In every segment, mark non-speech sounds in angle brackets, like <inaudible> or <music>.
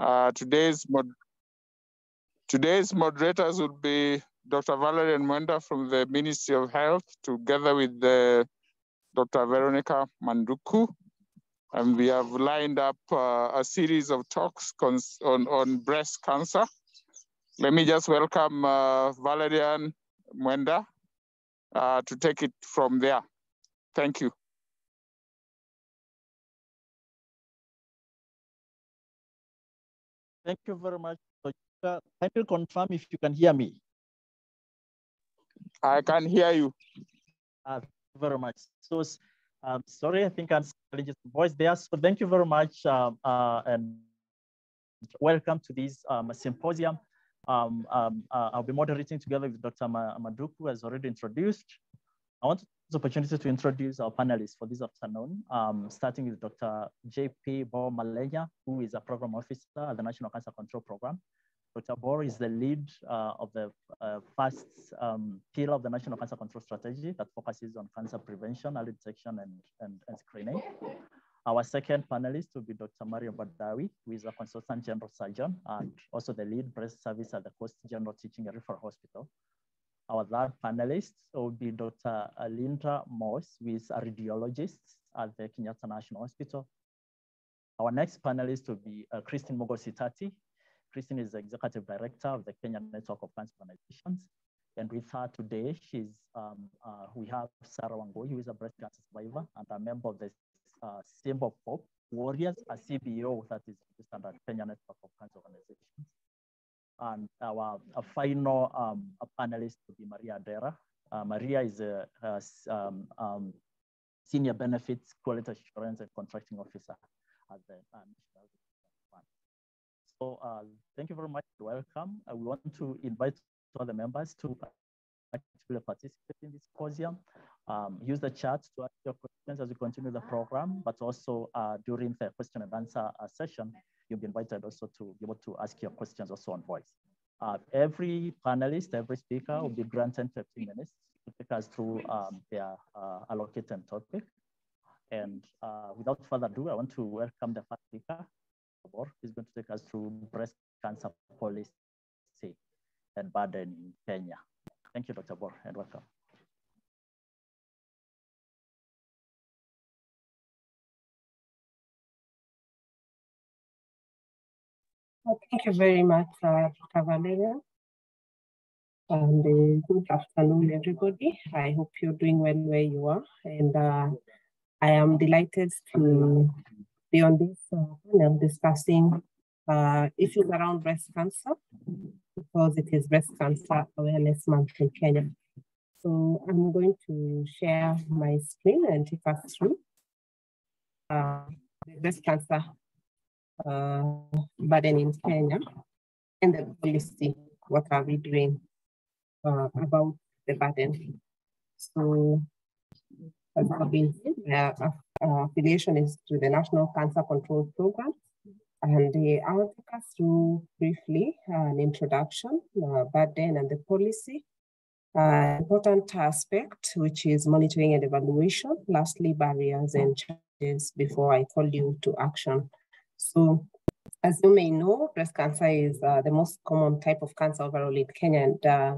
Uh, today's mod today's moderators will be Dr. Valerian Mwenda from the Ministry of Health, together with the Dr. Veronica Manduku. And we have lined up uh, a series of talks on, on breast cancer. Let me just welcome uh, Valerian Mwenda uh, to take it from there. Thank you. Thank you very much. Can you confirm if you can hear me? I can hear you. Uh, very much. So, um, sorry, I think I'm just voice there. So thank you very much um, uh, and welcome to this um, symposium. Um, um, uh, I'll be moderating together with Dr. Manduku as already introduced. I want this opportunity to introduce our panelists for this afternoon, um, starting with Dr. JP Bor Malenya, who is a program officer at the National Cancer Control Program. Dr. Bor is the lead uh, of the uh, first um, pillar of the National Cancer Control Strategy that focuses on cancer prevention, early detection, and, and, and screening. Our second panelist will be Dr. Mariam Badawi, who is a consultant general surgeon and also the lead breast service at the Coast General Teaching and Referral Hospital. Our third panelist will be Dr. Linda Moss, who is a radiologist at the Kenyatta National Hospital. Our next panelist will be uh, Christine Mogositati, Christine is the executive director of the Kenya Network of Cancer Organizations. And with her today, she's um, uh, we have Sarah Wangui, who is a breast cancer survivor and a member of the uh, Symbol Hope Warriors, a CBO that is at Kenya Network of Cancer Organizations. And our, final um, panelist will be Maria Dera. Uh, Maria is a, a um, um, senior benefits quality assurance and contracting officer at the uh, National so uh, thank you very much. Welcome. I want to invite other members to actually participate in this symposium. Um, use the chat to ask your questions as we continue the program, but also uh, during the question and answer uh, session, you'll be invited also to be able to ask your questions also on voice. Uh, every panelist, every speaker will be granted 15 minutes to take us through um, their uh, allocated topic. And uh, without further ado, I want to welcome the first speaker, is going to take us through breast cancer policy and burden in Kenya. Thank you, Dr. Bor, and welcome. Thank you very much, uh, Dr. Valeria. And uh, good afternoon, everybody. I hope you're doing well where you are. And uh, I am delighted to be on this uh, panel discussing uh, issues around breast cancer because it is Breast Cancer Awareness Month in Kenya. So I'm going to share my screen and take us through uh, the breast cancer burden in Kenya and the policy. What are we doing uh, about the burden? So as I've been uh, affiliation is to the National Cancer Control Program. And uh, I'll take us through briefly uh, an introduction, uh, burden and the policy, uh, important aspect, which is monitoring and evaluation, lastly, barriers and challenges before I call you to action. So as you may know, breast cancer is uh, the most common type of cancer overall in Kenya. And uh,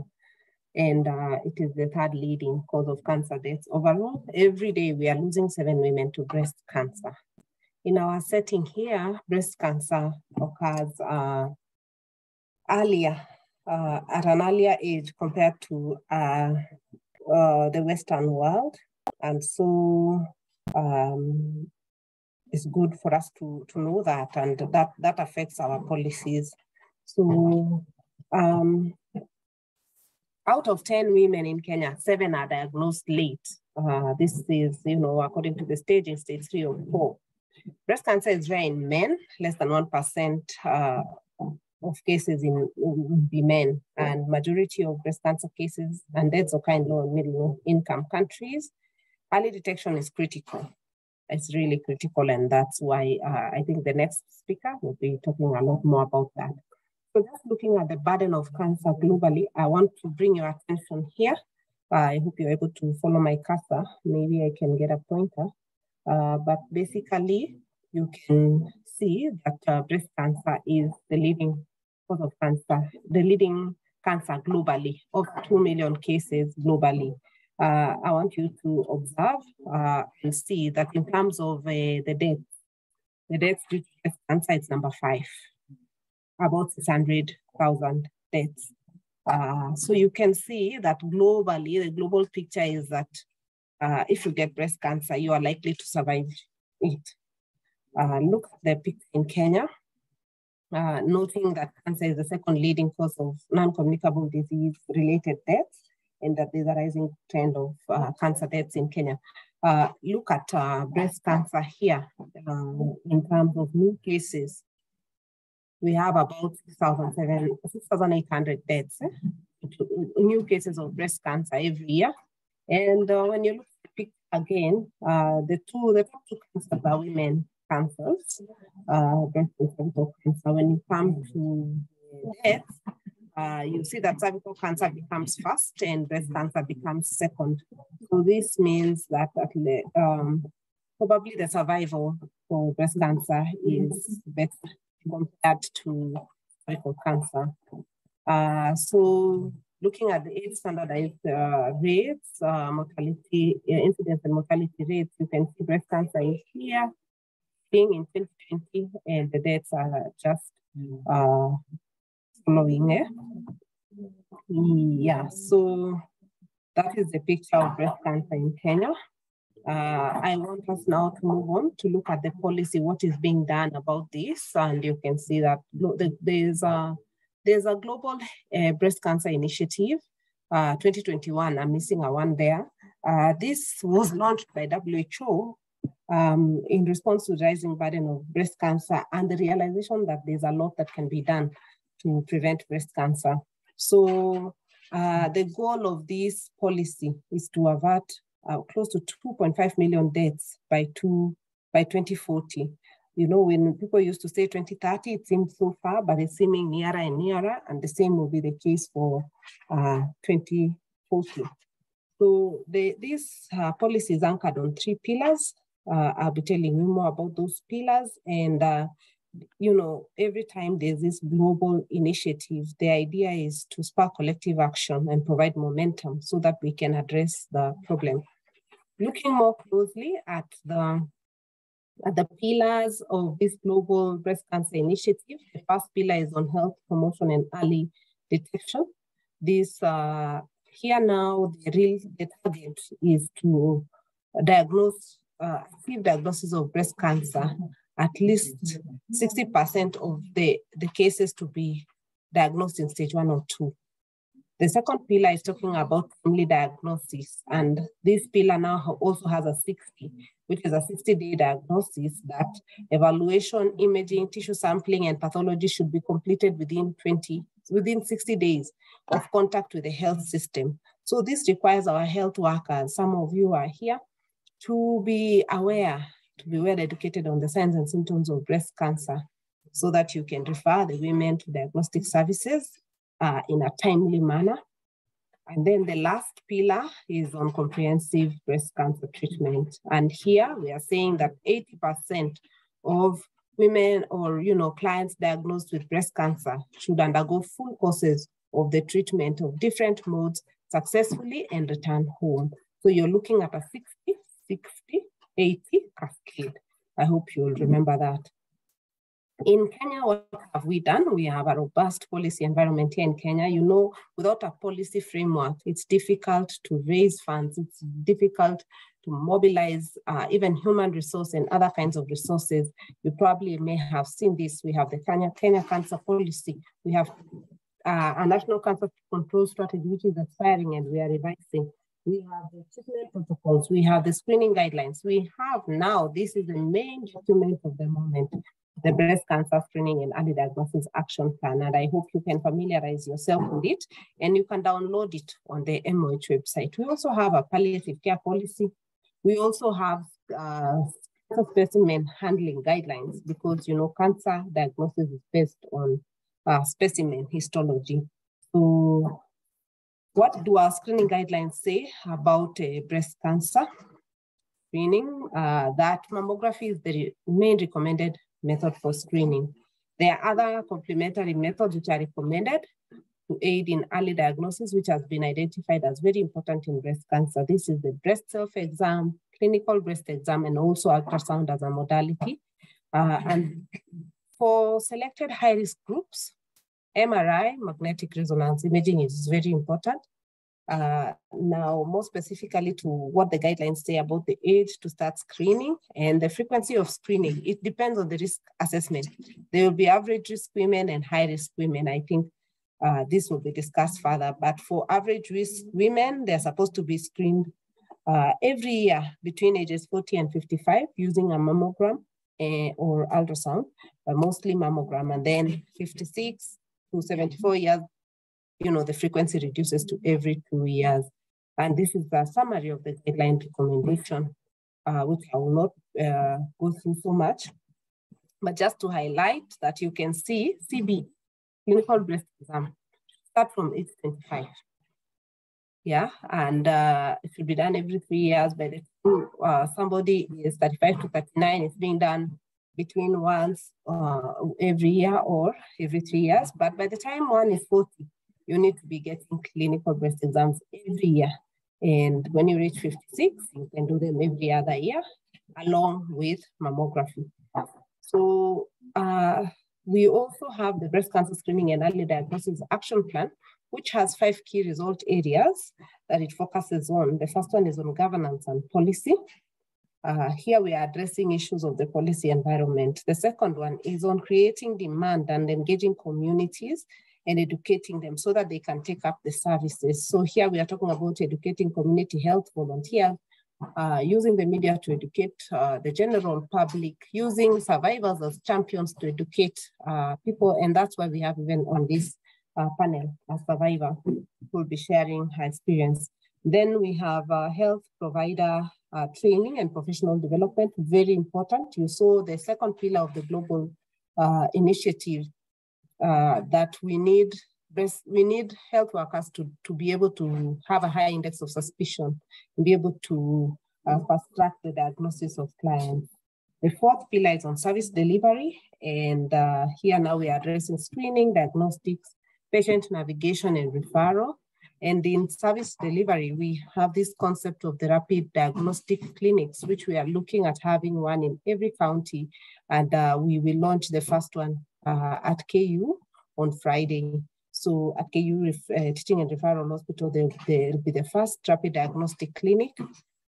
and uh, it is the third leading cause of cancer deaths overall. Every day we are losing seven women to breast cancer. In our setting here, breast cancer occurs uh, earlier, uh, at an earlier age compared to uh, the Western world. And so um, it's good for us to, to know that, and that, that affects our policies. So um, out of 10 women in Kenya, seven are diagnosed late. Uh, this is, you know, according to the staging, stage three or four. Breast cancer is rare in men, less than 1% uh, of cases in, in the men, and majority of breast cancer cases and deaths occur in low and middle income countries. Early detection is critical. It's really critical, and that's why uh, I think the next speaker will be talking a lot more about that. So just looking at the burden of cancer globally, I want to bring your attention here. Uh, I hope you're able to follow my cursor. Maybe I can get a pointer. Uh, but basically, you can see that uh, breast cancer is the leading cause of cancer, the leading cancer globally of 2 million cases globally. Uh, I want you to observe uh, and see that in terms of uh, the deaths, the deaths due to breast cancer is number five, about 600,000 deaths. Uh, so you can see that globally, the global picture is that uh, if you get breast cancer, you are likely to survive it. Uh, look at the picture in Kenya, noting that cancer is the second leading cause of non-communicable disease-related deaths and that there's a rising trend of uh, cancer deaths in Kenya. Uh, look at uh, breast cancer here in terms of new cases. We have about 6,800 deaths, eh? new cases of breast cancer every year. And when you look again, the two, the top two cancers are women cancers, uh, breast and cervical cancer. When it comes to death, uh, you see that cervical cancer becomes first and breast cancer becomes second. So this means that um, probably the survival for breast cancer is better compared to cervical cancer. Uh, so looking at the age standardized uh, rates, uh, mortality, uh, incidence and mortality rates, you can see breast cancer is here, being in 2020, and the deaths are just uh, following. Eh? Yeah, so that is the picture of breast cancer in Kenya. Uh, I want us now to move on to look at the policy, what is being done about this. And you can see that there's a, there's a global uh, breast cancer initiative, uh, 2021, I'm missing a one there. Uh, this was launched by WHO um, in response to rising burden of breast cancer and the realization that there's a lot that can be done to prevent breast cancer. So uh, the goal of this policy is to avert uh, close to 2.5 million deaths by two by 2040. You know, when people used to say 2030, it seemed so far, but it's seeming nearer and nearer, and the same will be the case for uh, 2040. So the, this uh, policy is anchored on three pillars. Uh, I'll be telling you more about those pillars and uh, you know, every time there's this global initiative, the idea is to spark collective action and provide momentum so that we can address the problem. Looking more closely at the at the pillars of this global breast cancer initiative, the first pillar is on health promotion and early detection. This uh, here now, the real the target is to diagnose, uh, achieve diagnosis of breast cancer at least mm-hmm. 60% of the, the cases to be diagnosed in stage one or two. The second pillar is talking about timely diagnosis. And this pillar now also has a 60, which is a 60 day diagnosis that evaluation, imaging, tissue sampling, and pathology should be completed within 20, within 60 days of contact with the health system. So this requires our health workers, some of you are here, to be aware to be well educated on the signs and symptoms of breast cancer so that you can refer the women to diagnostic services uh, in a timely manner. And then the last pillar is on comprehensive breast cancer treatment. And here we are saying that 80% of women or you know clients diagnosed with breast cancer should undergo full courses of the treatment of different modes successfully and return home. So you're looking at a 60, 60, 80 cascade. I hope you'll remember that. In Kenya, what have we done? We have a robust policy environment here in Kenya. You know, without a policy framework, it's difficult to raise funds. It's difficult to mobilize uh, even human resource and other kinds of resources. You probably may have seen this. We have the Kenya, Kenya Cancer Policy. We have uh, a national cancer control strategy, which is expiring and we are revising we have the treatment protocols, we have the screening guidelines. We have now, this is the main document of the moment, the breast cancer screening and early diagnosis action plan. And I hope you can familiarize yourself with it and you can download it on the MOH website. We also have a palliative care policy. We also have uh, specimen handling guidelines because, you know, cancer diagnosis is based on uh, specimen histology. So what do our screening guidelines say about uh, breast cancer? screening, uh, that mammography is the main recommended method for screening. There are other complementary methods which are recommended to aid in early diagnosis, which has been identified as very important in breast cancer. This is the breast self-exam, clinical breast exam, and also ultrasound as a modality. Uh, and for selected high-risk groups, MRI, magnetic resonance imaging is very important. Uh, now, more specifically to what the guidelines say about the age to start screening and the frequency of screening, it depends on the risk assessment. There will be average risk women and high risk women. I think uh, this will be discussed further, but for average risk women, they're supposed to be screened uh, every year between ages 40 and 55 using a mammogram uh, or ultrasound, but mostly mammogram. And then 56 to 74 years, you know, the frequency reduces to every two years. And this is the summary of the guideline recommendation, uh, which I will not uh, go through so much. But just to highlight that you can see CB, clinical breast exam, start from age 25. Yeah, and uh, it should be done every three years. By the time uh, somebody is 35 to 39, it's being done between once uh, every year or every three years. But by the time one is 40, you need to be getting clinical breast exams every year. And when you reach 56, you can do them every other year along with mammography. So uh, we also have the breast cancer screening and early diagnosis action plan, which has five key result areas that it focuses on. The first one is on governance and policy. Uh, here we are addressing issues of the policy environment. The second one is on creating demand and engaging communities and educating them so that they can take up the services. So here we are talking about educating community health volunteers, uh, using the media to educate uh, the general public, using survivors as champions to educate uh, people. And that's why we have even on this uh, panel, a survivor who will be sharing her experience. Then we have a health provider uh, training and professional development, very important. You saw the second pillar of the global uh, initiative uh, that we need we need health workers to, to be able to have a higher index of suspicion and be able to uh, fast track the diagnosis of clients. The fourth pillar is on service delivery. And uh, here now we are addressing screening, diagnostics, patient navigation and referral. And in service delivery, we have this concept of the rapid diagnostic clinics, which we are looking at having one in every county. And uh, we will launch the first one uh, at KU on Friday. So at KU uh, Teaching and Referral Hospital, there will be the first rapid diagnostic clinic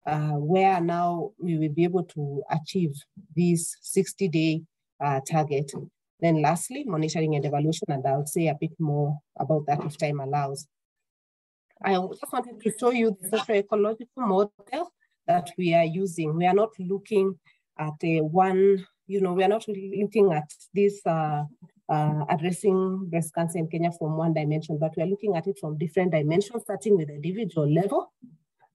uh, where now we will be able to achieve this 60-day uh, target. Then lastly, monitoring and evaluation, and I'll say a bit more about that if time allows. I just wanted to show you the socio-ecological model that we are using. We are not looking at a one, you know, we are not really looking at this uh, uh, addressing breast cancer in Kenya from one dimension, but we are looking at it from different dimensions, starting with the individual level,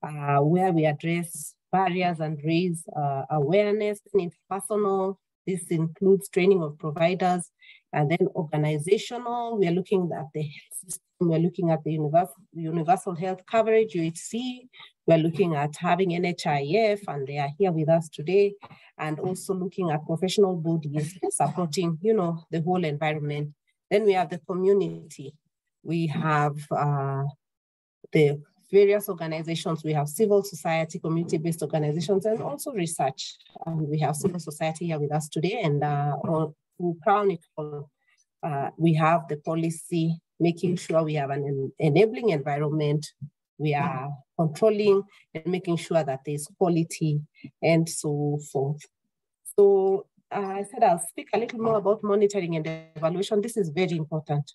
uh, where we address barriers and raise uh, awareness in interpersonal. This includes training of providers and then organizational. We are looking at the health system we're looking at the universal, universal health coverage, UHC. We're looking at having NHIF, and they are here with us today, and also looking at professional bodies supporting, you know, the whole environment. Then we have the community. We have uh, the various organizations. We have civil society, community-based organizations, and also research. We have civil society here with us today, and uh, to crown uh, we have the policy making sure we have an enabling environment, we are controlling and making sure that there's quality and so forth. So uh, I said I'll speak a little more about monitoring and evaluation. This is very important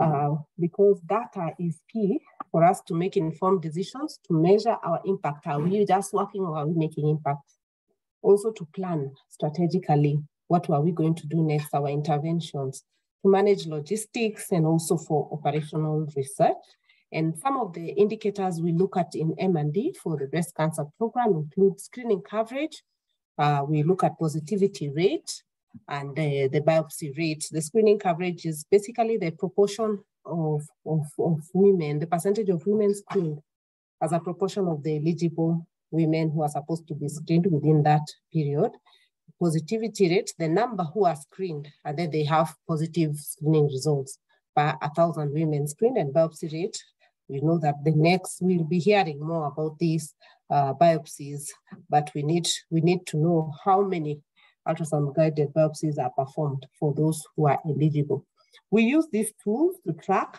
uh, because data is key for us to make informed decisions, to measure our impact. Are we just working or are we making impact? Also to plan strategically, what are we going to do next, our interventions, to manage logistics and also for operational research. And some of the indicators we look at in M&E for the breast cancer program include screening coverage. Uh, we look at positivity rate and uh, the biopsy rate. The screening coverage is basically the proportion of, of, of women, the percentage of women screened as a proportion of the eligible women who are supposed to be screened within that period. Positivity rate, the number who are screened, and then they have positive screening results a thousand women screened and biopsy rate. We know that the next we'll be hearing more about these uh, biopsies, but we need we need to know how many ultrasound guided biopsies are performed for those who are eligible. We use these tools to track,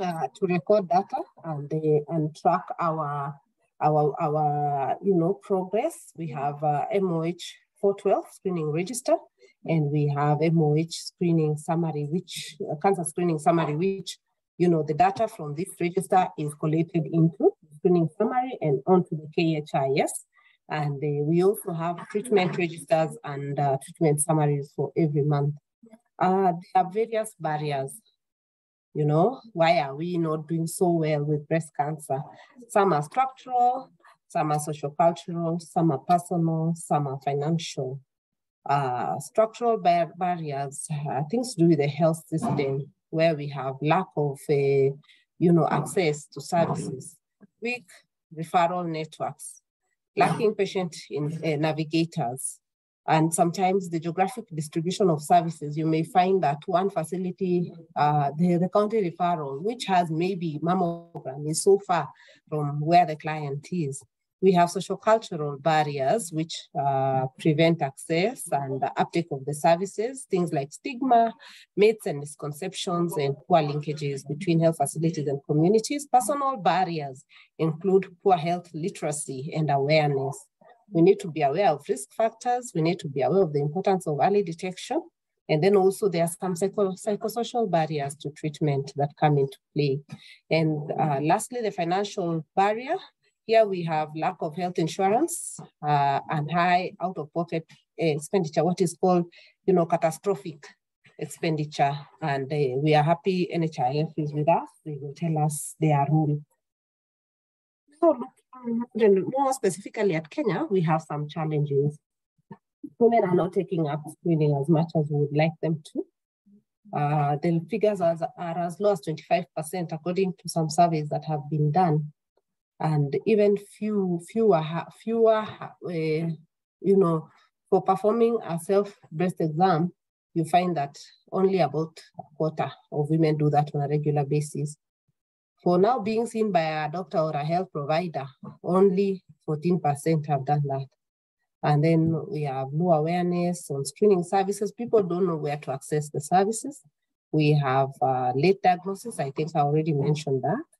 uh, to record data and, uh, and track our, our, our you know, progress. We have uh, MOH 412 screening register, and we have MOH screening summary, which uh, cancer screening summary, which you know the data from this register is collected into screening summary and onto the KHIS. And uh, we also have treatment registers and uh, treatment summaries for every month. Uh, there are various barriers. You know, why are we not doing so well with breast cancer? Some are structural, some are social cultural, some are personal, some are financial. Uh, structural bar barriers, uh, things to do with the health system, where we have lack of, uh, you know, access to services, weak referral networks, lacking patient in, uh, navigators, and sometimes the geographic distribution of services, you may find that one facility, uh, the, the county referral, which has maybe mammogram, is so far from where the client is. We have social cultural barriers which uh, prevent access and uptake of the services, things like stigma, myths and misconceptions, and poor linkages between health facilities and communities. Personal barriers include poor health literacy and awareness. We need to be aware of risk factors. We need to be aware of the importance of early detection. And then also there are some psycho psychosocial barriers to treatment that come into play. And uh, lastly, the financial barrier. Here we have lack of health insurance uh, and high out-of-pocket expenditure, what is called, you know, catastrophic expenditure. And uh, we are happy NHIF is with us. They will tell us their role. So more specifically at Kenya, we have some challenges. Women are not taking up screening as much as we would like them to. Uh, the figures are, are as low as 25% according to some surveys that have been done and even few fewer fewer uh, you know for performing a self breast exam you find that only about a quarter of women do that on a regular basis. For now being seen by a doctor or a health provider only 14% have done that. And then we have low awareness on screening services. People don't know where to access the services. We have uh, late diagnosis. I think i already mentioned that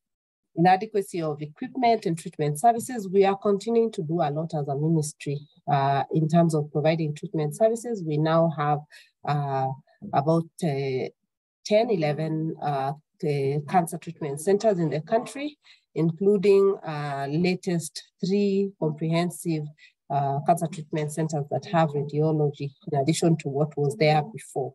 inadequacy of equipment and treatment services. We are continuing to do a lot as a ministry uh, in terms of providing treatment services. We now have uh, about uh, 10, 11 uh, cancer treatment centers in the country, including uh, latest three comprehensive uh, cancer treatment centers that have radiology in addition to what was there before.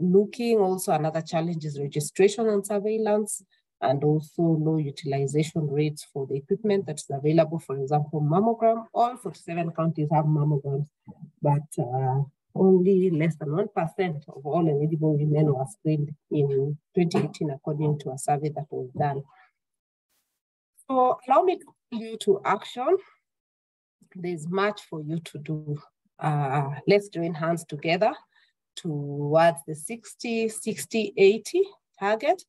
looking also another challenge is registration and surveillance and also low utilization rates for the equipment that's available. For example, mammogram, all 47 counties have mammograms, but uh, only less than 1% of all eligible women were screened in 2018, according to a survey that was done. So allow me to you to action. There's much for you to do. Uh, let's join hands together towards the 60, 60, 80 target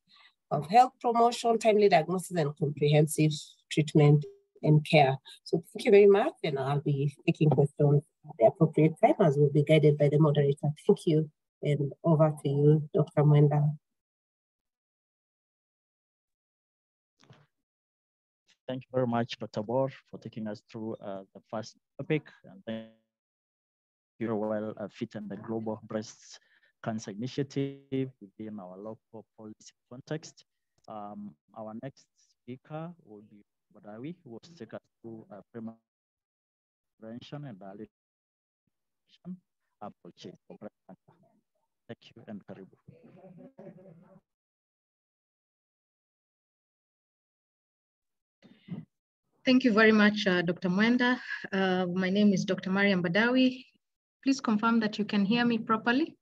of health promotion, timely diagnosis, and comprehensive treatment and care. So thank you very much, and I'll be taking questions at the appropriate time as will be guided by the moderator. Thank you, and over to you, Dr. Mwenda. Thank you very much, Dr. Bor, for taking us through uh, the first topic. And thank you well uh, fit in the global breast cancer initiative within our local policy context. Um, our next speaker will be Badawi, who will take us through uh, prevention and early approaches for breast cancer. Thank you and karibu. Thank you very much, uh, Dr. Mwenda. Uh, my name is Dr. Mariam Badawi. Please confirm that you can hear me properly.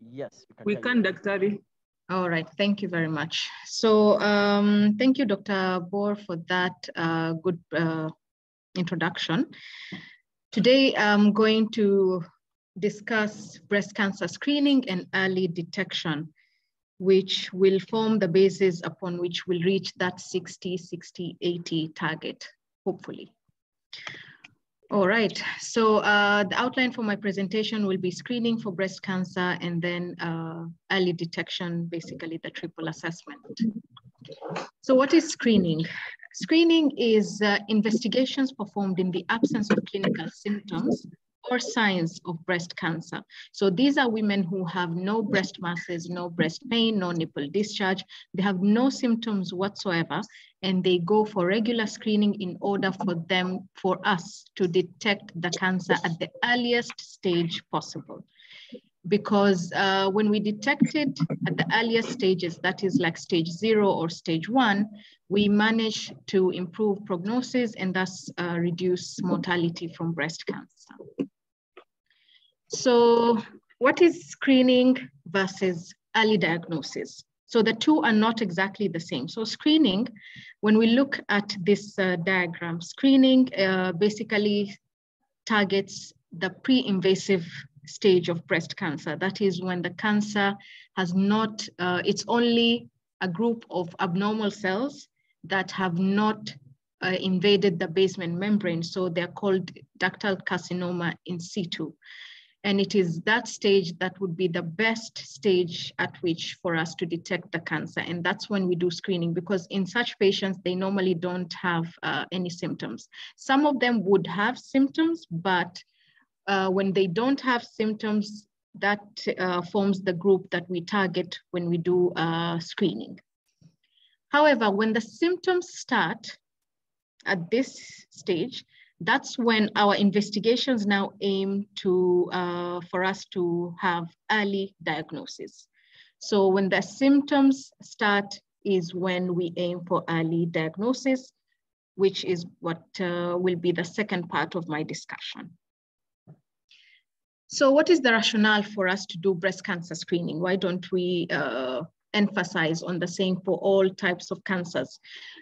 Yes. we can, Daktari. All right, thank you very much. So um, thank you, Dr. Bor, for that uh, good uh, introduction. Today, I'm going to discuss breast cancer screening and early detection, which will form the basis upon which we'll reach that 60, 60, 80 target, hopefully. All right, so uh, the outline for my presentation will be screening for breast cancer and then uh, early detection, basically the triple assessment. So what is screening? Screening is uh, investigations performed in the absence of clinical symptoms or signs of breast cancer. So these are women who have no breast masses, no breast pain, no nipple discharge. They have no symptoms whatsoever, and they go for regular screening in order for them, for us to detect the cancer at the earliest stage possible. Because uh, when we detect it at the earlier stages, that is like stage zero or stage one, we manage to improve prognosis and thus uh, reduce mortality from breast cancer. So what is screening versus early diagnosis? So the two are not exactly the same. So screening, when we look at this uh, diagram, screening uh, basically targets the pre-invasive stage of breast cancer. That is when the cancer has not, uh, it's only a group of abnormal cells that have not uh, invaded the basement membrane. So they're called ductal carcinoma in situ. And it is that stage that would be the best stage at which for us to detect the cancer. And that's when we do screening because in such patients, they normally don't have uh, any symptoms. Some of them would have symptoms, but uh, when they don't have symptoms, that uh, forms the group that we target when we do uh, screening. However, when the symptoms start at this stage, that's when our investigations now aim to, uh, for us to have early diagnosis. So when the symptoms start is when we aim for early diagnosis, which is what uh, will be the second part of my discussion. So what is the rationale for us to do breast cancer screening? Why don't we uh, emphasize on the same for all types of cancers.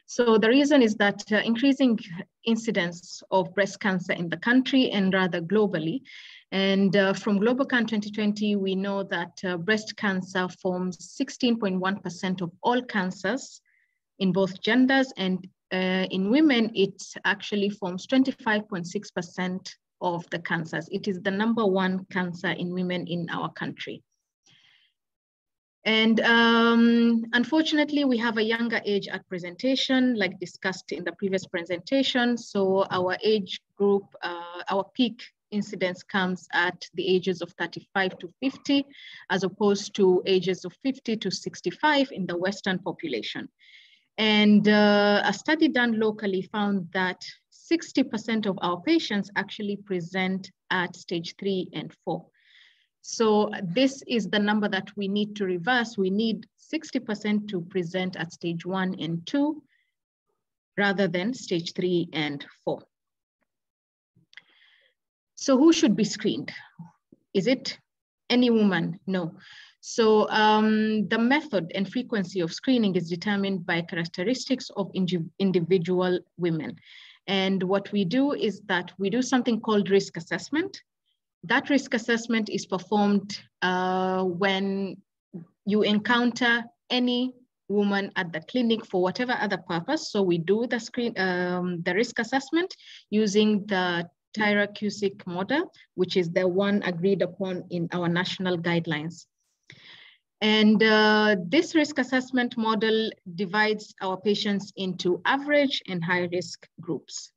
So the reason is that uh, increasing incidence of breast cancer in the country and rather globally. And uh, from GloboCan 2020, we know that uh, breast cancer forms 16.1% of all cancers in both genders and uh, in women, it actually forms 25.6% of the cancers. It is the number one cancer in women in our country. And um, unfortunately, we have a younger age at presentation, like discussed in the previous presentation. So our age group, uh, our peak incidence comes at the ages of 35 to 50, as opposed to ages of 50 to 65 in the Western population. And uh, a study done locally found that 60% of our patients actually present at stage three and four. So this is the number that we need to reverse. We need 60% to present at stage one and two, rather than stage three and four. So who should be screened? Is it any woman? No. So um, the method and frequency of screening is determined by characteristics of individual women. And what we do is that we do something called risk assessment. That risk assessment is performed uh, when you encounter any woman at the clinic for whatever other purpose. So we do the screen, um, the risk assessment using the Tyrer-Cuzick model, which is the one agreed upon in our national guidelines. And uh, this risk assessment model divides our patients into average and high risk groups.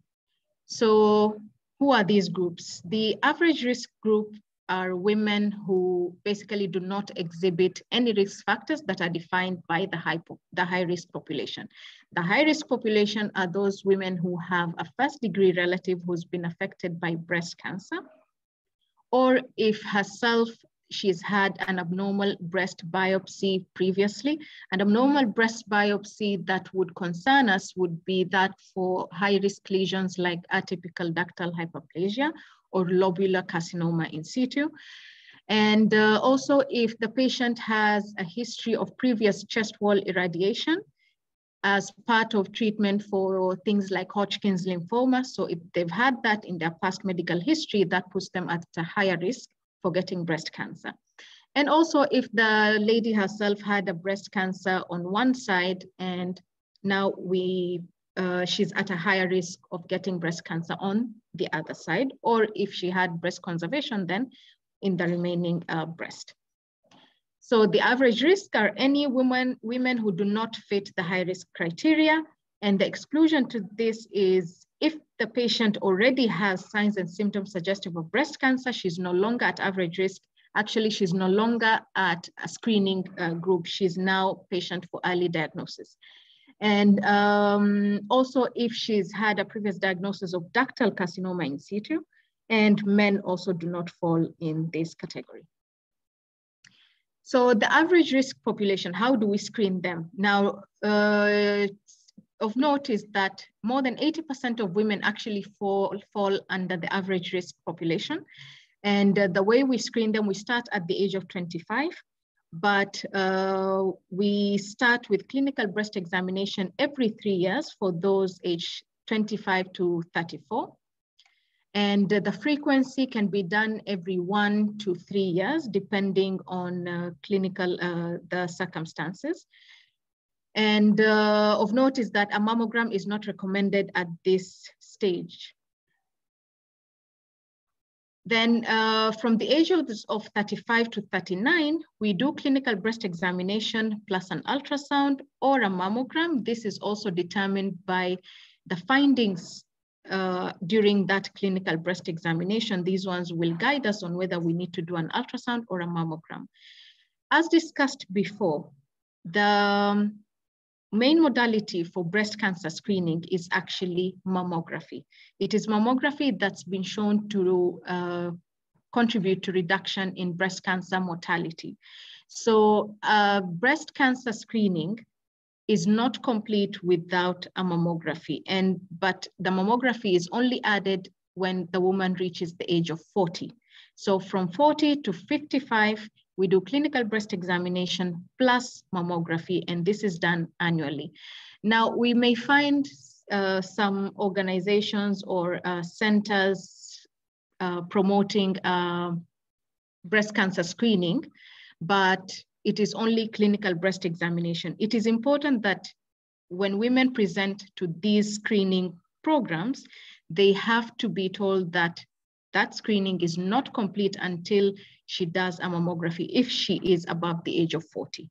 So who are these groups? The average risk group are women who basically do not exhibit any risk factors that are defined by the high, the high risk population. The high risk population are those women who have a first degree relative who's been affected by breast cancer, or if herself she's had an abnormal breast biopsy previously. An abnormal breast biopsy that would concern us would be that for high risk lesions like atypical ductal hyperplasia or lobular carcinoma in situ. And uh, also if the patient has a history of previous chest wall irradiation as part of treatment for things like Hodgkin's lymphoma. So if they've had that in their past medical history, that puts them at a higher risk for getting breast cancer. And also if the lady herself had a breast cancer on one side and now we uh, she's at a higher risk of getting breast cancer on the other side, or if she had breast conservation, then in the remaining uh, breast. So the average risk are any women, women who do not fit the high risk criteria. And the exclusion to this is the patient already has signs and symptoms suggestive of breast cancer, she's no longer at average risk. Actually, she's no longer at a screening uh, group. She's now patient for early diagnosis. And um, also if she's had a previous diagnosis of ductal carcinoma in situ, and men also do not fall in this category. So the average risk population, how do we screen them? Now, uh, of note is that more than 80% of women actually fall, fall under the average risk population. And uh, the way we screen them, we start at the age of 25 but uh, we start with clinical breast examination every three years for those age 25 to 34. And uh, the frequency can be done every one to three years, depending on uh, clinical, uh, the circumstances. And uh, of note is that a mammogram is not recommended at this stage. Then uh, from the age of, of 35 to 39, we do clinical breast examination plus an ultrasound or a mammogram. This is also determined by the findings uh, during that clinical breast examination. These ones will guide us on whether we need to do an ultrasound or a mammogram. As discussed before, the um, main modality for breast cancer screening is actually mammography. It is mammography that's been shown to uh, contribute to reduction in breast cancer mortality. So uh, breast cancer screening is not complete without a mammography. And but the mammography is only added when the woman reaches the age of 40. So from 40 to 55, we do clinical breast examination plus mammography, and this is done annually. Now, we may find uh, some organizations or uh, centers uh, promoting uh, breast cancer screening, but it is only clinical breast examination. It is important that when women present to these screening programs, they have to be told that that screening is not complete until she does a mammography if she is above the age of 40.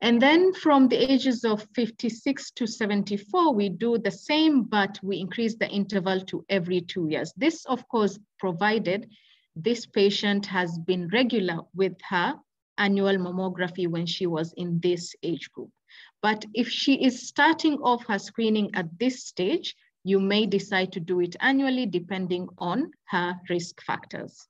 And then from the ages of 56 to 74, we do the same, but we increase the interval to every two years. This, of course, provided this patient has been regular with her annual mammography when she was in this age group. But if she is starting off her screening at this stage, you may decide to do it annually depending on her risk factors.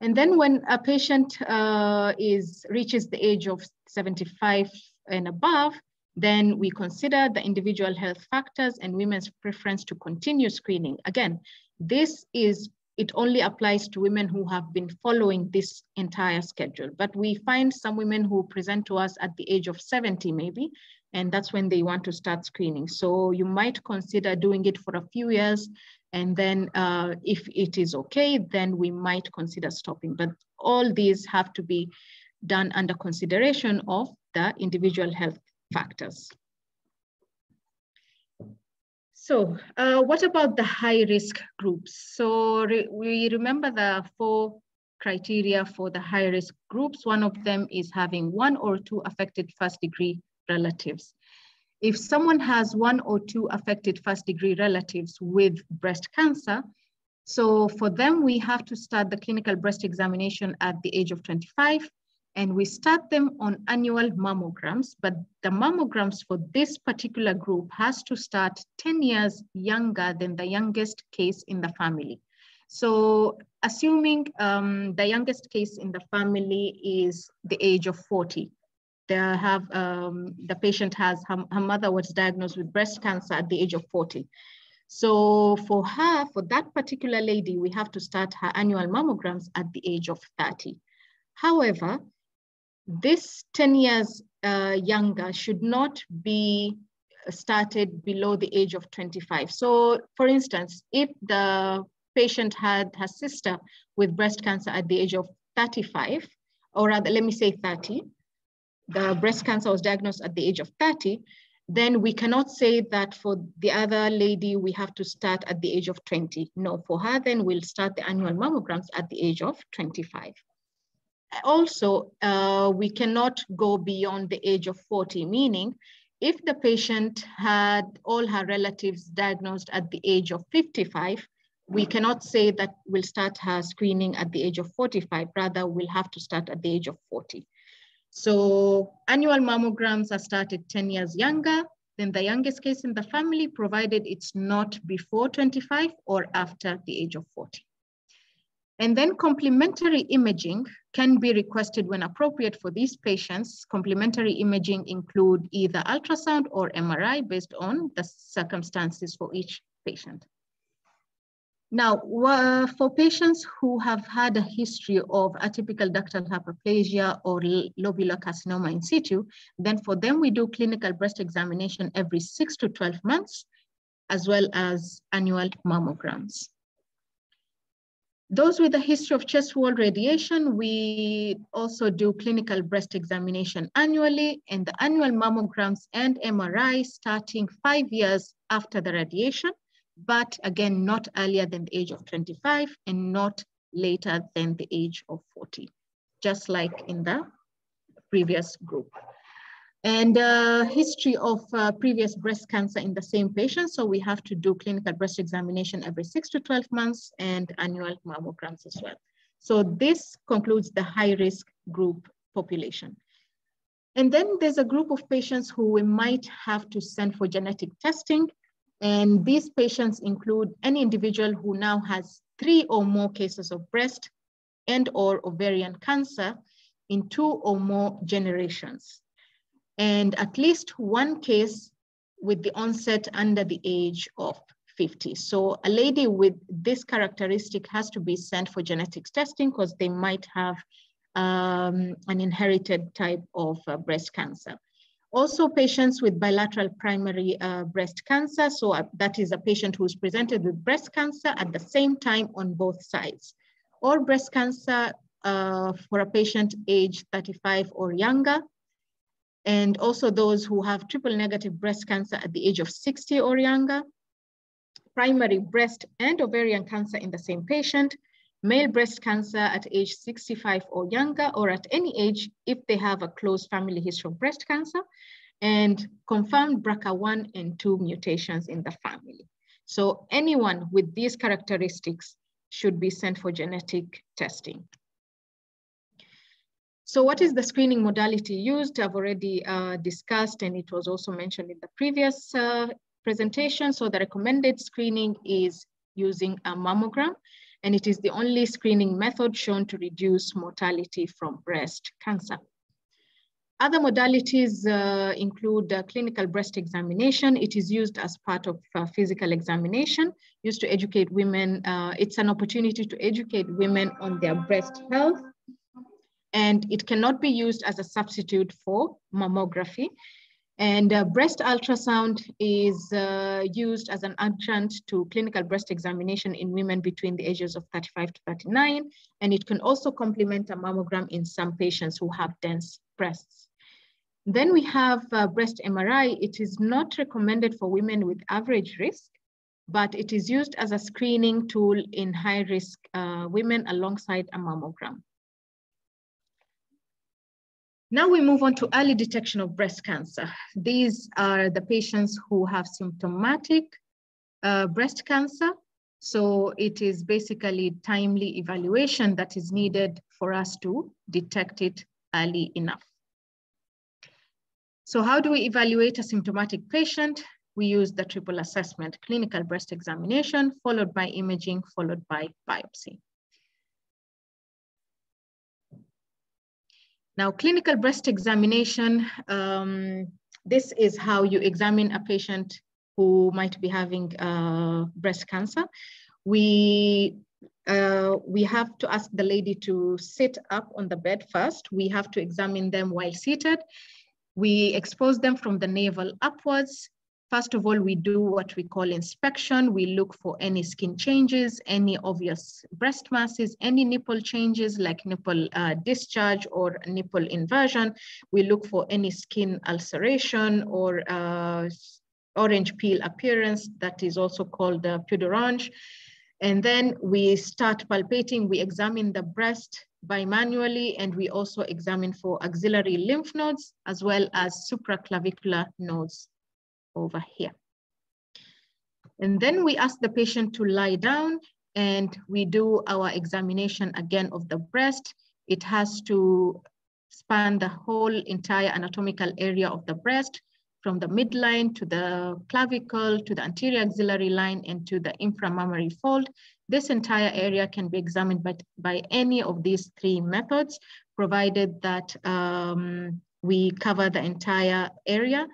And then when a patient uh, is reaches the age of 75 and above, then we consider the individual health factors and women's preference to continue screening. Again, this is, it only applies to women who have been following this entire schedule. But we find some women who present to us at the age of 70 maybe, and that's when they want to start screening. So you might consider doing it for a few years and then uh, if it is okay, then we might consider stopping. But all these have to be done under consideration of the individual health factors. So uh, what about the high risk groups? So re we remember the four criteria for the high risk groups. One of them is having one or two affected first degree relatives. If someone has one or two affected first degree relatives with breast cancer, so for them, we have to start the clinical breast examination at the age of 25, and we start them on annual mammograms, but the mammograms for this particular group has to start 10 years younger than the youngest case in the family. So assuming um, the youngest case in the family is the age of 40, they have um, the patient has her, her, mother was diagnosed with breast cancer at the age of 40. So for her, for that particular lady, we have to start her annual mammograms at the age of 30. However, this 10 years uh, younger should not be started below the age of 25. So for instance, if the patient had her sister with breast cancer at the age of 35, or rather, let me say 30, the breast cancer was diagnosed at the age of 30, then we cannot say that for the other lady, we have to start at the age of 20. No, for her, then we'll start the annual mammograms at the age of 25. Also, uh, we cannot go beyond the age of 40, meaning if the patient had all her relatives diagnosed at the age of 55, we cannot say that we'll start her screening at the age of 45, rather we'll have to start at the age of 40. So annual mammograms are started 10 years younger than the youngest case in the family, provided it's not before 25 or after the age of 40. And then complementary imaging can be requested when appropriate for these patients. Complementary imaging include either ultrasound or MRI based on the circumstances for each patient. Now, uh, for patients who have had a history of atypical ductal hyperplasia or lobular carcinoma in situ, then for them we do clinical breast examination every six to 12 months, as well as annual mammograms. Those with a history of chest wall radiation, we also do clinical breast examination annually and the annual mammograms and MRI starting five years after the radiation but again, not earlier than the age of 25 and not later than the age of 40, just like in the previous group. And uh, history of uh, previous breast cancer in the same patient. So we have to do clinical breast examination every six to 12 months and annual mammograms as well. So this concludes the high risk group population. And then there's a group of patients who we might have to send for genetic testing and these patients include any individual who now has three or more cases of breast and or ovarian cancer in two or more generations. And at least one case with the onset under the age of 50. So a lady with this characteristic has to be sent for genetics testing because they might have um, an inherited type of uh, breast cancer. Also patients with bilateral primary uh, breast cancer. So uh, that is a patient who's presented with breast cancer at the same time on both sides. Or breast cancer uh, for a patient age 35 or younger. And also those who have triple negative breast cancer at the age of 60 or younger. Primary breast and ovarian cancer in the same patient male breast cancer at age 65 or younger, or at any age if they have a close family history of breast cancer, and confirmed BRCA1 and 2 mutations in the family. So anyone with these characteristics should be sent for genetic testing. So what is the screening modality used? I've already uh, discussed, and it was also mentioned in the previous uh, presentation. So the recommended screening is using a mammogram and it is the only screening method shown to reduce mortality from breast cancer. Other modalities uh, include uh, clinical breast examination. It is used as part of uh, physical examination, used to educate women. Uh, it's an opportunity to educate women on their breast health. And it cannot be used as a substitute for mammography. And uh, breast ultrasound is uh, used as an adjunct to clinical breast examination in women between the ages of 35 to 39. And it can also complement a mammogram in some patients who have dense breasts. Then we have uh, breast MRI. It is not recommended for women with average risk, but it is used as a screening tool in high risk uh, women alongside a mammogram. Now we move on to early detection of breast cancer. These are the patients who have symptomatic uh, breast cancer. So it is basically timely evaluation that is needed for us to detect it early enough. So how do we evaluate a symptomatic patient? We use the triple assessment, clinical breast examination, followed by imaging, followed by biopsy. Now, clinical breast examination, um, this is how you examine a patient who might be having uh, breast cancer. We uh, we have to ask the lady to sit up on the bed first. We have to examine them while seated. We expose them from the navel upwards. First of all, we do what we call inspection. We look for any skin changes, any obvious breast masses, any nipple changes like nipple uh, discharge or nipple inversion. We look for any skin ulceration or uh, orange peel appearance that is also called uh, peau d'orange And then we start palpating, we examine the breast bimanually, and we also examine for axillary lymph nodes as well as supraclavicular nodes over here. And then we ask the patient to lie down and we do our examination again of the breast. It has to span the whole entire anatomical area of the breast from the midline to the clavicle to the anterior axillary line and to the inframammary fold. This entire area can be examined by, by any of these three methods, provided that um, we cover the entire area.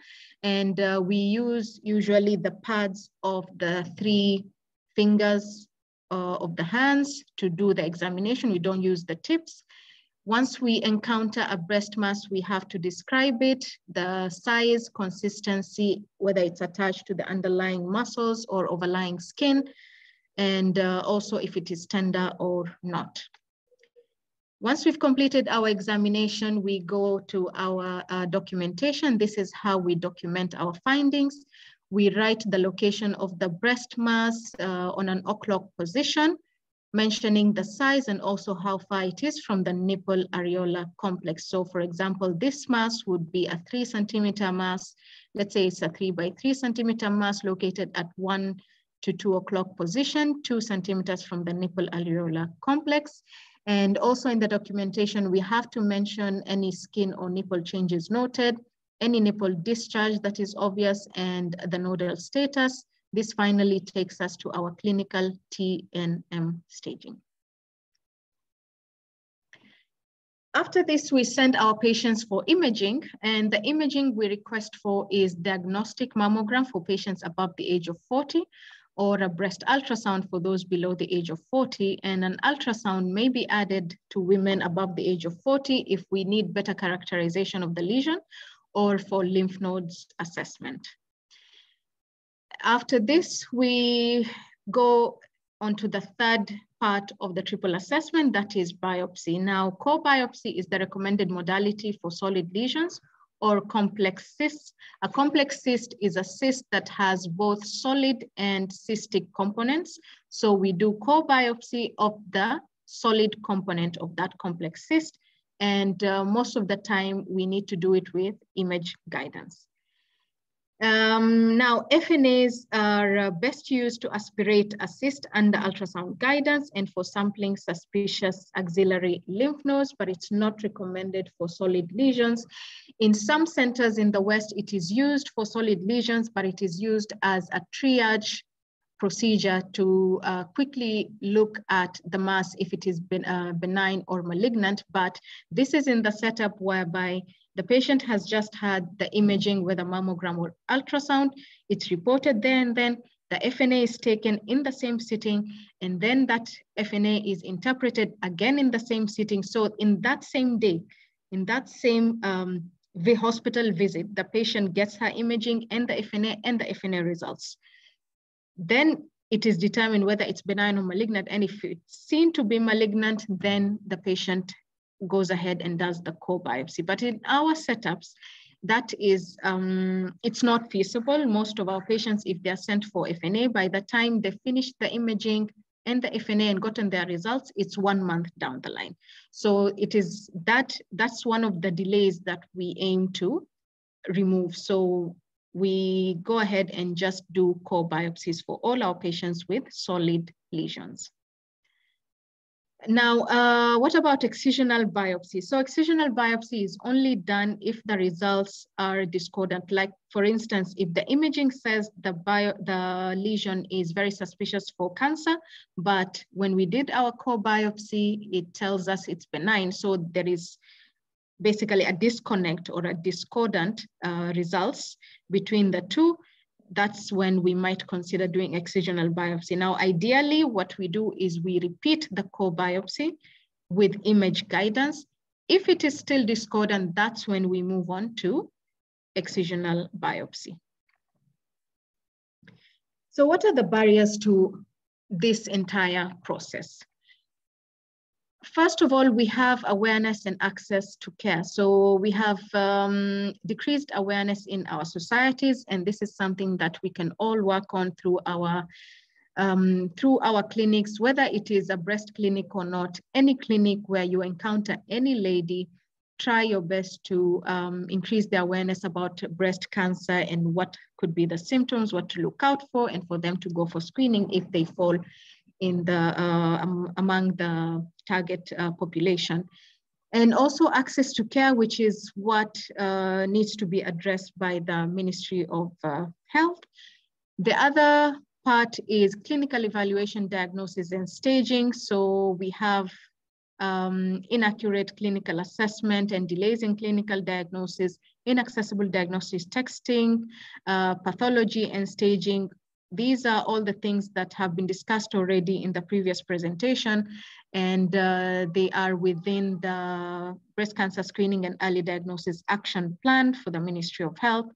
And uh, we use usually the pads of the three fingers uh, of the hands to do the examination. We don't use the tips. Once we encounter a breast mass, we have to describe it, the size, consistency, whether it's attached to the underlying muscles or overlying skin, and uh, also if it is tender or not. Once we've completed our examination, we go to our uh, documentation. This is how we document our findings. We write the location of the breast mass uh, on an o'clock position, mentioning the size and also how far it is from the nipple areola complex. So for example, this mass would be a three centimeter mass. Let's say it's a three by three centimeter mass located at one to two o'clock position, two centimeters from the nipple areola complex. And also in the documentation, we have to mention any skin or nipple changes noted, any nipple discharge that is obvious, and the nodal status. This finally takes us to our clinical TNM staging. After this, we send our patients for imaging, and the imaging we request for is diagnostic mammogram for patients above the age of 40, or a breast ultrasound for those below the age of 40. And an ultrasound may be added to women above the age of 40 if we need better characterization of the lesion or for lymph nodes assessment. After this, we go on to the third part of the triple assessment, that is biopsy. Now, core biopsy is the recommended modality for solid lesions or complex cysts. A complex cyst is a cyst that has both solid and cystic components. So we do core biopsy of the solid component of that complex cyst. And uh, most of the time we need to do it with image guidance. Um, now, FNAs are uh, best used to aspirate assist under ultrasound guidance and for sampling suspicious axillary lymph nodes, but it's not recommended for solid lesions. In some centers in the West, it is used for solid lesions, but it is used as a triage procedure to uh, quickly look at the mass if it is ben, uh, benign or malignant. But this is in the setup whereby the patient has just had the imaging with a mammogram or ultrasound. It's reported there and then. The FNA is taken in the same sitting, and then that FNA is interpreted again in the same sitting. So in that same day, in that same um, the hospital visit, the patient gets her imaging and the FNA and the FNA results. Then it is determined whether it's benign or malignant. And if it's seen to be malignant, then the patient goes ahead and does the core biopsy. But in our setups, that is, um, it's not feasible. Most of our patients, if they're sent for FNA, by the time they finish the imaging and the FNA and gotten their results, it's one month down the line. So it is that, that's one of the delays that we aim to remove. So we go ahead and just do core biopsies for all our patients with solid lesions. Now, uh, what about excisional biopsy? So excisional biopsy is only done if the results are discordant. Like for instance, if the imaging says the, bio, the lesion is very suspicious for cancer, but when we did our core biopsy, it tells us it's benign. So there is basically a disconnect or a discordant uh, results between the two that's when we might consider doing excisional biopsy. Now, ideally, what we do is we repeat the core biopsy with image guidance. If it is still discordant, that's when we move on to excisional biopsy. So what are the barriers to this entire process? First of all, we have awareness and access to care. So we have um, decreased awareness in our societies, and this is something that we can all work on through our um, through our clinics, whether it is a breast clinic or not, any clinic where you encounter any lady, try your best to um, increase the awareness about breast cancer and what could be the symptoms, what to look out for, and for them to go for screening if they fall in the um, among the target uh, population. And also access to care, which is what uh, needs to be addressed by the Ministry of Health. The other part is clinical evaluation, diagnosis, and staging. So we have um, inaccurate clinical assessment and delays in clinical diagnosis, inaccessible diagnosis texting, uh, pathology and staging, these are all the things that have been discussed already in the previous presentation, and uh, they are within the breast cancer screening and early diagnosis action plan for the Ministry of Health.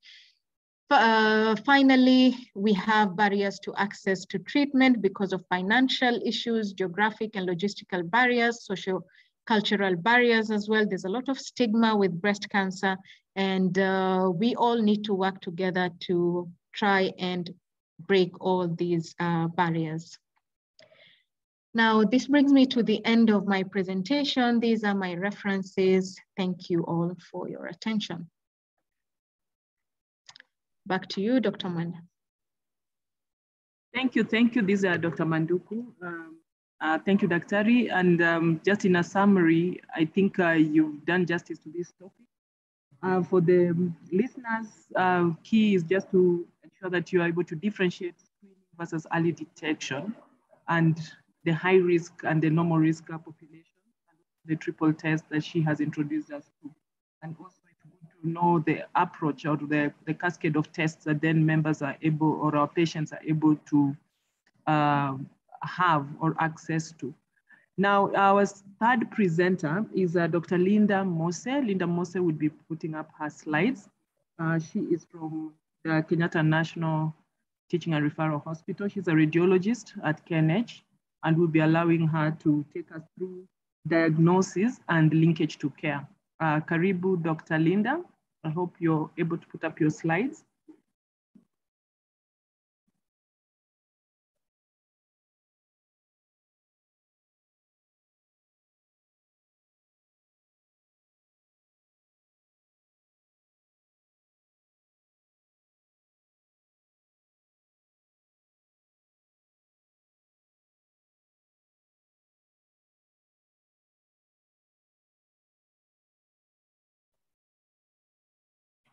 Uh, finally, we have barriers to access to treatment because of financial issues, geographic and logistical barriers, social cultural barriers as well. There's a lot of stigma with breast cancer, and uh, we all need to work together to try and break all these uh, barriers. Now, this brings me to the end of my presentation. These are my references. Thank you all for your attention. Back to you, Dr. Mwenda. Thank you, thank you. This is Dr. Manduku. Um, uh, thank you, Daktari. And um, just in a summary, I think uh, you've done justice to this topic. Uh, for the listeners, uh, key is just to ensure that you are able to differentiate versus early detection and the high risk and the normal risk population, and the triple test that she has introduced us to. And also to know the approach or the, the cascade of tests that then members are able or our patients are able to uh, have or access to. Now, our third presenter is uh, Dr. Linda Mose. Linda Mose will be putting up her slides. Uh, she is from the Kenyatta National Teaching and Referral Hospital. She's a radiologist at KNH, and we'll be allowing her to take us through diagnosis and linkage to care. Uh, karibu, Dr. Linda. I hope you're able to put up your slides.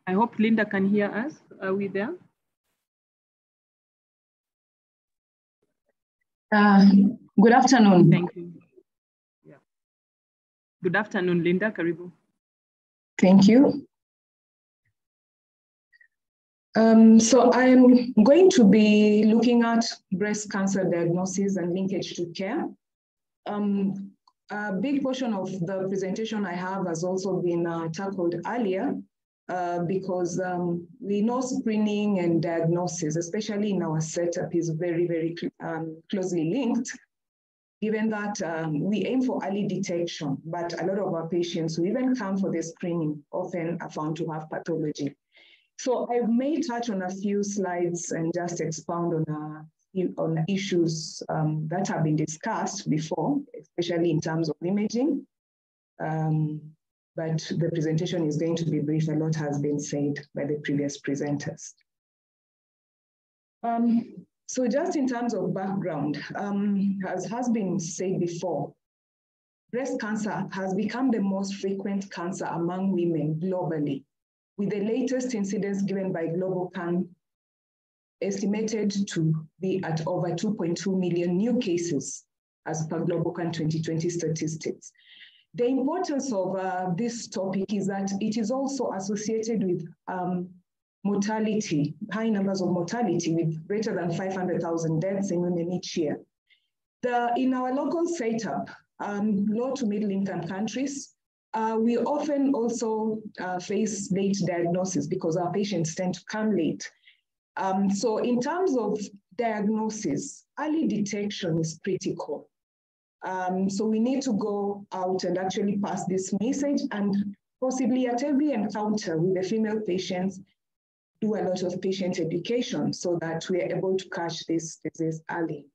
I hope Linda can hear us. Are we there? Uh, good afternoon. Thank you. Yeah. Good afternoon, Linda. Karibu. Thank you. Um, so I'm going to be looking at breast cancer diagnosis and linkage to care. Um, a big portion of the presentation I have has also been uh, tackled earlier, uh, because um, we know screening and diagnosis, especially in our setup, is very, very um, closely linked, given that um, we aim for early detection, but a lot of our patients who even come for the screening often are found to have pathology. So I may touch on a few slides and just expound on, uh, on issues um, that have been discussed before, especially in terms of imaging. Um, but the presentation is going to be brief. A lot has been said by the previous presenters. Um, so just in terms of background, um, as has been said before, breast cancer has become the most frequent cancer among women globally, with the latest incidence given by GloboCan estimated to be at over 2.2 million new cases as per GloboCan 2020 statistics. The importance of uh, this topic is that it is also associated with um, mortality, high numbers of mortality with greater than 500,000 deaths in women each year. The, in our local setup, um, low to middle income countries, uh, we often also uh, face late diagnosis because our patients tend to come late. Um, so in terms of diagnosis, early detection is critical. Um, so we need to go out and actually pass this message and possibly at every encounter with the female patients, do a lot of patient education so that we are able to catch this disease early.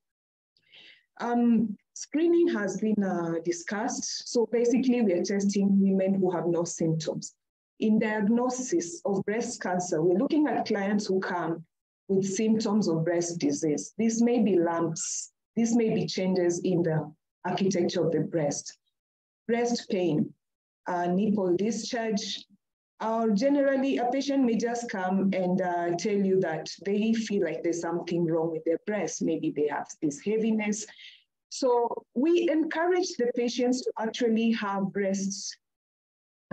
Um, screening has been uh, discussed. So basically we are testing women who have no symptoms. In diagnosis of breast cancer, we're looking at clients who come with symptoms of breast disease. This may be lumps. This may be changes in the architecture of the breast. Breast pain, uh, nipple discharge, or generally a patient may just come and uh, tell you that they feel like there's something wrong with their breast. Maybe they have this heaviness. So we encourage the patients to actually have breast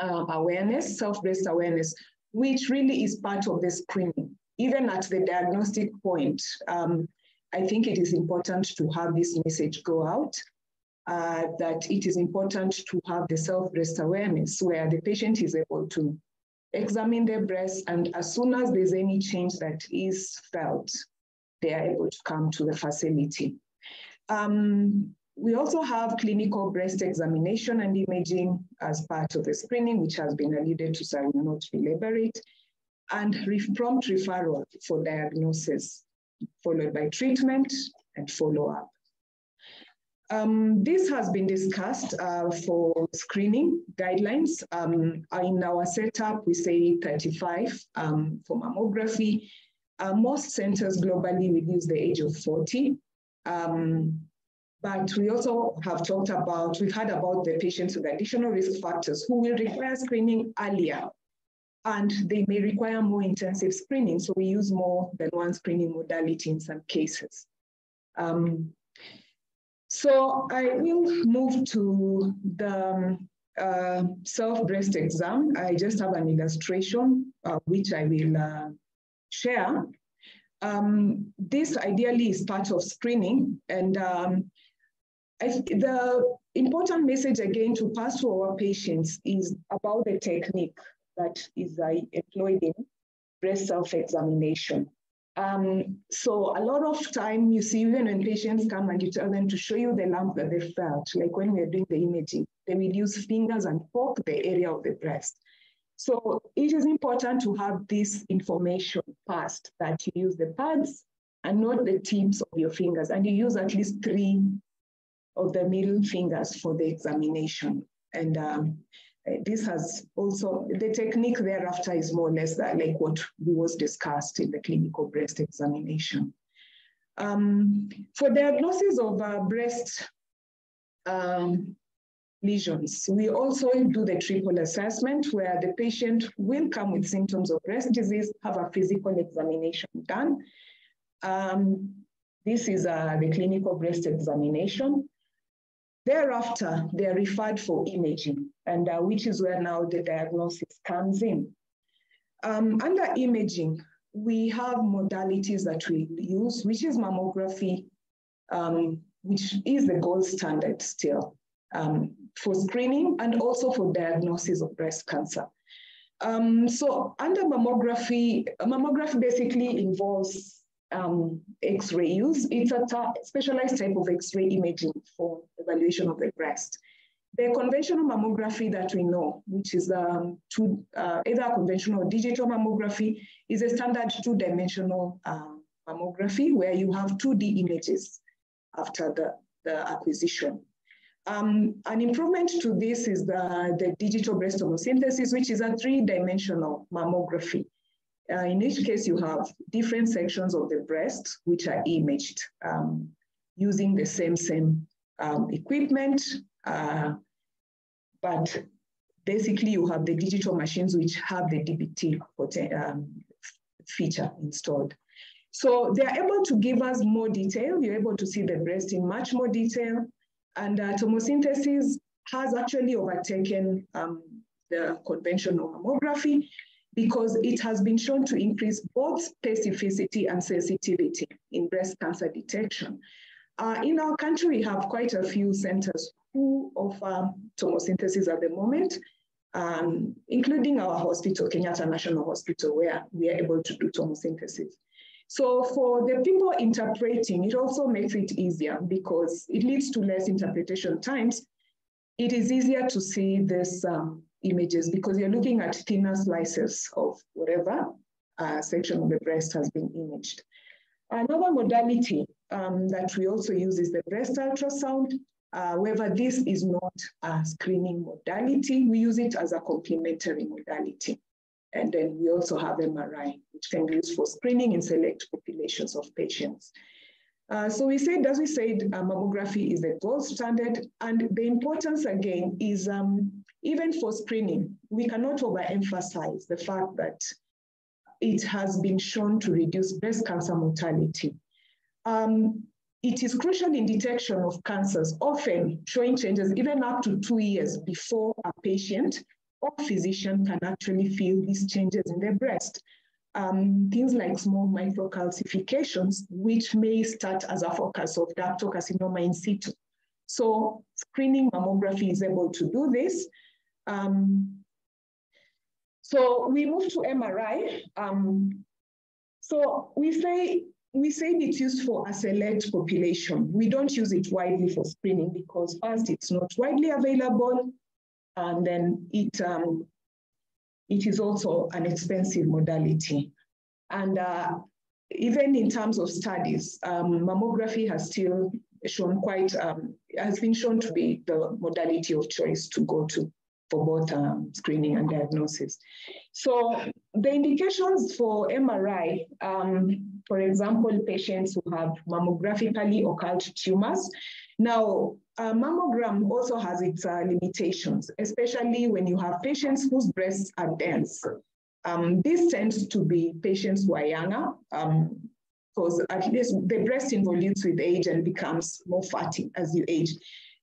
uh, awareness, self-breast awareness, which really is part of the screening even at the diagnostic point, um, I think it is important to have this message go out uh, that it is important to have the self-breast awareness where the patient is able to examine their breasts and as soon as there's any change that is felt, they are able to come to the facility. Um, we also have clinical breast examination and imaging as part of the screening, which has been alluded to, so I will not elaborate, and prompt referral for diagnosis, followed by treatment and follow-up. Um, this has been discussed uh, for screening guidelines. Um, in our setup, we say 35 um, for mammography. Uh, most centers globally reduce the age of 40. Um, but we also have talked about, we've heard about the patients with additional risk factors who will require screening earlier and they may require more intensive screening. So we use more than one screening modality in some cases. Um, so I will move to the uh, self-breast exam. I just have an illustration, uh, which I will uh, share. Um, this ideally is part of screening. And um, the important message again to pass to our patients is about the technique that is uh, employed in breast self-examination. Um, so a lot of time you see even when patients come and you tell them to show you the lump that they felt, like when we are doing the imaging, they will use fingers and poke the area of the breast. So it is important to have this information passed that you use the pads and not the tips of your fingers, and you use at least three of the middle fingers for the examination. And um, this has also, the technique thereafter is more or less that, like what was discussed in the clinical breast examination. Um, for diagnosis of uh, breast um, lesions, we also do the triple assessment where the patient will come with symptoms of breast disease, have a physical examination done. Um, this is uh, the clinical breast examination. Thereafter, they are referred for imaging, and uh, which is where now the diagnosis comes in. Um, under imaging, we have modalities that we use, which is mammography, um, which is the gold standard still um, for screening and also for diagnosis of breast cancer. Um, so under mammography, mammography basically involves um, X-ray use. It's a specialized type of X-ray imaging for evaluation of the breast. The conventional mammography that we know, which is um, two, uh, either conventional or digital mammography, is a standard two-dimensional uh, mammography where you have 2D images after the, the acquisition. Um, an improvement to this is the, the digital breast tomosynthesis, which is a three-dimensional mammography. Uh, in each case, you have different sections of the breast which are imaged um, using the same same um, equipment, uh, but basically you have the digital machines which have the DBT um, feature installed. So they're able to give us more detail. You're able to see the breast in much more detail. And uh, tomosynthesis has actually overtaken um, the conventional mammography because it has been shown to increase both specificity and sensitivity in breast cancer detection. Uh, in our country, we have quite a few centers who offer tomosynthesis at the moment, um, including our hospital, Kenyatta National Hospital, where we are able to do tomosynthesis. So for the people interpreting, it also makes it easier because it leads to less interpretation times. It is easier to see this um, images because you're looking at thinner slices of whatever uh, section of the breast has been imaged. Another modality um, that we also use is the breast ultrasound. Uh, however, this is not a screening modality. We use it as a complementary modality. And then we also have MRI, which can be used for screening in select populations of patients. Uh, so we said, as we said, uh, mammography is the gold standard. And the importance again is um, even for screening, we cannot overemphasize the fact that it has been shown to reduce breast cancer mortality. Um, it is crucial in detection of cancers, often showing changes even up to two years before a patient or physician can actually feel these changes in their breast. Um, things like small microcalcifications, which may start as a focus of ductal carcinoma in situ. So screening mammography is able to do this. Um, so we move to MRI. Um, so we say we say it's used for a select population. We don't use it widely for screening because first, it's not widely available and then it, um, it is also an expensive modality. And uh, even in terms of studies, um, mammography has still shown quite, um, has been shown to be the modality of choice to go to for both um, screening and diagnosis. So the indications for MRI, um, for example, patients who have mammographically occult tumors. Now, mammogram also has its uh, limitations, especially when you have patients whose breasts are dense. Um, this tends to be patients who are younger, because um, at least the breast involutes with age and becomes more fatty as you age.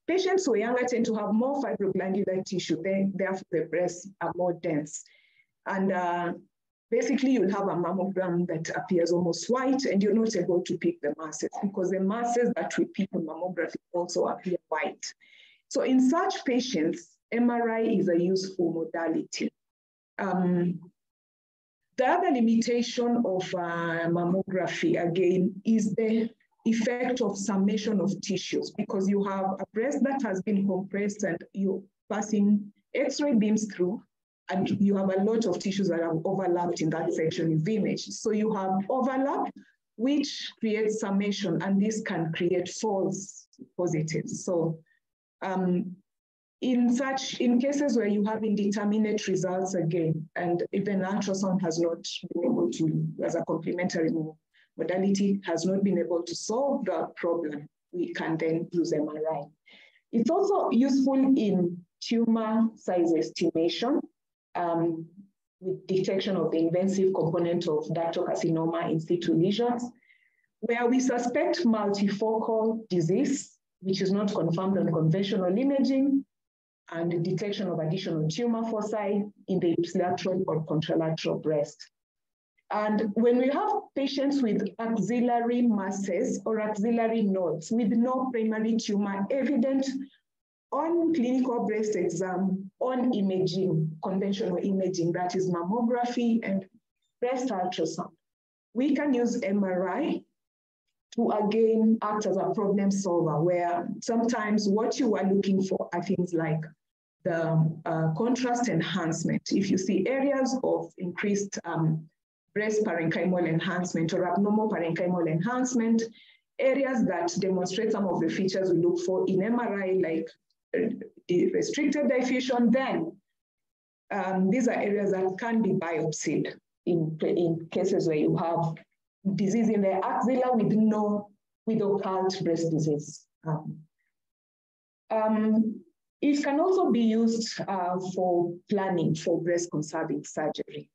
Patients who are younger tend to have more fibroglandular tissue, then therefore the breasts are more dense. And uh, basically you'll have a mammogram that appears almost white and you're not able to pick the masses because the masses that we pick on mammography also appear white. So in such patients, MRI is a useful modality. Um, the other limitation of uh, mammography, again, is the effect of summation of tissues because you have a breast that has been compressed and you're passing X-ray beams through and you have a lot of tissues that have overlapped in that section of image. So you have overlap, which creates summation, and this can create false positives. So um, in such, in cases where you have indeterminate results again, and even ultrasound has not been able to, as a complementary modality, has not been able to solve the problem, we can then use MRI. It's also useful in tumor size estimation um, with detection of the invasive component of ductal carcinoma in situ lesions, where we suspect multifocal disease, which is not confirmed on conventional imaging, and the detection of additional tumor foci in the ipsilateral or contralateral breast. And when we have patients with axillary masses or axillary nodes with no primary tumor evident on clinical breast exam, on imaging, conventional imaging, that is mammography and breast ultrasound, we can use MRI to again act as a problem solver where sometimes what you are looking for are things like the uh, contrast enhancement. If you see areas of increased um, breast parenchymal enhancement or abnormal parenchymal enhancement, areas that demonstrate some of the features we look for in MRI, like restricted diffusion, then um, these are areas that can be biopsied in, in cases where you have disease in the axilla with no, with occult breast disease. Um, um, it can also be used uh, for planning for breast conserving surgery.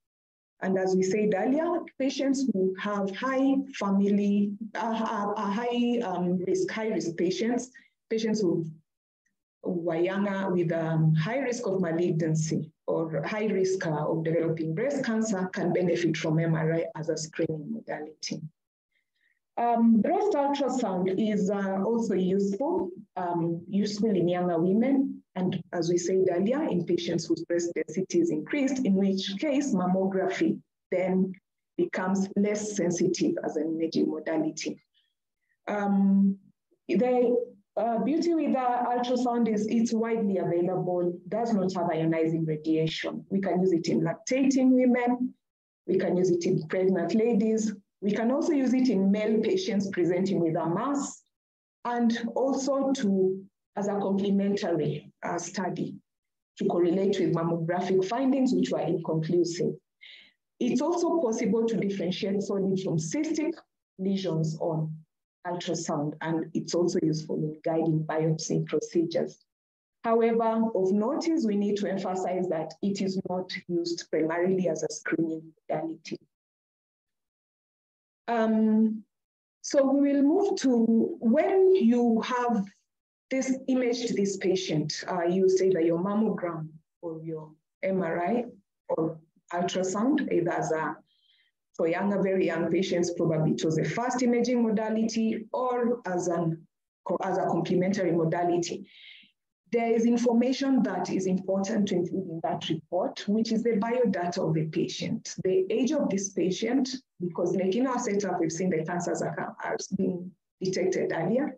And as we said earlier, patients who have high family, uh, high um, risk, high risk patients, patients who who are younger with a um, high risk of malignancy or high risk uh, of developing breast cancer can benefit from MRI as a screening modality. Um, breast ultrasound is uh, also useful, um, useful in younger women, and as we said earlier, in patients whose breast density is increased, in which case mammography then becomes less sensitive as an imaging modality. Um, the uh, beauty with the ultrasound is it's widely available, does not have ionizing radiation. We can use it in lactating women, we can use it in pregnant ladies, we can also use it in male patients presenting with a mass, and also to as a complementary uh, study to correlate with mammographic findings, which were inconclusive. It's also possible to differentiate solid from cystic lesions on ultrasound, and it's also useful in guiding biopsy procedures. However, of notice, we need to emphasize that it is not used primarily as a screening modality. Um, so we will move to when you have this image to this patient, uh, you say that your mammogram or your MRI or ultrasound, either as a for younger, very young patients, probably it was the first imaging modality or as an as a complementary modality. There is information that is important to include in that report, which is the biodata of the patient, the age of this patient, because like in our setup, we've seen the cancers are, are being detected earlier.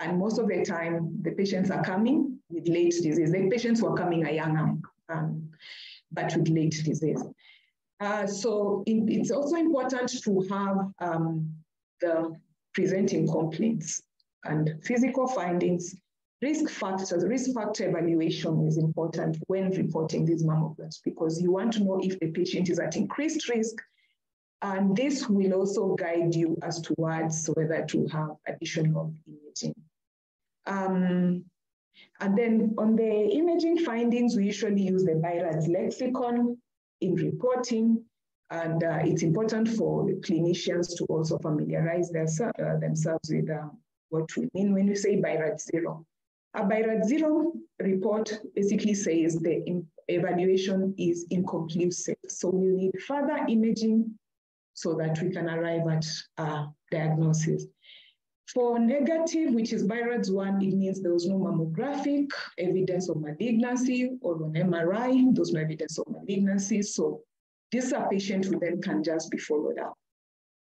And most of the time, the patients are coming with late disease. The patients who are coming are younger, um, but with late disease. Uh, so it, it's also important to have um, the presenting complaints and physical findings. Risk factors, risk factor evaluation is important when reporting these mammograms because you want to know if the patient is at increased risk. And this will also guide you as towards whether to have additional imaging. Um, and then on the imaging findings, we usually use the BI-RADS lexicon in reporting. And uh, it's important for the clinicians to also familiarize their, uh, themselves with uh, what we mean when we say BI-RADS zero. A BI-RADS zero report basically says the evaluation is inconclusive. So we need further imaging so that we can arrive at a diagnosis. For negative, which is BI-RADS 1, it means there was no mammographic evidence of malignancy or on MRI, there's no evidence of malignancy. So this a patient who then can just be followed up.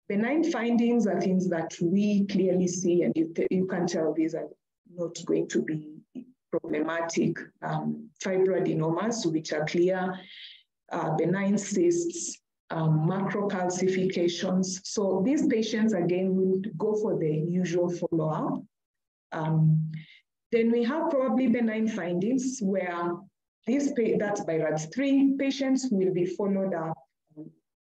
Benign findings are things that we clearly see, and you, you can tell these are not going to be problematic. Um, fibroadenomas, which are clear, uh, benign cysts, um, macrocalcifications. So these patients, again, will go for the usual follow-up. Um, then we have probably benign findings where this, that's BI-RADS 3 patients will be followed up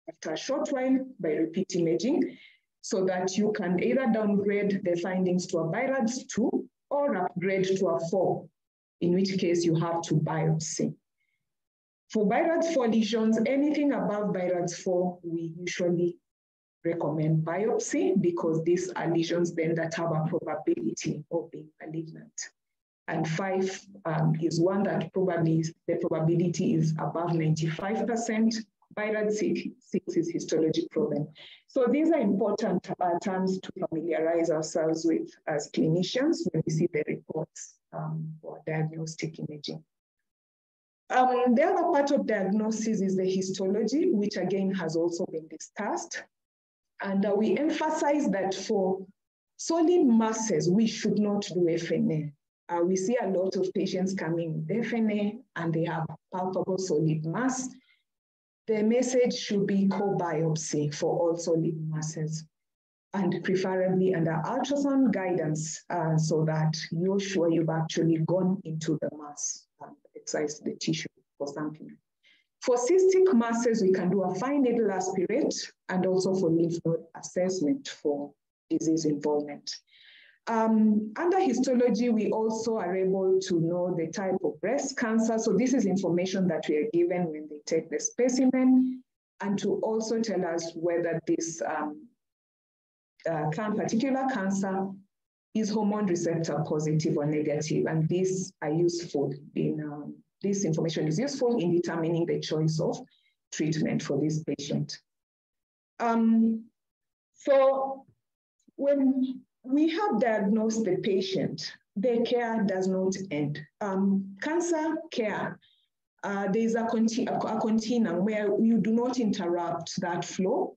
after a short while by repeat imaging so that you can either downgrade the findings to a BI-RADS 2 or upgrade to a 4, in which case you have to biopsy. For BI-RADS 4 lesions, anything above BI-RADS 4, we usually recommend biopsy because these are lesions then that have a probability of being malignant. And five um, is one that probably the probability is above 95%. BI-RADS 6, six is histology proven. So these are important uh, terms to familiarize ourselves with as clinicians when we see the reports um, for diagnostic imaging. Um, the other part of diagnosis is the histology, which again has also been discussed. And uh, we emphasize that for solid masses, we should not do FNA. Uh, we see a lot of patients coming with FNA and they have palpable solid mass. The message should be core biopsy for all solid masses and preferably under ultrasound guidance uh, so that you're sure you've actually gone into the mass excise the tissue for sampling. For cystic masses, we can do a fine needle aspirate and also for lymph node assessment for disease involvement. Um, under histology, we also are able to know the type of breast cancer. So this is information that we are given when they take the specimen and to also tell us whether this um, uh, particular cancer is hormone receptor positive or negative, and these are useful in um, this information is useful in determining the choice of treatment for this patient. Um, so when we have diagnosed the patient, the care does not end. Um, cancer care, uh, there is a, conti a continuum where you do not interrupt that flow.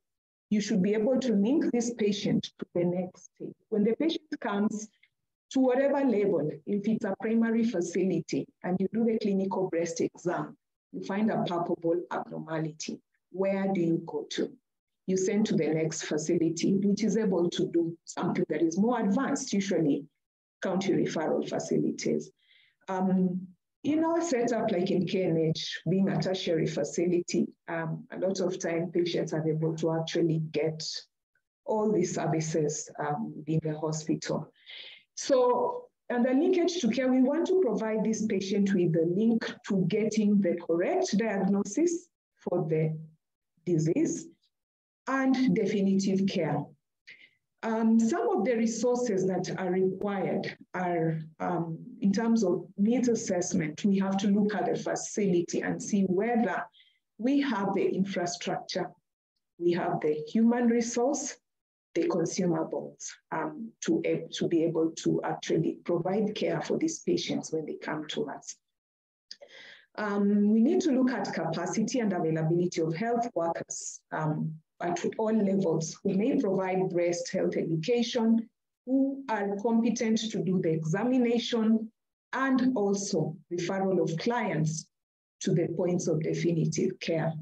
You should be able to link this patient to the next stage. When the patient comes to whatever level, if it's a primary facility and you do the clinical breast exam, you find a palpable abnormality, where do you go to? You send to the next facility, which is able to do something that is more advanced, usually county referral facilities. Um, in our setup, like in KNH, being a tertiary facility, um, a lot of time patients are able to actually get all these services um, in the hospital. So, and the linkage to care, we want to provide this patient with the link to getting the correct diagnosis for the disease and definitive care. Um, some of the resources that are required are um, in terms of needs assessment, we have to look at the facility and see whether we have the infrastructure, we have the human resource, the consumables um, to, to be able to actually provide care for these patients when they come to us. Um, we need to look at capacity and availability of health workers um, at all levels who may provide breast health education, who are competent to do the examination, and also referral of clients to the points of definitive care.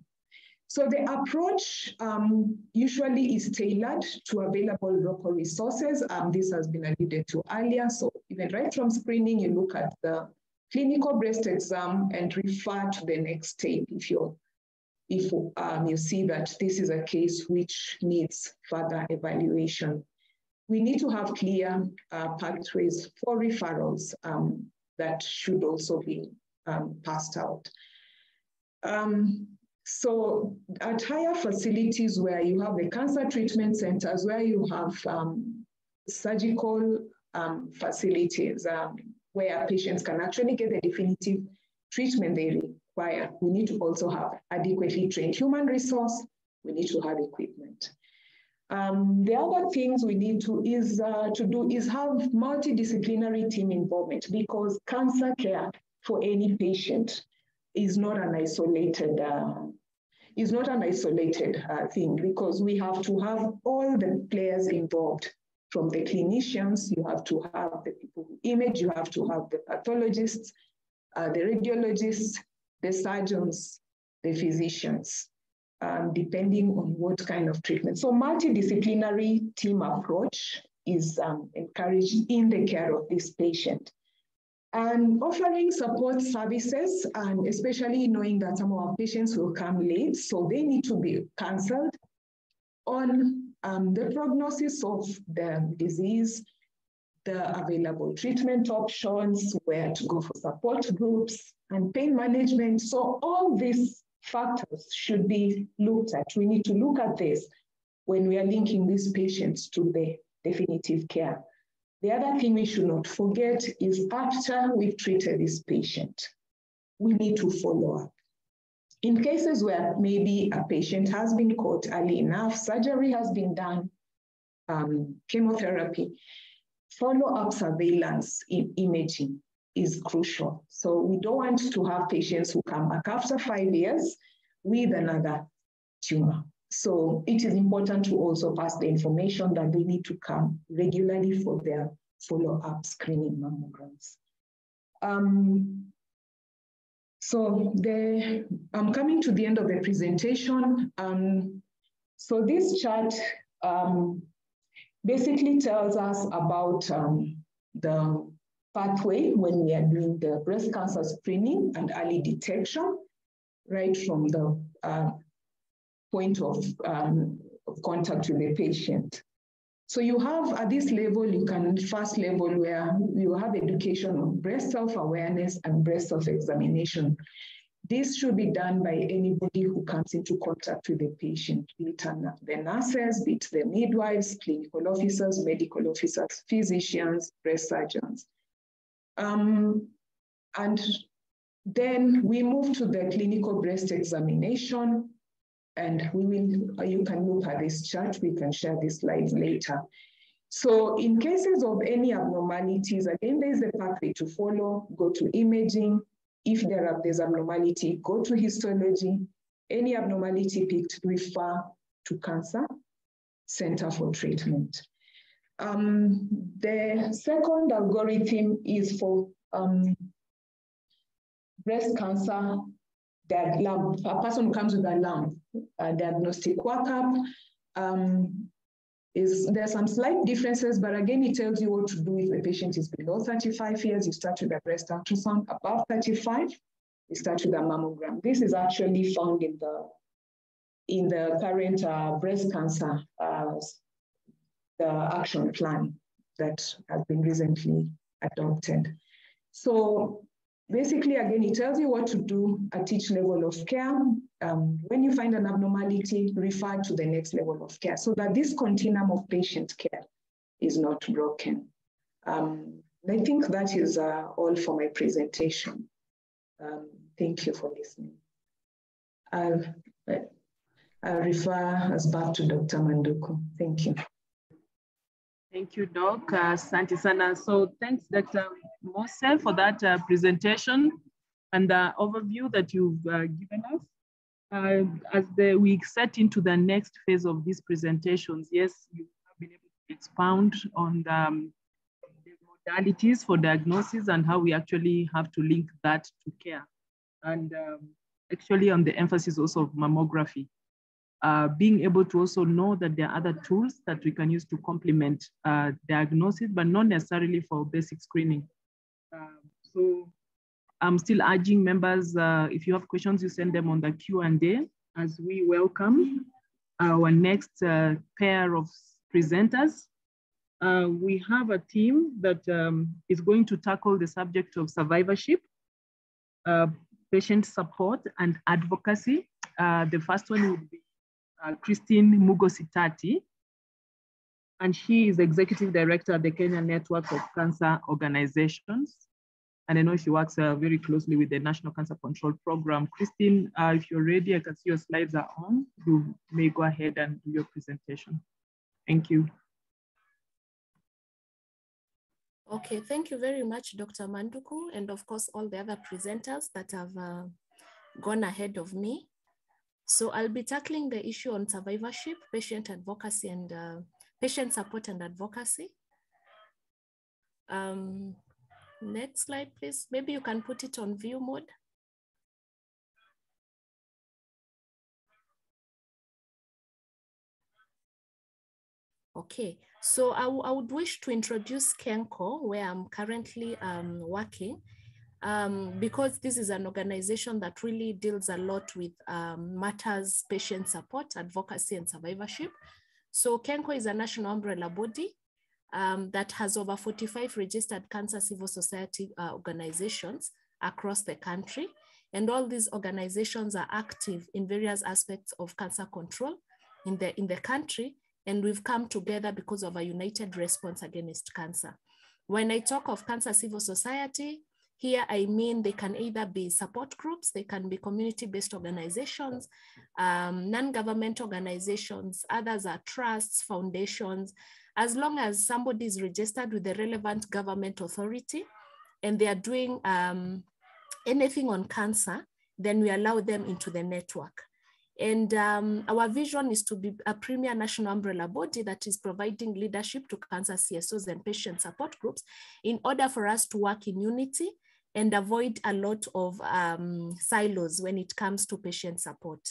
So the approach um, usually is tailored to available local resources. Um, this has been alluded to earlier. So even right from screening, you look at the clinical breast exam and refer to the next step if you if um, you see that this is a case which needs further evaluation. We need to have clear uh, pathways for referrals um, that should also be um, passed out. Um, so at higher facilities where you have the cancer treatment centers, where you have um, surgical um, facilities um, where patients can actually get the definitive treatment they require, we need to also have adequately trained human resource. We need to have equipment. Um, the other things we need to is uh, to do is have multidisciplinary team involvement because cancer care for any patient is not an isolated uh, is not an isolated uh, thing because we have to have all the players involved from the clinicians, you have to have the people who image, you have to have the pathologists, uh, the radiologists, the surgeons, the physicians, um, depending on what kind of treatment. So multidisciplinary team approach is um, encouraged in the care of this patient. And offering support services, and especially knowing that some of our patients will come late, so they need to be counseled on um, the prognosis of the disease, the available treatment options, where to go for support groups, and pain management. So all these factors should be looked at. We need to look at this when we are linking these patients to the definitive care. The other thing we should not forget is after we've treated this patient, we need to follow up. In cases where maybe a patient has been caught early enough, surgery has been done, um, chemotherapy, follow-up surveillance in imaging is crucial. So we don't want to have patients who come back after five years with another tumor. So it is important to also pass the information that they need to come regularly for their follow-up screening mammograms. Um, so the, I'm coming to the end of the presentation. Um, so this chart um, basically tells us about um, the pathway when we are doing the breast cancer screening and early detection, right from the uh, point of, um, of contact with the patient. So you have at this level, you can first level where you have education on breast self-awareness and breast self-examination. This should be done by anybody who comes into contact with the patient, be it the nurses, be it the midwives, clinical officers, medical officers, physicians, breast surgeons. Um, and then we move to the clinical breast examination, and we will, you can look at this chart, we can share this slide later. So in cases of any abnormalities, again, there's a pathway to follow, go to imaging. If there are, there's abnormality, go to histology. Any abnormality picked, refer to cancer center for treatment. Um, the second algorithm is for um, breast cancer, that a person who comes with a lump, a diagnostic workup, um, is are some slight differences, but again, it tells you what to do if the patient is below 35 years, you start with a breast ultrasound. Above 35, you start with a mammogram. This is actually found in the in the current uh, breast cancer uh, the action plan that has been recently adopted. So basically, again, it tells you what to do at each level of care. Um, when you find an abnormality, refer to the next level of care so that this continuum of patient care is not broken. Um, I think that is uh, all for my presentation. Um, thank you for listening. I'll, I'll refer us back to Dr. Manduku. Thank you. Thank you, Doc. Uh, Sana. So thanks, Dr. Mose, for that uh, presentation and the overview that you've uh, given us. Uh, as the, we set into the next phase of these presentations, yes, you have been able to expound on the, um, the modalities for diagnosis and how we actually have to link that to care. And um, actually on the emphasis also of mammography uh, being able to also know that there are other tools that we can use to complement uh, diagnosis, but not necessarily for basic screening. Uh, so I'm still urging members, uh, if you have questions, you send them on the Q&A as we welcome our next uh, pair of presenters. Uh, we have a team that um, is going to tackle the subject of survivorship, patient support, and advocacy. the first one would be uh, Christine Mugositati, and she is executive director at the Kenya Network of Cancer Organizations. And I know she works uh, very closely with the National Cancer Control Program. Christine, uh, if you're ready, I can see your slides are on. You may go ahead and do your presentation. Thank you. Okay, thank you very much, Dr. Manduku, and of course, all the other presenters that have uh, gone ahead of me. So I'll be tackling the issue on survivorship, patient advocacy and uh, patient support and advocacy. Um, next slide, please. Maybe you can put it on view mode. Okay, so I, I would wish to introduce KENCO, where I'm currently um, working um, because this is an organization that really deals a lot with um, matters, patient support, advocacy, and survivorship. So KENCO is a national umbrella body um, that has over 45 registered cancer civil society uh, organizations across the country. And all these organizations are active in various aspects of cancer control in the, in the country. And we've come together because of a united response against cancer. When I talk of cancer civil society, here, I mean they can either be support groups, they can be community-based organizations, um, non-government organizations, others are trusts, foundations, as long as somebody is registered with the relevant government authority and they are doing um, anything on cancer, then we allow them into the network. And um, our vision is to be a premier national umbrella body that is providing leadership to cancer CSOs and patient support groups in order for us to work in unity and avoid a lot of um, silos when it comes to patient support.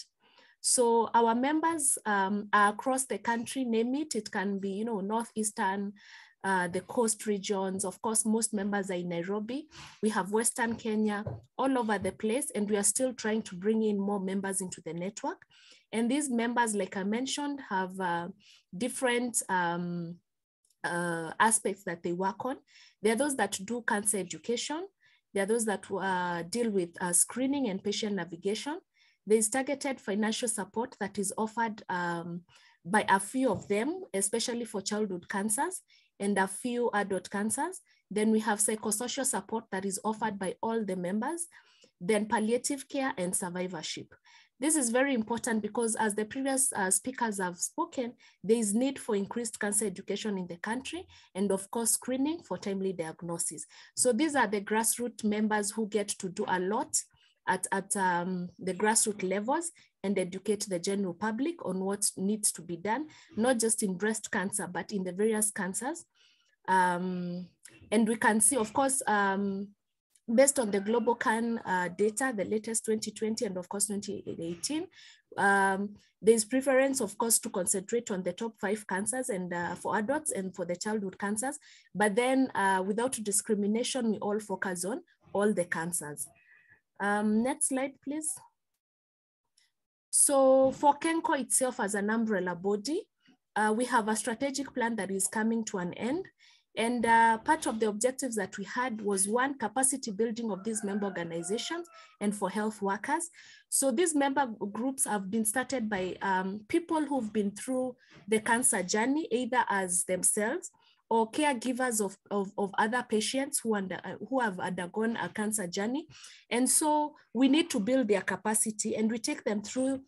So our members um, are across the country, name it, it can be, you know, Northeastern, uh, the coast regions. Of course, most members are in Nairobi. We have Western Kenya, all over the place, and we are still trying to bring in more members into the network. And these members, like I mentioned, have uh, different um, uh, aspects that they work on. There are those that do cancer education, There are those that uh, deal with uh, screening and patient navigation. There is targeted financial support that is offered um, by a few of them, especially for childhood cancers and a few adult cancers. Then we have psychosocial support that is offered by all the members, then palliative care and survivorship. This is very important because as the previous uh, speakers have spoken, there is need for increased cancer education in the country and of course screening for timely diagnosis. So these are the grassroots members who get to do a lot at, at um, the grassroots levels and educate the general public on what needs to be done, not just in breast cancer, but in the various cancers. Um, and we can see, of course, um, based on the GloboCan uh, data, the latest 2020 and of course 2018, um, there's preference, of course, to concentrate on the top five cancers and uh, for adults and for the childhood cancers. But then uh, without discrimination, we all focus on all the cancers. Um, next slide, please. So for KENCO itself as an umbrella body, uh, we have a strategic plan that is coming to an end. And uh, part of the objectives that we had was one, capacity building of these member organizations and for health workers. So these member groups have been started by um, people who've been through the cancer journey, either as themselves or caregivers of, of, of other patients who, under, who have undergone a cancer journey. And so we need to build their capacity and we take them through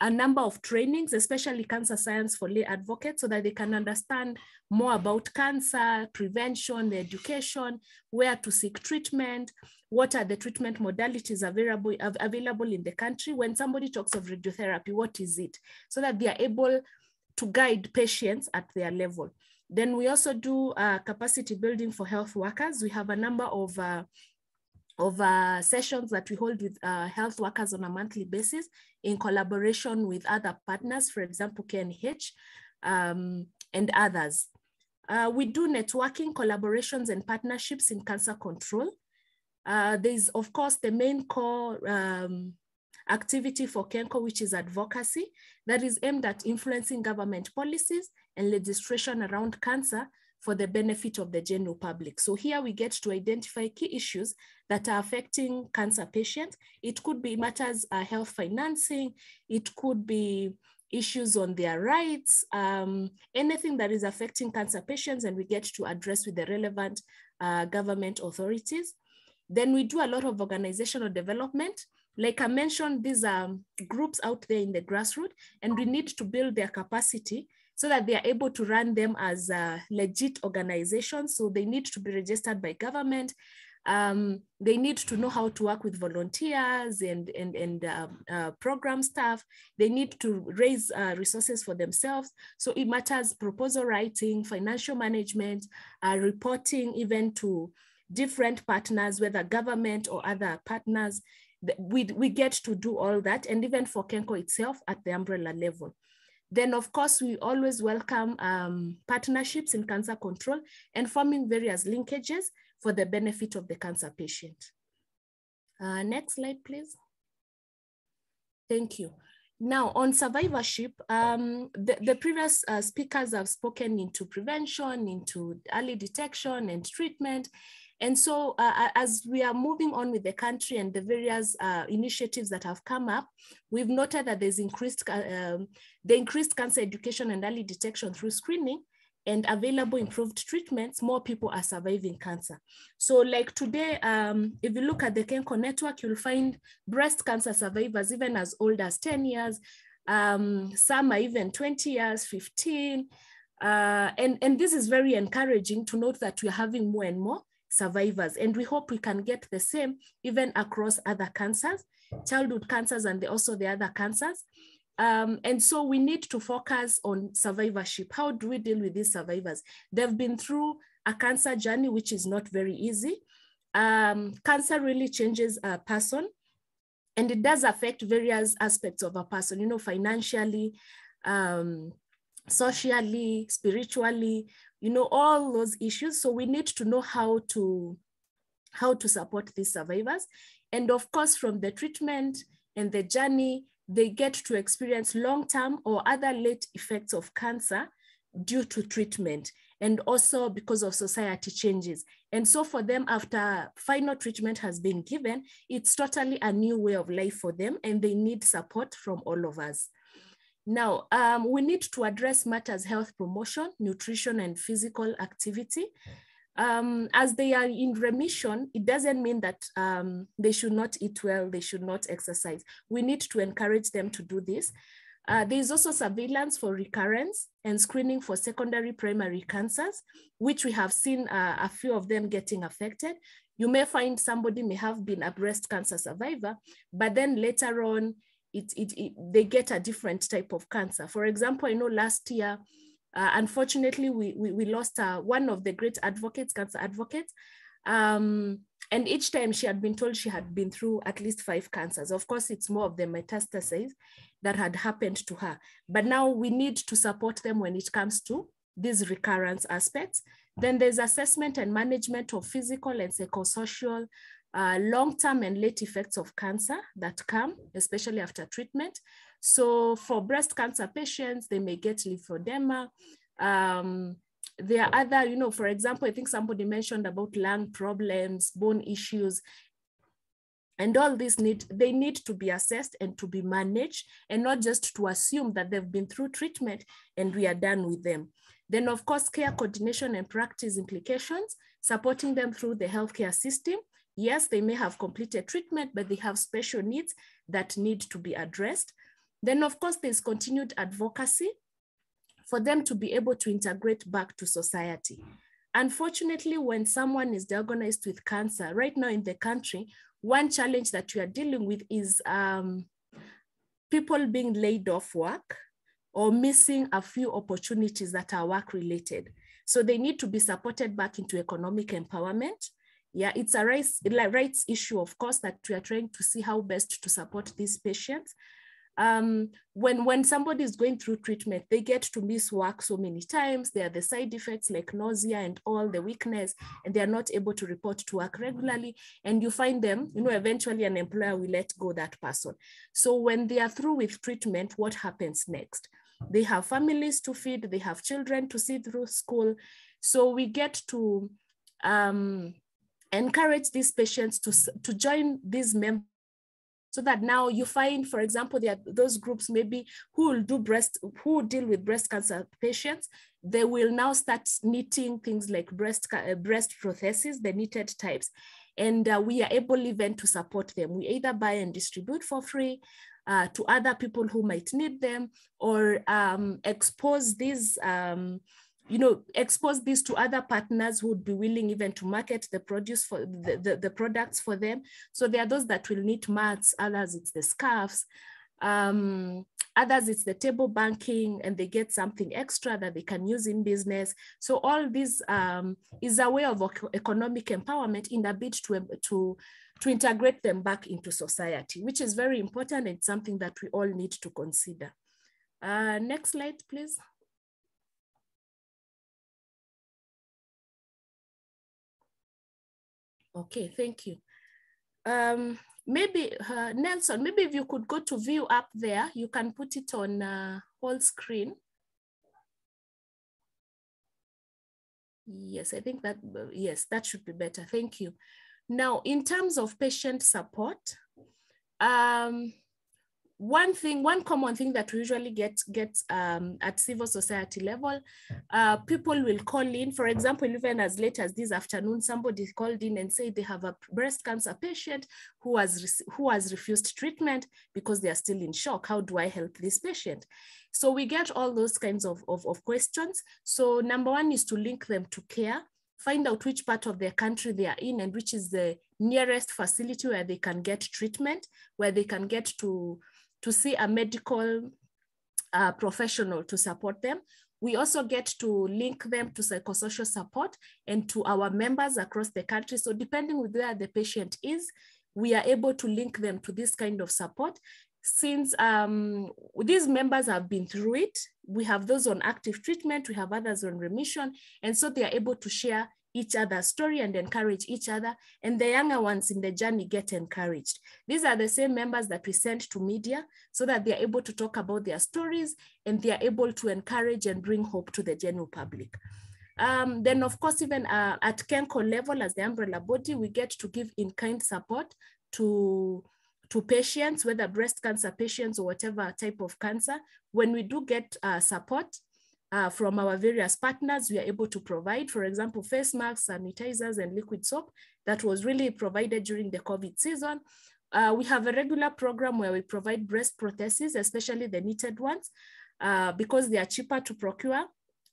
a number of trainings, especially cancer science for lay advocates, so that they can understand more about cancer, prevention, the education, where to seek treatment, what are the treatment modalities available, available in the country. When somebody talks of radiotherapy, what is it? So that they are able to guide patients at their level. Then we also do uh, capacity building for health workers. We have a number of uh, of uh, sessions that we hold with uh, health workers on a monthly basis in collaboration with other partners, for example, KNH um, and others. Uh, we do networking, collaborations and partnerships in cancer control. Uh, there's of course the main core um, activity for KENCO, which is advocacy that is aimed at influencing government policies and legislation around cancer for the benefit of the general public. So here we get to identify key issues that are affecting cancer patients. It could be matters uh, health financing, it could be issues on their rights, um, anything that is affecting cancer patients and we get to address with the relevant uh, government authorities. Then we do a lot of organizational development. Like I mentioned, these are groups out there in the grassroots and we need to build their capacity so that they are able to run them as legit organizations. So they need to be registered by government. Um, they need to know how to work with volunteers and, and, and uh, uh, program staff. They need to raise uh, resources for themselves. So it matters proposal writing, financial management, uh, reporting even to different partners, whether government or other partners. We, we get to do all that and even for KENCO itself at the umbrella level. Then of course, we always welcome um, partnerships in cancer control and forming various linkages for the benefit of the cancer patient. Uh, next slide, please. Thank you. Now on survivorship, um, the, the, previous uh, speakers have spoken into prevention, into early detection and treatment. And so uh, as we are moving on with the country and the various uh, initiatives that have come up, we've noted that there's increased, uh, um, the increased cancer education and early detection through screening and available improved treatments, more people are surviving cancer. So like today, um, if you look at the KENCO network, you'll find breast cancer survivors even as old as 10 years, um, some are even 20 years, 15. Uh, and, and this is very encouraging to note that we're having more and more survivors. And we hope we can get the same even across other cancers, childhood cancers and also the other cancers. Um, and so we need to focus on survivorship. How do we deal with these survivors? They've been through a cancer journey, which is not very easy. Um, cancer really changes a person and it does affect various aspects of a person, you know, financially, um, socially, spiritually, you know, all those issues. So we need to know how to, how to support these survivors. And of course, from the treatment and the journey, they get to experience long-term or other late effects of cancer due to treatment. and also because of society changes. And so for them, after final treatment has been given, it's totally a new way of life for them and they need support from all of us. Now, um, we need to address matters health promotion, nutrition, and physical activity. Um, as they are in remission, it doesn't mean that um, they should not eat well, they should not exercise. We need to encourage them to do this. Uh, there is also surveillance for recurrence and screening for secondary primary cancers, which we have seen uh, a few of them getting affected. You may find somebody may have been a breast cancer survivor, but then later on, it, it, it they get a different type of cancer. For example, I know last year, uh, unfortunately, we, we, we lost uh, one of the great advocates, cancer advocates. Um, and each time she had been told she had been through at least five cancers. Of course, it's more of the metastases that had happened to her. But now we need to support them when it comes to these recurrence aspects. Then there's assessment and management of physical and psychosocial uh, long-term and late effects of cancer that come, especially after treatment. So for breast cancer patients, they may get lymphedema. Um, there are other, you know, for example, I think somebody mentioned about lung problems, bone issues, and all these need, they need to be assessed and to be managed and not just to assume that they've been through treatment and we are done with them. Then of course, care coordination and practice implications, supporting them through the healthcare system. Yes, they may have completed treatment, but they have special needs that need to be addressed. Then of course, there's continued advocacy for them to be able to integrate back to society. Unfortunately, when someone is diagnosed with cancer, right now in the country, one challenge that we are dealing with is um, people being laid off work or missing a few opportunities that are work related. So they need to be supported back into economic empowerment. Yeah, it's a rights, rights issue, of course, that we are trying to see how best to support these patients um, when, when somebody is going through treatment, they get to miss work so many times. There are the side effects like nausea and all the weakness, and they are not able to report to work regularly. And you find them, you know, eventually an employer will let go that person. So when they are through with treatment, what happens next? They have families to feed, they have children to see through school. So we get to um, encourage these patients to, to join these members so that now you find, for example, there are those groups maybe who will do breast, who deal with breast cancer patients, they will now start knitting things like breast, uh, breast prostheses, the knitted types. And uh, we are able even to support them. We either buy and distribute for free uh, to other people who might need them or um, expose these um, you know, expose this to other partners who would be willing even to market the produce for the, the, the products for them. So there are those that will need mats, others it's the scarves, um, others it's the table banking and they get something extra that they can use in business. So all this um, is a way of economic empowerment in a bid to, to, to integrate them back into society, which is very important and something that we all need to consider. Uh, next slide, please. Okay, thank you. Um, maybe uh, Nelson, maybe if you could go to view up there, you can put it on uh, whole screen. Yes, I think that, yes, that should be better. Thank you. Now, in terms of patient support, um, one thing, one common thing that we usually get get um, at civil society level, uh, people will call in. For example, even as late as this afternoon, somebody called in and said they have a breast cancer patient who has who has refused treatment because they are still in shock. How do I help this patient? So we get all those kinds of, of, of questions. So number one is to link them to care find out which part of their country they are in and which is the nearest facility where they can get treatment, where they can get to to see a medical uh, professional to support them. We also get to link them to psychosocial support and to our members across the country. So depending with where the patient is, we are able to link them to this kind of support. Since um, these members have been through it, we have those on active treatment, we have others on remission, and so they are able to share each other's story and encourage each other. And the younger ones in the journey get encouraged. These are the same members that we send to media so that they're able to talk about their stories and they are able to encourage and bring hope to the general public. Um, then of course, even uh, at KENCO level as the umbrella body, we get to give in-kind support to, to patients, whether breast cancer patients or whatever type of cancer. When we do get uh, support, uh, from our various partners, we are able to provide, for example, face masks, sanitizers, and liquid soap that was really provided during the COVID season. Uh, we have a regular program where we provide breast prostheses, especially the knitted ones, uh, because they are cheaper to procure.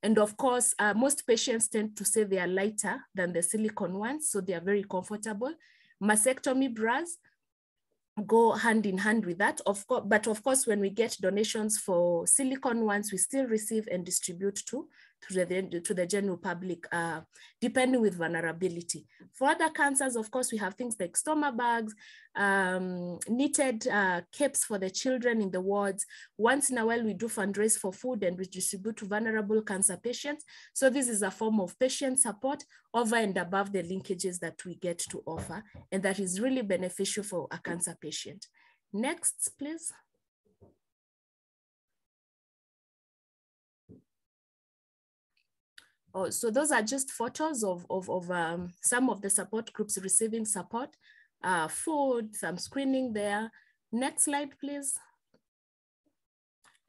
And of course, uh, most patients tend to say they are lighter than the silicone ones, so they are very comfortable. Mastectomy bras, go hand in hand with that. Of course, but of course, when we get donations for silicon ones, we still receive and distribute to, to, the, to the general public, uh, depending with vulnerability. For other cancers, of course, we have things like stoma bags, um, knitted uh, capes for the children in the wards. Once in a while, we do fundraise for food and we distribute to vulnerable cancer patients. So this is a form of patient support over and above the linkages that we get to offer. And that is really beneficial for a cancer patient. Next, please. Oh, so those are just photos of, of, of um, some of the support groups receiving support, uh, food, some screening there. Next slide, please.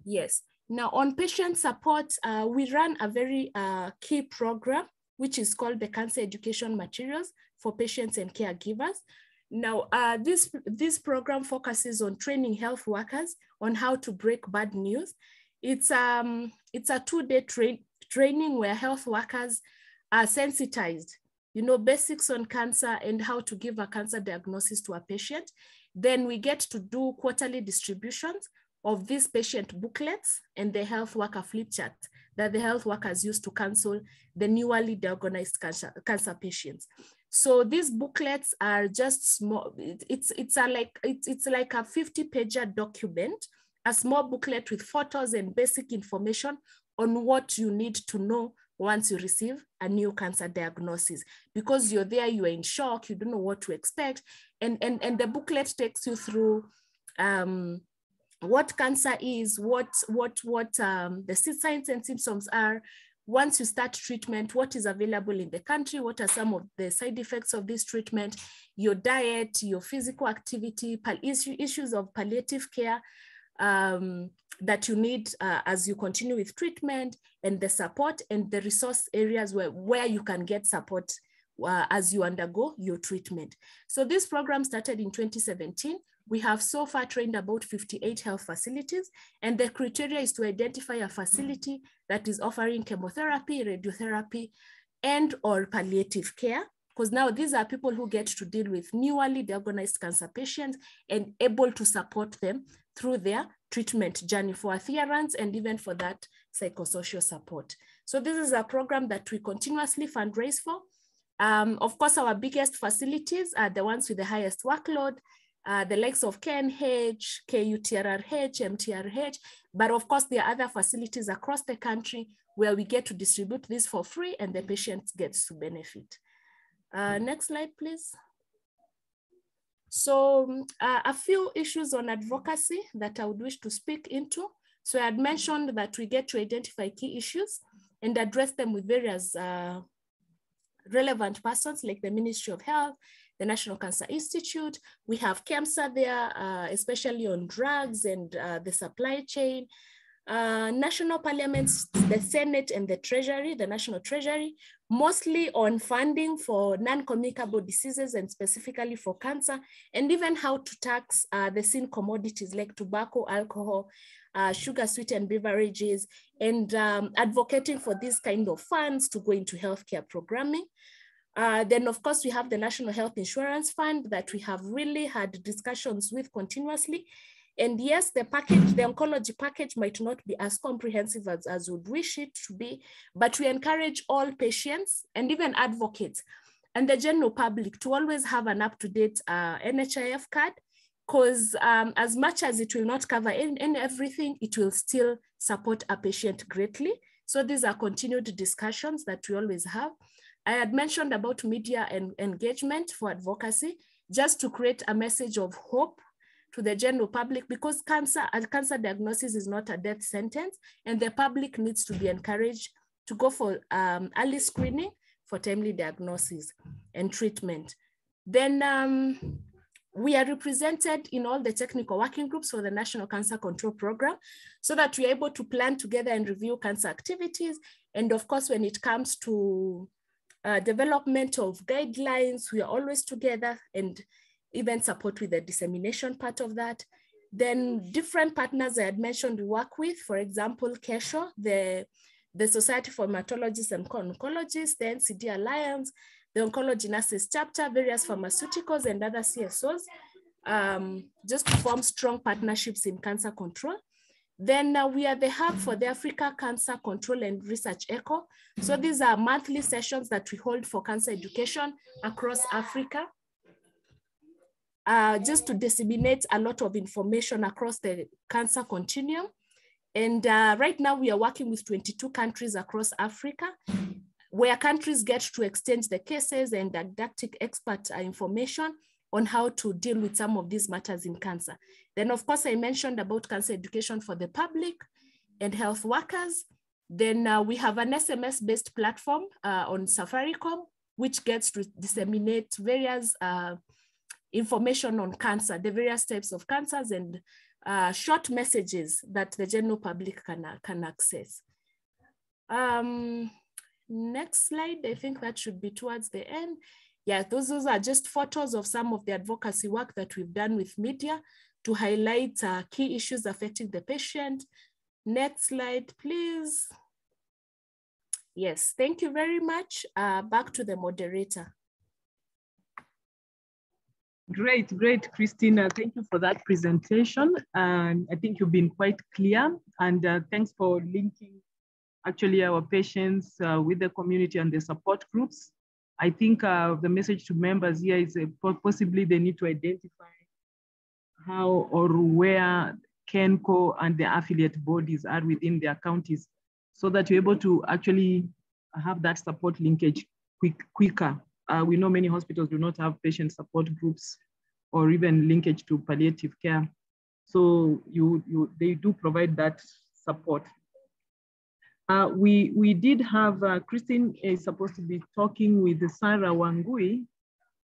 Yes, now on patient support, uh, we run a very uh, key program, which is called the Cancer Education Materials for Patients and Caregivers. Now, uh, this, this program focuses on training health workers on how to break bad news. It's, um, it's a two-day train, training where health workers are sensitized, you know, basics on cancer and how to give a cancer diagnosis to a patient. Then we get to do quarterly distributions of these patient booklets and the health worker flip chart that the health workers use to counsel the newly diagnosed cancer, cancer patients. So these booklets are just small, it's, it's, a like, it's, it's like a 50 pager document, a small booklet with photos and basic information on what you need to know once you receive a new cancer diagnosis. Because you're there you're in shock you don't know what to expect. And and, and the booklet takes you through um, what cancer is what what what um, the signs and symptoms are. Once you start treatment what is available in the country what are some of the side effects of this treatment your diet your physical activity issues of palliative care um, that you need uh, as you continue with treatment and the support and the resource areas where, where you can get support uh, as you undergo your treatment. So this program started in 2017. We have so far trained about 58 health facilities and the criteria is to identify a facility that is offering chemotherapy, radiotherapy, and or palliative care because now these are people who get to deal with newly diagnosed cancer patients and able to support them through their treatment journey for adherence and even for that psychosocial support. So this is a program that we continuously fundraise for. Um, of course, our biggest facilities are the ones with the highest workload, uh, the likes of KNH, KUTRRH, MTRH, but of course there are other facilities across the country where we get to distribute this for free and the patient gets to benefit. Uh, next slide, please. So um, uh, a few issues on advocacy that I would wish to speak into. So I had mentioned that we get to identify key issues and address them with various uh, relevant persons like the Ministry of Health, the National Cancer Institute. We have KEMSA there, uh, especially on drugs and uh, the supply chain. Uh, national parliaments, the Senate and the Treasury, the National Treasury, mostly on funding for non-communicable diseases and specifically for cancer, and even how to tax uh, the sin commodities like tobacco, alcohol, uh, sugar sweetened beverages, and um, advocating for these kind of funds to go into healthcare programming. Uh, then of course we have the National Health Insurance Fund that we have really had discussions with continuously and yes, the package, the oncology package might not be as comprehensive as, as would wish it to be, but we encourage all patients and even advocates and the general public to always have an up-to-date uh, NHIF card because um, as much as it will not cover in, in everything, it will still support a patient greatly. So these are continued discussions that we always have. I had mentioned about media and engagement for advocacy, just to create a message of hope to the general public because cancer, and cancer diagnosis is not a death sentence and the public needs to be encouraged to go for um, early screening for timely diagnosis and treatment. Then um, we are represented in all the technical working groups for the National Cancer Control Program so that we're able to plan together and review cancer activities. And of course, when it comes to uh, development of guidelines, we are always together and even support with the dissemination part of that. Then different partners I had mentioned we work with, for example, KESHO, the, the Society for Hematologists and Oncologists, the NCD Alliance, the Oncology Nurses Chapter, various pharmaceuticals and other CSOs, um, just to form strong partnerships in cancer control. Then uh, we are the hub for the Africa Cancer Control and Research ECHO. So these are monthly sessions that we hold for cancer education across Africa. Uh, just to disseminate a lot of information across the cancer continuum. And uh, right now we are working with 22 countries across Africa, where countries get to exchange the cases and didactic expert uh, information on how to deal with some of these matters in cancer. Then of course I mentioned about cancer education for the public and health workers. Then uh, we have an SMS-based platform uh, on Safaricom, which gets to disseminate various uh, information on cancer, the various types of cancers and uh, short messages that the general public can, can access. Um, next slide, I think that should be towards the end. Yeah, those, those are just photos of some of the advocacy work that we've done with media to highlight uh, key issues affecting the patient. Next slide, please. Yes, thank you very much. Uh, back to the moderator. Great, great, Christina. Thank you for that presentation. And I think you've been quite clear. And uh, thanks for linking actually our patients uh, with the community and the support groups. I think uh, the message to members here is uh, possibly they need to identify how or where KENCO and the affiliate bodies are within their counties so that you're able to actually have that support linkage quick, quicker uh, we know many hospitals do not have patient support groups or even linkage to palliative care. So you, you, they do provide that support. Uh, we, we did have, uh, Christine is supposed to be talking with Sarah Wangui.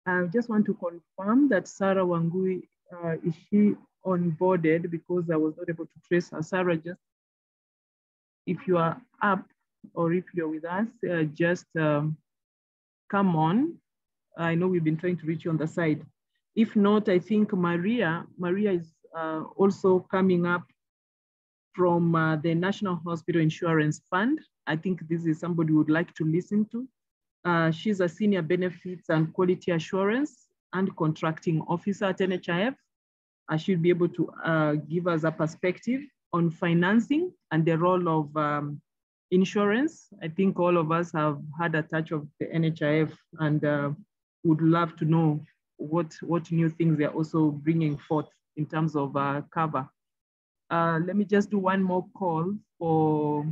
I just want to confirm that Sarah Wangui, uh, is she onboarded because I was not able to trace her. Sarah, just if you are up or if you're with us, uh, just um, come on. I know we've been trying to reach you on the side. If not, I think Maria, Maria is uh, also coming up from uh, the National Hospital Insurance Fund. I think this is somebody would like to listen to. Uh, she's a senior benefits and quality assurance and contracting officer at NHIF. I should be able to uh, give us a perspective on financing and the role of um, insurance. I think all of us have had a touch of the NHIF and uh, would love to know what, what new things they're also bringing forth in terms of uh, cover. Uh, let me just do one more call for,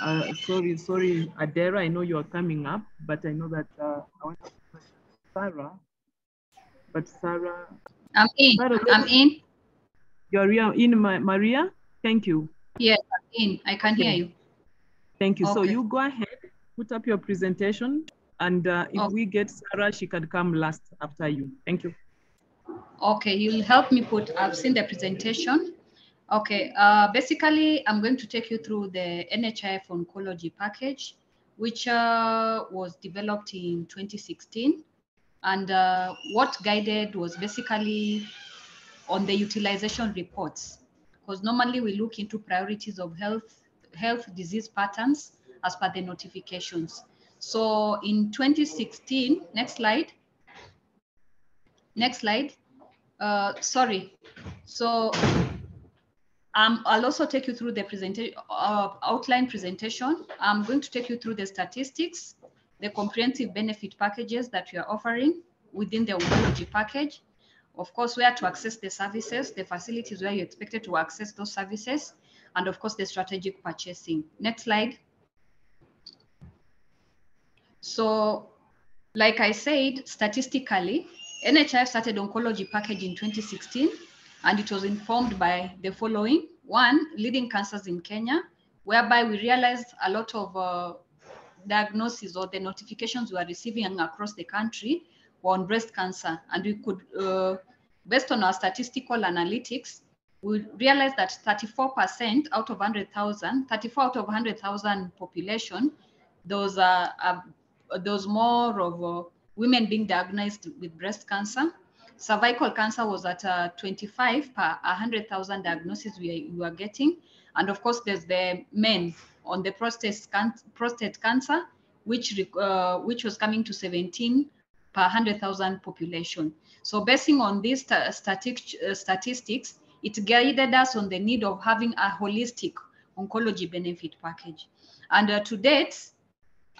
uh, sorry, sorry, Adera, I know you are coming up, but I know that uh, I want to Sarah, but Sarah. I'm in, Sarah, I'm in. You're in, Maria? Thank you. Yes, I'm in, I can okay. hear you. Thank you. Okay. So you go ahead, put up your presentation, and uh, if Okay. we get Sarah, she can come last after you. Thank you. Okay, you'll help me put, I've seen the presentation. Okay, uh, basically, I'm going to take you through the NHIF oncology package, which uh, was developed in 2016. And uh, what guided was basically on the utilization reports, because normally we look into priorities of health, health disease patterns as per the notifications. So in 2016, next slide. Next slide. Uh, sorry. So um, I'll also take you through the presentation, uh, outline presentation. I'm going to take you through the statistics, the comprehensive benefit packages that we are offering within the oncology package. Of course, where to access the services, the facilities where you're expected to access those services, and of course, the strategic purchasing. Next slide. So, like I said, statistically, NHIF started oncology package in 2016, and it was informed by the following. One, leading cancers in Kenya. whereby we realized a lot of uh, diagnoses or the notifications we are receiving across the country were on breast cancer. And we could, uh, based on our statistical analytics, we realized that 34% out of 100,000, 34 out of 100,000 population, those are, are those more of uh, women being diagnosed with breast cancer. Cervical cancer was at uh, 25 per 100,000 diagnoses we, we getting. And of course, there's the men on the prostate, can prostate cancer, which, uh, which was coming to 17 per 100,000 population. So basing on these uh, statistics, it guided us on the need of having a holistic oncology benefit package. And uh, to date,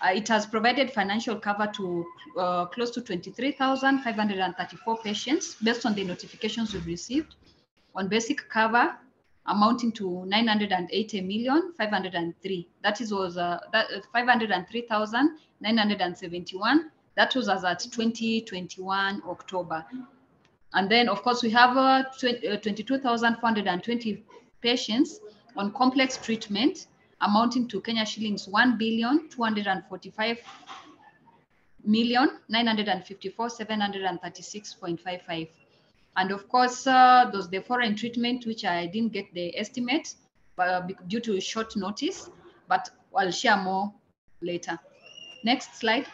uh, it has provided financial cover to uh, close to 23,534 patients based on the notifications we've received on basic cover amounting to 980 million 503 that is was uh, uh, 503,971 that was as at 2021 October and then of course we have uh, 22,420 patients on complex treatment amounting to Kenya shillings 1 billion 245 million 954 736.55 and of course uh, there's the foreign treatment which I didn't get the estimate uh, due to short notice but I'll share more later. Next slide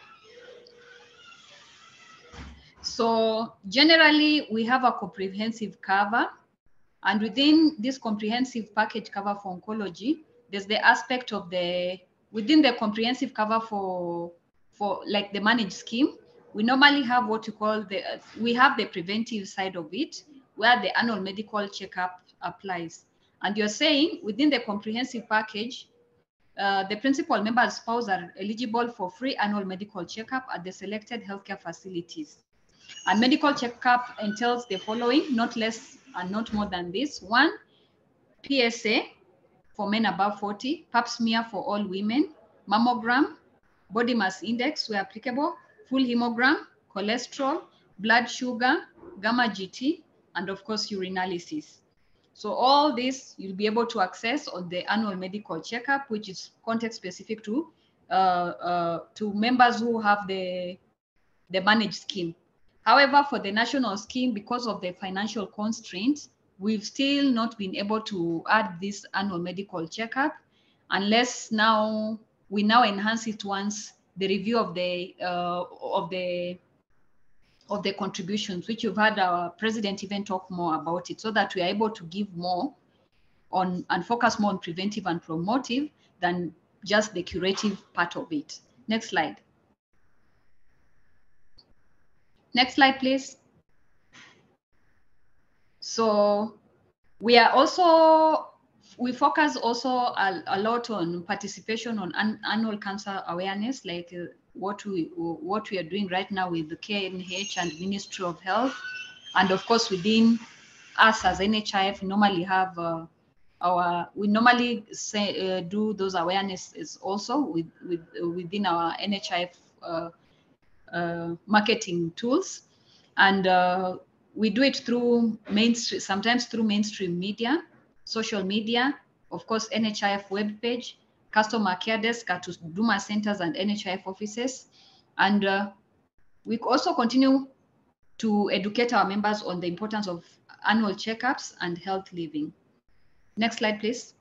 so generally we have a comprehensive cover and within this comprehensive package cover for oncology there's the aspect of the within the comprehensive cover for for like the managed scheme we normally have what you call the we have the preventive side of it where the annual medical checkup applies. And you're saying within the comprehensive package uh, the principal member's spouse are eligible for free annual medical checkup at the selected healthcare facilities and medical checkup entails the following not less and not more than this one psa for men above 40, pap smear for all women, mammogram, body mass index where applicable, full hemogram, cholesterol, blood sugar, gamma GT, and of course urinalysis. So all this you'll be able to access on the annual medical checkup, which is context specific to uh, uh, to members who have the the managed scheme. However, for the national scheme, because of the financial constraints, we've still not been able to add this annual medical checkup unless now we now enhance it once the review of the uh, of the of the contributions, which you've had our president even talk more about it, so that we are able to give more on and focus more on preventive and promotive than just the curative part of it. Next slide. Next slide, please. So we are also we focus also a, a lot on participation on an, annual cancer awareness, like uh, what we what we are doing right now with the KNH and Ministry of Health, and of course within us as NHIF normally have uh, our we normally say uh, do those awarenesses also with, with within our NHIF uh, marketing tools, and uh, we do it through mainstream, sometimes through mainstream media, social media, of course, NHIF webpage, customer care desk at Duma centers and NHIF offices. And uh, we also continue to educate our members on the importance of annual checkups and health living. Next slide, please.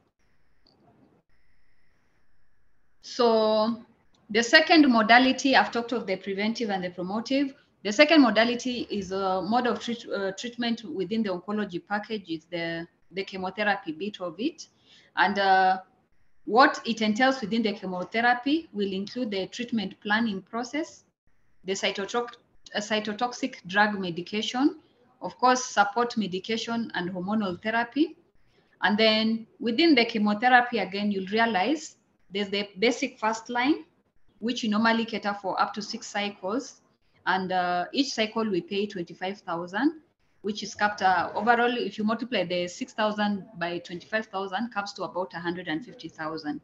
So the second modality, I've talked of the preventive and the promotive. The second modality is a mode of treat, uh, treatment within the oncology package is the, the chemotherapy bit of it. And uh, what it entails within the chemotherapy will include the treatment planning process, the cytotoxic, uh, cytotoxic drug medication, of course, support medication and hormonal therapy. And then within the chemotherapy, again, you'll realize there's the basic first line, which you normally cater for up to six cycles and uh, each cycle we pay 25,000, which is capped uh, overall. If you multiply the 6,000 by 25,000, comes to about 150,000.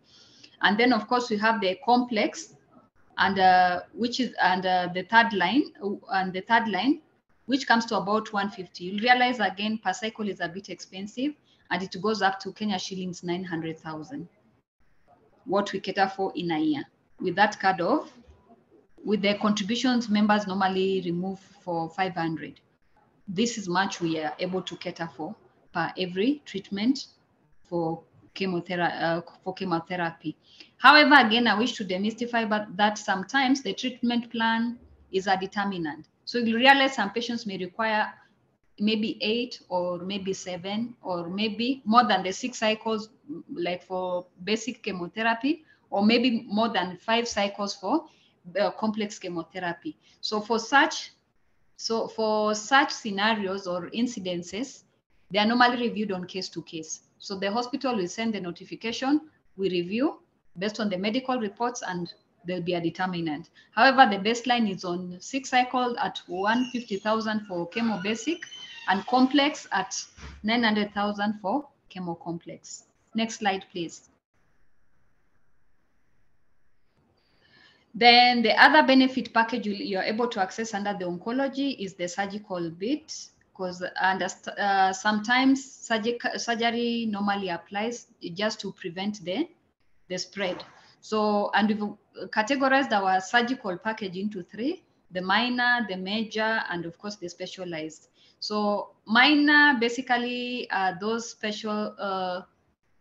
And then of course we have the complex, and uh, which is and uh, the third line, and the third line, which comes to about 150. You'll realize again per cycle is a bit expensive, and it goes up to Kenya shillings 900,000. what we cater for in a year. With that cut off, with the contributions members normally remove for 500. This is much we are able to cater for per every treatment for chemotherapy. Uh, for chemotherapy. However, again, I wish to demystify but that sometimes the treatment plan is a determinant. So you realize some patients may require maybe eight or maybe seven or maybe more than the six cycles like for basic chemotherapy or maybe more than five cycles for the complex chemotherapy so for such so for such scenarios or incidences they are normally reviewed on case to case so the hospital will send the notification we review based on the medical reports and there'll be a determinant. However, the baseline is on six cycle at 150,000 for chemo basic and complex at 900,000 for chemo complex. Next slide, please. Then the other benefit package you're able to access under the oncology is the surgical bit because uh, sometimes surgery normally applies just to prevent the, the spread. So, and we've categorized our surgical package into three, the minor, the major, and of course the specialized. So minor basically are those special, uh,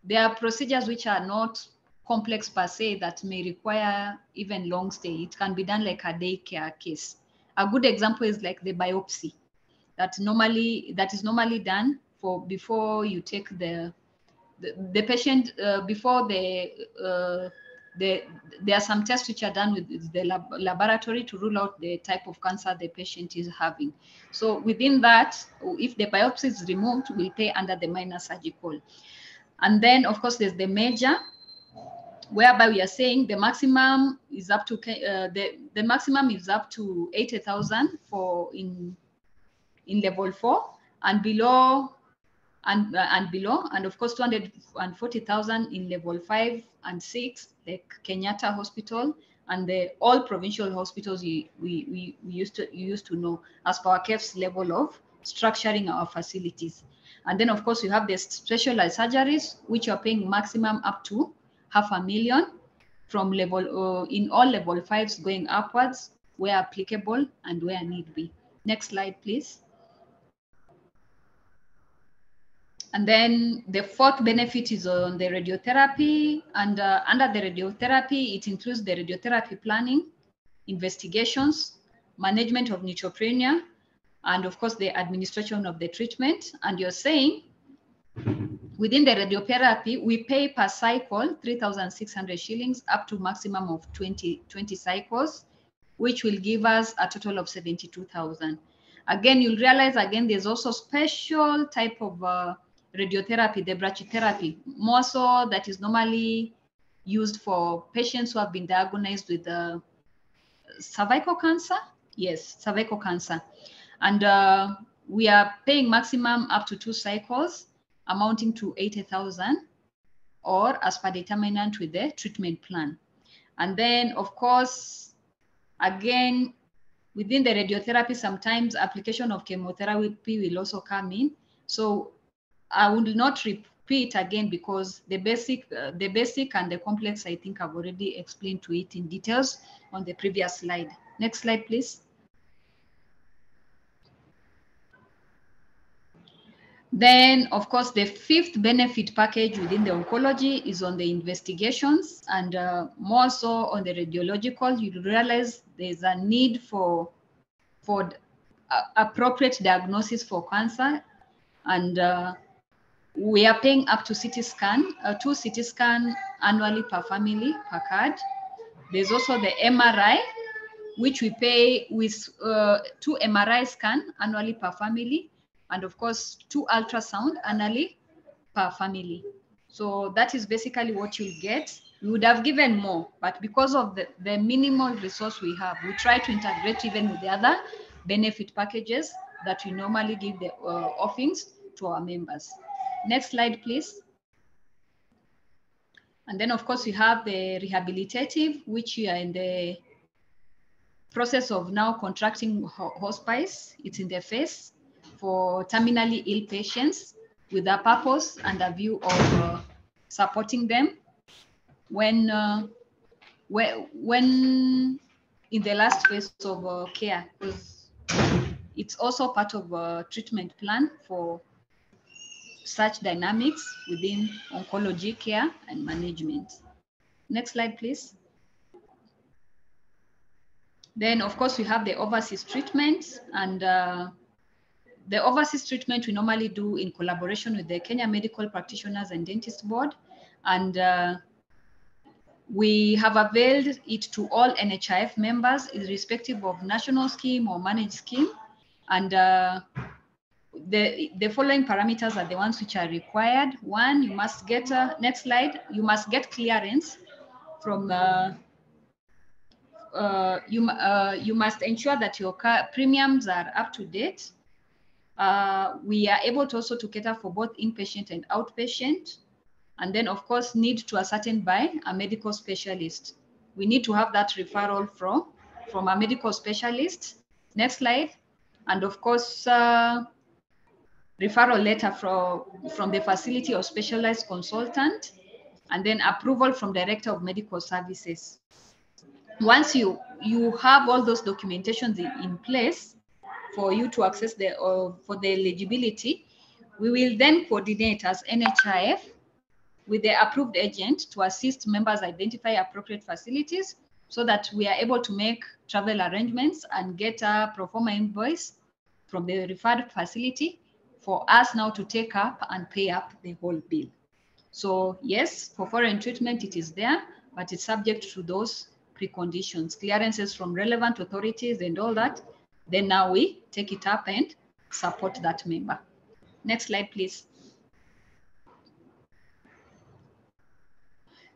there are procedures which are not complex per se that may require even long stay. It can be done like a daycare case. A good example is like the biopsy that normally that is normally done for before you take the the, the patient uh, before the uh, the, there are some tests which are done with the lab, laboratory to rule out the type of cancer the patient is having. So within that, if the biopsy is removed, we'll pay under the minor surgical. And then, of course, there's the major, whereby we are saying the maximum is up to uh, the the maximum is up to 80,000 for in in level four and below and uh, and below and of course 240,000 in level five and six like Kenyatta Hospital and the all provincial hospitals we, we, we, used to used to know as per KEPH's level of structuring our facilities. And then of course you have the specialized surgeries, which are paying maximum up to half a million from level uh, in all level fives going upwards where applicable and where need be. Next slide, please. And then the fourth benefit is on the radiotherapy. And uh, under the radiotherapy, it includes the radiotherapy planning, investigations, management of neutropenia, and of course, the administration of the treatment. And you're saying within the radiotherapy, we pay per cycle 3,600 shillings up to maximum of 20, 20 cycles, which will give us a total of 72,000. Again, you'll realize again, there's also special type of uh, radiotherapy, the brachytherapy, more so that is normally used for patients who have been diagnosed with uh, cervical cancer. Yes, cervical cancer. And uh, we are paying maximum up to two cycles amounting to 80,000 or as per determinant with the treatment plan. And then, of course, again, within the radiotherapy, sometimes application of chemotherapy will also come in. So I will not repeat again because the basic, uh, the basic and the complex, I think I've already explained to it in details on the previous slide. Next slide, please. Then, of course, the fifth benefit package within the oncology is on the investigations and uh, more so on the radiological. You realize there's a need for, for uh, appropriate diagnosis for cancer and uh, we are paying up to CT scan, uh, two CT scan annually per family per card. There's also the MRI, which we pay with uh, two MRI scan annually per family, and of course two ultrasound annually per family. So that is basically what you'll get. We would have given more, but because of the, the minimal resource we have, we try to integrate even with the other benefit packages that we normally give the uh, offerings to our members. Next slide, please. And then, of course, we have the rehabilitative, which we are in the process of now contracting hospice. It's in the phase for terminally ill patients with a purpose and a view of uh, supporting them when uh, when when in the last phase of uh, care because it's also part of a treatment plan for such dynamics within oncology care and management. Next slide, please. Then, of course, we have the overseas treatment and uh, the overseas treatment we normally do in collaboration with the Kenya Medical Practitioners and Dentists Board. And uh, we have availed it to all NHIF members, irrespective of national scheme or managed scheme. And uh, the, the following parameters are the ones which are required. One, you must get, next slide, you must get clearance from, uh, uh, you, uh, you must ensure that your premiums are up to date. Uh, we are able to also to cater for both inpatient and outpatient. And then of course need to ascertain by a medical specialist. We need to have that referral from, from a medical specialist. Next slide. And of course, uh, referral letter from, from the facility or specialized consultant, and then approval from director of medical services. Once you, you have all those documentations in, in place for you to access the, for the eligibility, we will then coordinate as NHIF with the approved agent to assist members identify appropriate facilities so that we are able to make travel arrangements and get a pro forma invoice from the referred facility for us now to take up and pay up the whole bill. So yes, for foreign treatment, it is there, but it's subject to those preconditions, clearances from relevant authorities and all that. Then now we take it up and support that member. Next slide, please.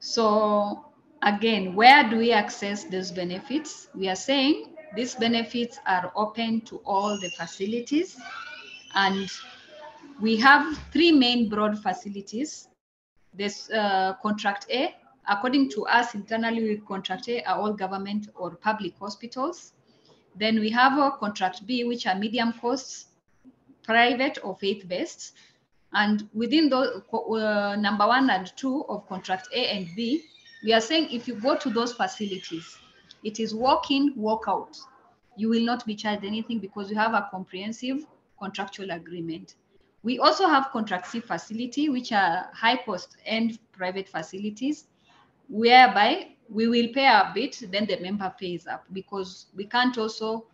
So again, where do we access those benefits? We are saying these benefits are open to all the facilities and we have three main broad facilities. This uh, contract A, according to us internally, we contract A are all government or public hospitals. Then we have a contract B, which are medium costs, private or faith-based. And within the uh, number one and two of contract A and B, we are saying if you go to those facilities, it is walk in, walk out. You will not be charged anything because you have a comprehensive contractual agreement. We also have contract C facility, which are high cost and private facilities, whereby we will pay a bit, then the member pays up because we can't also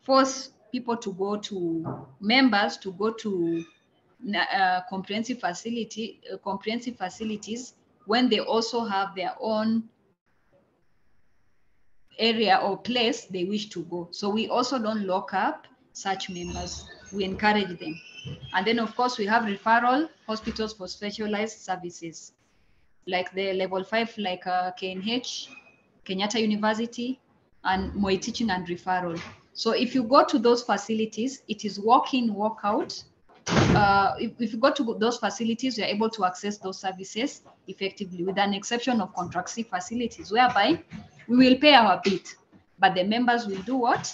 force people to go to members to go to uh, comprehensive facility, uh, comprehensive facilities when they also have their own area or place they wish to go. So we also don't lock up such members. We encourage them. And then, of course, we have referral hospitals for specialized services, like the level five, like uh, KNH, Kenyatta University, and Moi Teaching and Referral. So if you go to those facilities, it is walk in, walk out. Uh, if, if, you go to those facilities, you're able to access those services effectively, with an exception of contract C facilities, whereby we will pay our bit, but the members will do what?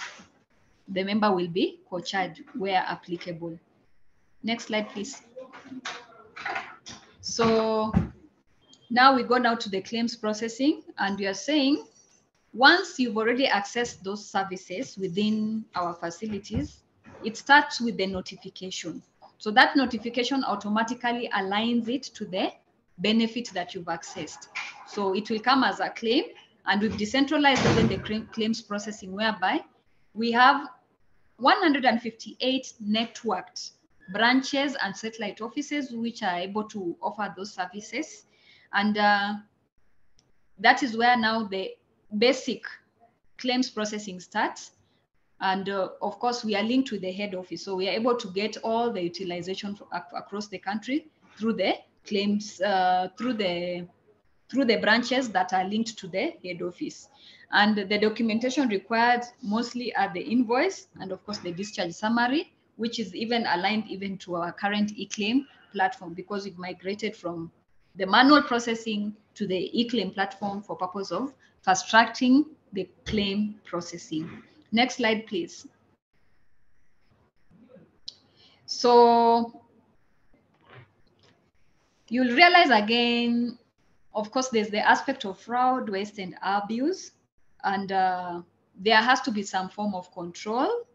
The member will be co-charged where applicable. Next slide, please. So now we go now to the claims processing and we are saying, once you've already accessed those services within our facilities, it starts with the notification. So that notification automatically aligns it to the benefit that you've accessed. So it will come as a claim and we've decentralized even the claims processing whereby we have 158 networked branches and satellite offices which are able to offer those services. And uh, that is where now the basic claims processing starts. And uh, of course, we are linked with the head office. So we are able to get all the utilization across the country through the claims, uh, through the through the branches that are linked to the head office. And the documentation required mostly are the invoice and of course the discharge summary which is even aligned even to our current e-claim platform because we've migrated from the manual processing to the eClaim platform for purpose of fast-tracking the claim processing. Next slide, please. So you'll realize again, Of course, there's the aspect of fraud, waste, and abuse. And uh, there has to be some form of control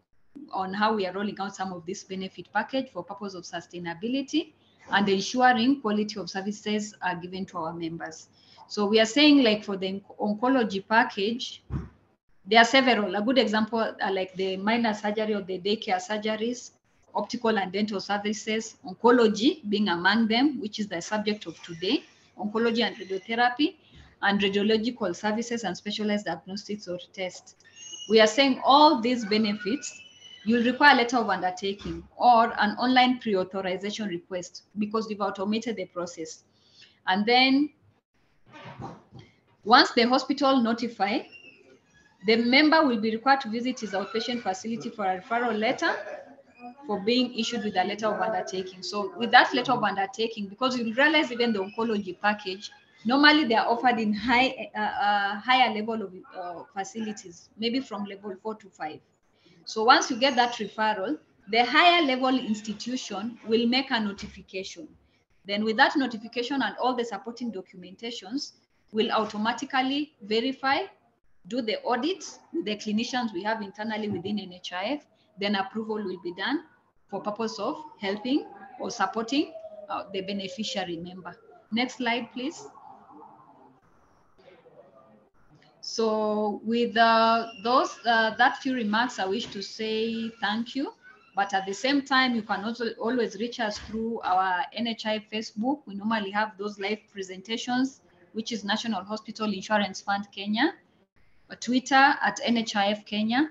on how we are rolling out some of this benefit package for purpose of sustainability and ensuring quality of services are given to our members. So we are saying like for the oncology package, there are several. A good example are like the minor surgery or the daycare surgeries, optical and dental services, oncology being among them, which is the subject of today, oncology and radiotherapy, and radiological services and specialized diagnostics or tests. We are saying all these benefits, you'll require a letter of undertaking or an online pre-authorization request because we've automated the process. And then once the hospital notify, the member will be required to visit his outpatient facility for a referral letter for being issued with a letter of undertaking. So with that letter of undertaking, because you realize even the oncology package, normally they are offered in high, uh, uh, higher level of uh, facilities, maybe from level four to five. So once you get that referral, the higher level institution will make a notification. Then with that notification and all the supporting documentations, will automatically verify, do the audits with the clinicians we have internally within NHIF, then approval will be done for purpose of helping or supporting uh, the beneficiary member. Next slide, please. So with uh, those, uh, that few remarks, I wish to say thank you. But at the same time, you can also always reach us through our NHI Facebook. We normally have those live presentations, which is National Hospital Insurance Fund Kenya, Twitter at NHIF Kenya,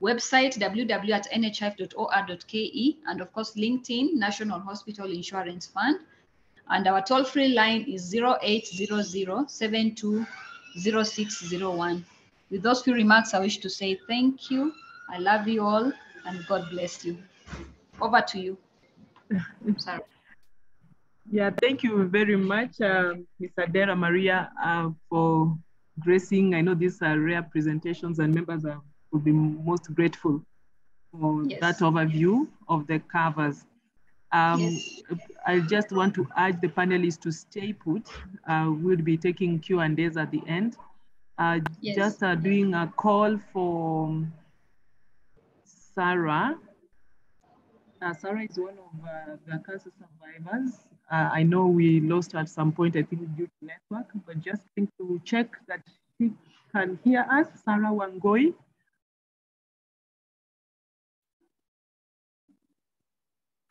website www at nhif.or.ke, and of course, LinkedIn, National Hospital Insurance Fund. And our toll-free line is 0800 0601. With those few remarks, I wish to say thank you. I love you all and God bless you. Over to you. I'm sorry. Yeah, thank you very much, uh, Ms. Adera Maria, uh, for gracing. I know these are rare presentations and members are, will be most grateful for yes. that overview of the covers. Um, yes. I just want to urge the panelists to stay put. Uh, we'll be taking Q&As at the end. Uh, yes. Just uh, doing a call for Sarah. Uh, Sarah is one of uh, the cancer survivors. Uh, I know we lost her at some point, I think due to network, but just think to check that she can hear us, Sarah Wangui.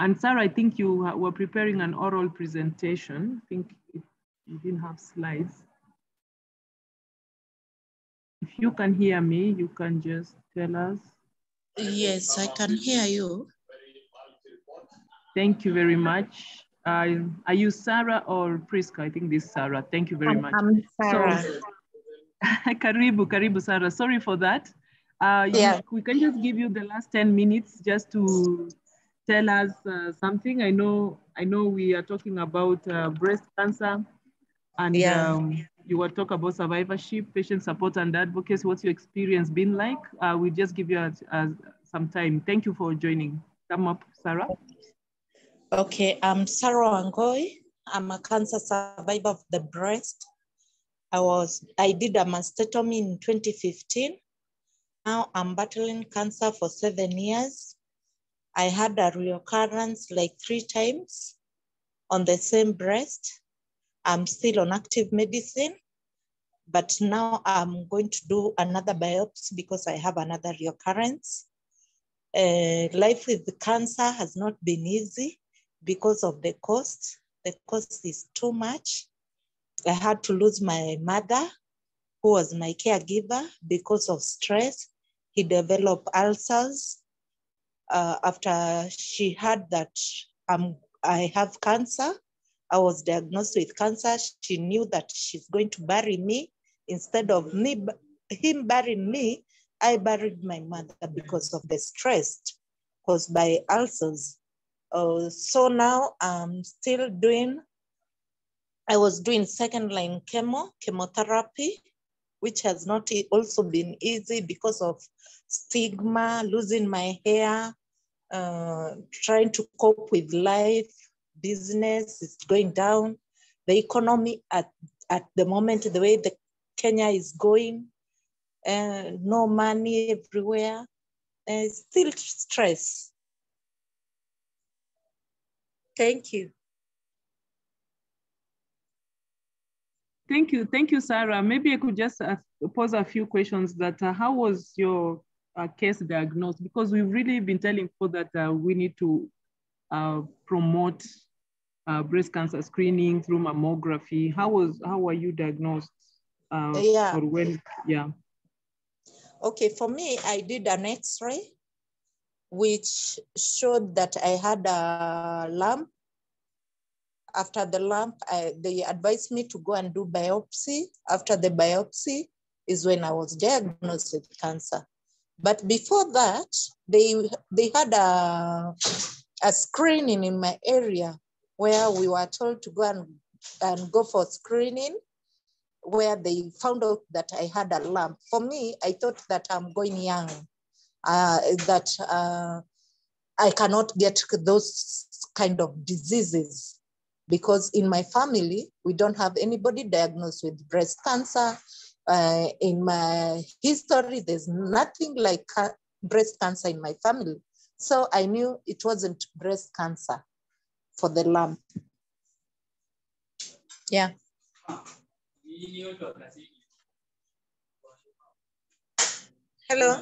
And Sarah, I think you were preparing an oral presentation. I think you didn't have slides. If you can hear me, you can just tell us. Yes, I can hear you. Thank you very much. Uh, are you Sarah or Priska? I think this is Sarah. Thank you very much. I'm Sarah. So, <laughs> karibu, karibu Sarah. Sorry for that. Uh, yeah. You, we can just give you the last 10 minutes just to tell us uh, something. I know, I know we are talking about uh, breast cancer and yeah. um, you were talking about survivorship, patient support and advocacy. What's your experience been like? Uh, we just give you a, a, some time. Thank you for joining. Come up, Sarah. Okay, I'm Sarah Wangui. I'm a cancer survivor of the breast. I was, I did a mastectomy in 2015. Now I'm battling cancer for seven years. I had a reoccurrence like three times on the same breast. I'm still on active medicine, but now I'm going to do another biopsy because I have another reoccurrence. Uh, life with cancer has not been easy because of the cost. The cost is too much. I had to lose my mother, who was my caregiver, because of stress. He developed ulcers uh, after she heard that um, I have cancer. I was diagnosed with cancer. She knew that she's going to bury me. Instead of me, him burying me, I buried my mother because of the stress caused by ulcers. Uh, so now I'm still doing, I was doing second line chemo, chemotherapy, which has not also been easy because of stigma, losing my hair, uh, trying to cope with life, business is going down. The economy at, at the moment, the way the Kenya is going, uh, no money everywhere, uh, still stress. Thank you. Thank you. Thank you, Sarah. Maybe I could just uh, pose a few questions that uh, how was your uh, case diagnosed? Because we've really been telling people that uh, we need to uh, promote uh, breast cancer screening through mammography. How was how were you diagnosed? yeah. Or when? Yeah. Okay, for me, I did an X-ray, which showed that I had a lump after the lump, I, they advised me to go and do biopsy. After the biopsy is when I was diagnosed with cancer. But before that, they, they had a, a screening in my area where we were told to go and, and go for screening where they found out that I had a lump. For me, I thought that I'm going young, uh, that uh, I cannot get those kind of diseases because in my family, we don't have anybody diagnosed with breast cancer. Uh, in my history, there's nothing like breast cancer in my family. So I knew it wasn't breast cancer for the lump. Yeah. Hello.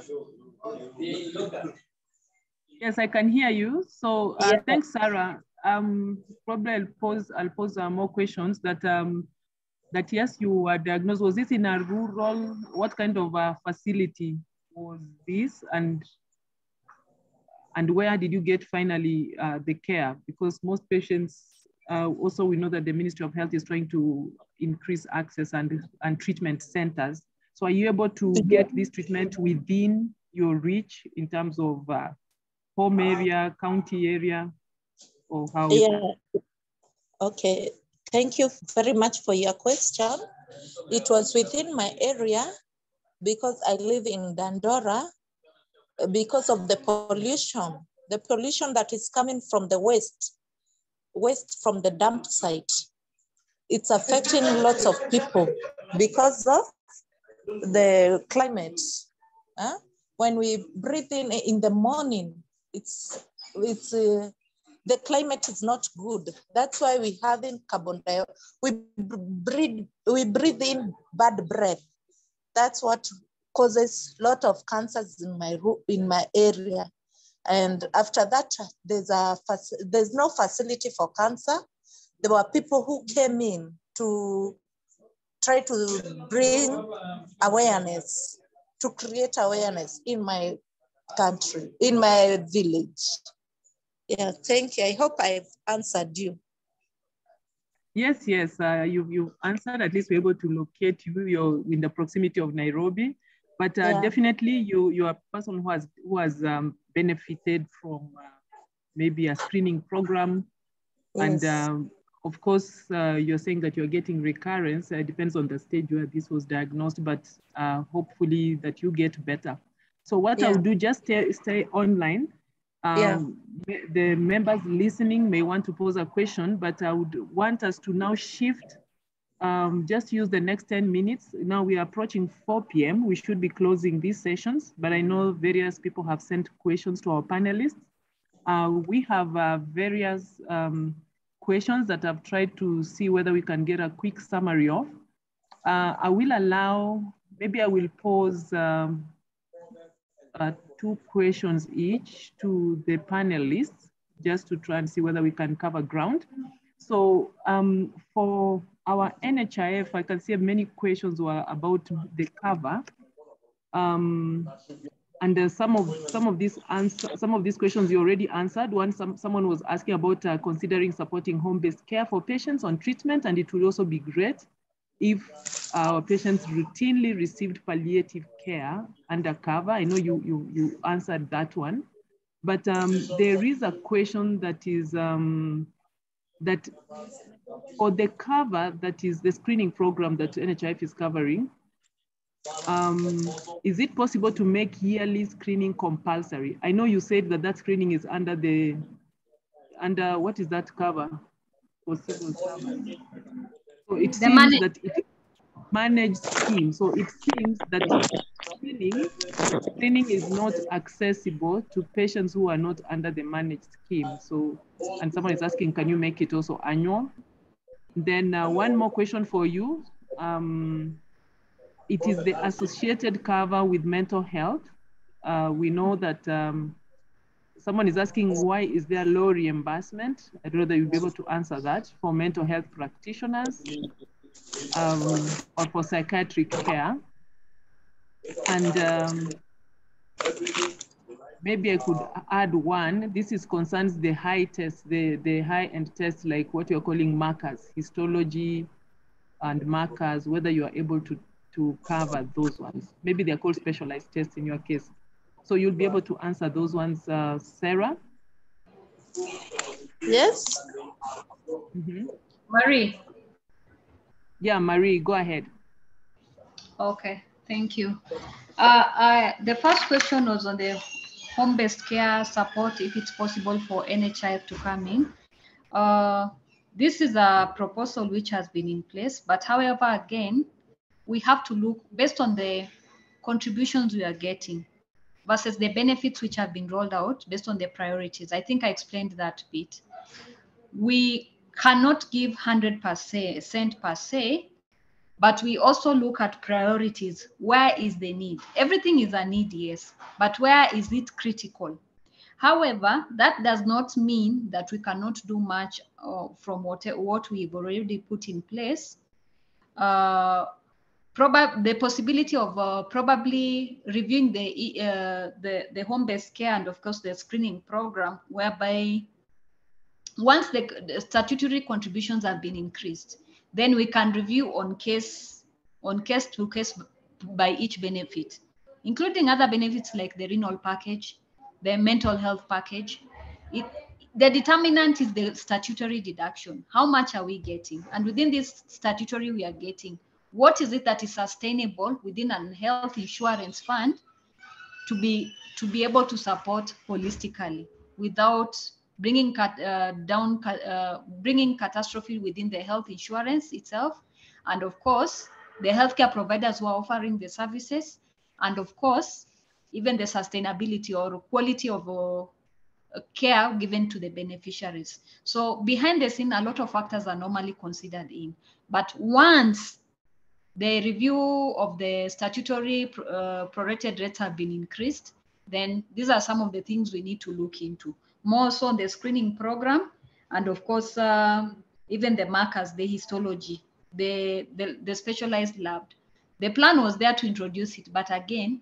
Yes, I can hear you. So uh, yeah. thanks, Sarah um, probably I'll pose, I'll pose uh, more questions that, um, that yes, you were diagnosed. Was this in a rural, what kind of a facility was this? And, and where did you get finally uh, the care? Because most patients, uh, also we know that the Ministry of Health is trying to increase access and, and treatment centers. So are you able to get this treatment within your reach in terms of uh, home area, county area? or how? Yeah. Okay. Thank you very much for your question. It was within my area because I live in Dandora because of the pollution, the pollution that is coming from the west, west from the dump site. It's affecting lots of people because of the climate. Huh? When we breathe in in the morning, it's it's uh, the climate is not good. That's why we have in carbon dioxide. We breathe, we breathe in bad breath. That's what causes a lot of cancers in my in my area. And after that, there's a there's no facility for cancer. There were people who came in to try to bring awareness, to create awareness in my country, in my village. Yeah, thank you. I hope I've answered you. Yes, yes, uh, you you answered. At least we're able to locate you. You're in the proximity of Nairobi, but uh, yeah. definitely you you are a person who has who has um, benefited from uh, maybe a screening program, yes. and um, of course uh, you're saying that you're getting recurrence. It depends on the stage where this was diagnosed, but uh, hopefully that you get better. So what yeah. I'll do, just stay, stay online. Um, yeah. The members listening may want to pose a question, but I would want us to now shift, um, just use the next 10 minutes. Now we are approaching 4 p.m. We should be closing these sessions, but I know various people have sent questions to our panelists. Uh, we have uh, various um, questions that I've tried to see whether we can get a quick summary of. Uh, I will allow, maybe I will pause um, two questions each to the panelists just to try and see whether we can cover ground. So um, for our NHIF, I can see many questions were about the cover. Um, and uh, some of some of these answer, some of these questions you already answered. One, some, someone was asking about uh, considering supporting home-based care for patients on treatment, and it would also be great if our patients routinely received palliative care under cover. I know you, you, you answered that one, but um, there is a question that is um, that for the cover that is the screening program that NHIF is covering, um, is it possible to make yearly screening compulsory? I know you said that that screening is under the, under what is that cover? Cover. So it The seems manage- that it managed scheme. So it seems that screening, screening is not accessible to patients who are not under the managed scheme. So, and someone is asking, can you make it also annual? Then uh, one more question for you. Um, it is the associated cover with mental health. Uh, we know that um, someone is asking why is there low reimbursement? I don't know that you'll be able to answer that for mental health practitioners um, or for psychiatric care. And um, maybe I could add one. This is concerns the high test, the, the high-end tests like what you're calling markers, histology and markers, whether you are able to, to cover those ones. Maybe they're called specialized tests in your case. So you'll be able to answer those ones, uh, Sarah? Yes. Mhm. Marie. Yeah, Marie, go ahead. Okay, thank you. Uh, I, the first question was on the home-based care support, if it's possible for any child to come in. Uh, this is a proposal which has been in place, but however, again, we have to look based on the contributions we are getting versus the benefits which have been rolled out based on the priorities. I think I explained that bit. We cannot give 100% per se, but we also look at priorities. Where is the need? Everything is a need, yes, but where is it critical? However, that does not mean that we cannot do much uh, from what, what we've already put in place. Uh, the possibility of uh, probably reviewing the, uh, the, the home-based care and of course the screening program whereby once the, the statutory contributions have been increased, then we can review on case on case to case by each benefit, including other benefits like the renal package, the mental health package. It, the determinant is the statutory deduction. How much are we getting? And within this statutory we are getting, what is it that is sustainable within a health insurance fund to be to be able to support holistically without bringing cat, uh, down uh, bringing catastrophe within the health insurance itself? And of course the healthcare providers who are offering the services and of course even the sustainability or quality of uh, care given to the beneficiaries. So behind the scene a lot of factors are normally considered in. But once the review of the statutory uh, prorated rates have been increased then these are some of the things we need to look into more so on the screening program, and of course, uh, even the markers, the histology, the, the, the specialized lab. The plan was there to introduce it, but again,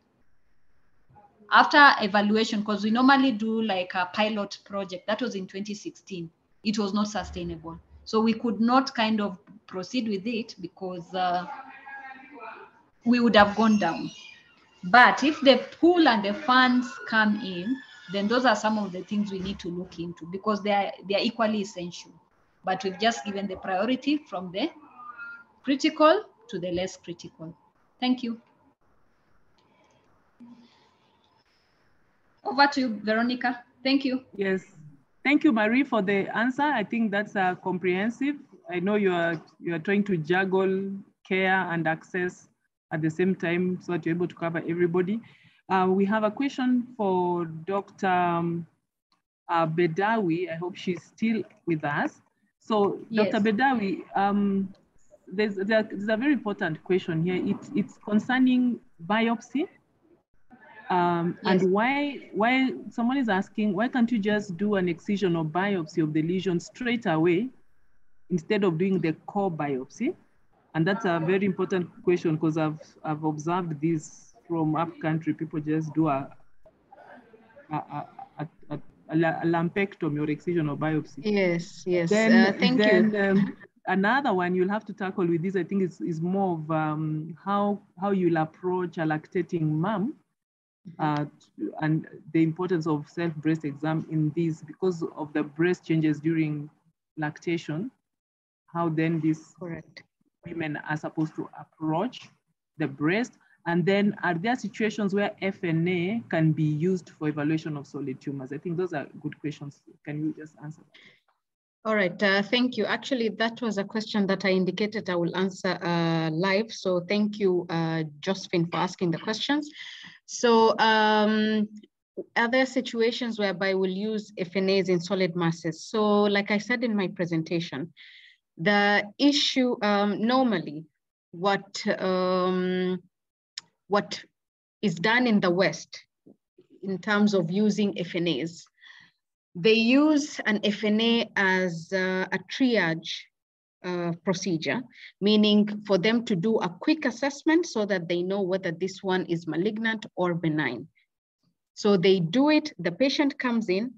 after evaluation, because we normally do like a pilot project, that was in 2016, it was not sustainable. So we could not kind of proceed with it because uh, we would have gone down. But if the pool and the funds come in, then those are some of the things we need to look into because they are they are equally essential. But we've just given the priority from the critical to the less critical. Thank you. Over to you, Veronica. Thank you. Yes. Thank you, Marie, for the answer. I think that's uh, comprehensive. I know you are you are trying to juggle care and access at the same time so that you're able to cover everybody. Uh, we have a question for Dr. Um, uh, Badawi. I hope she's still with us. So, Yes. Dr. Badawi, um, there's, there- there's a very important question here. It, it's concerning biopsy. Um, Yes. And why, why someone is asking, why can't you just do an excision or biopsy of the lesion straight away instead of doing the core biopsy? And that's a very important question because I've, I've observed this from up country. People just do a, a, a, a, a, lumpectomy or excision or biopsy. Yes, yes. Then, uh, thank then, you. Um, another one you'll have to tackle with this, I think, is, is more of um, how, how you'll approach a lactating mom uh, and the importance of self-breast exam in this because of the breast changes during lactation, how then this Correct. Women are supposed to approach the breast. And then are there situations where FNA can be used for evaluation of solid tumors? I think those are good questions. Can you just answer? All right, uh, thank you. Actually, that was a question that I indicated I will answer uh, live. So thank you, uh, Josephine, for asking the questions. So um, are there situations whereby we'll use FNAs in solid masses? So like I said in my presentation, the issue um, normally, what, um, what is done in the West in terms of using FNAs they use an FNA as uh, a triage uh, procedure, meaning for them to do a quick assessment so that they know whether this one is malignant or benign. So they do it, the patient comes in,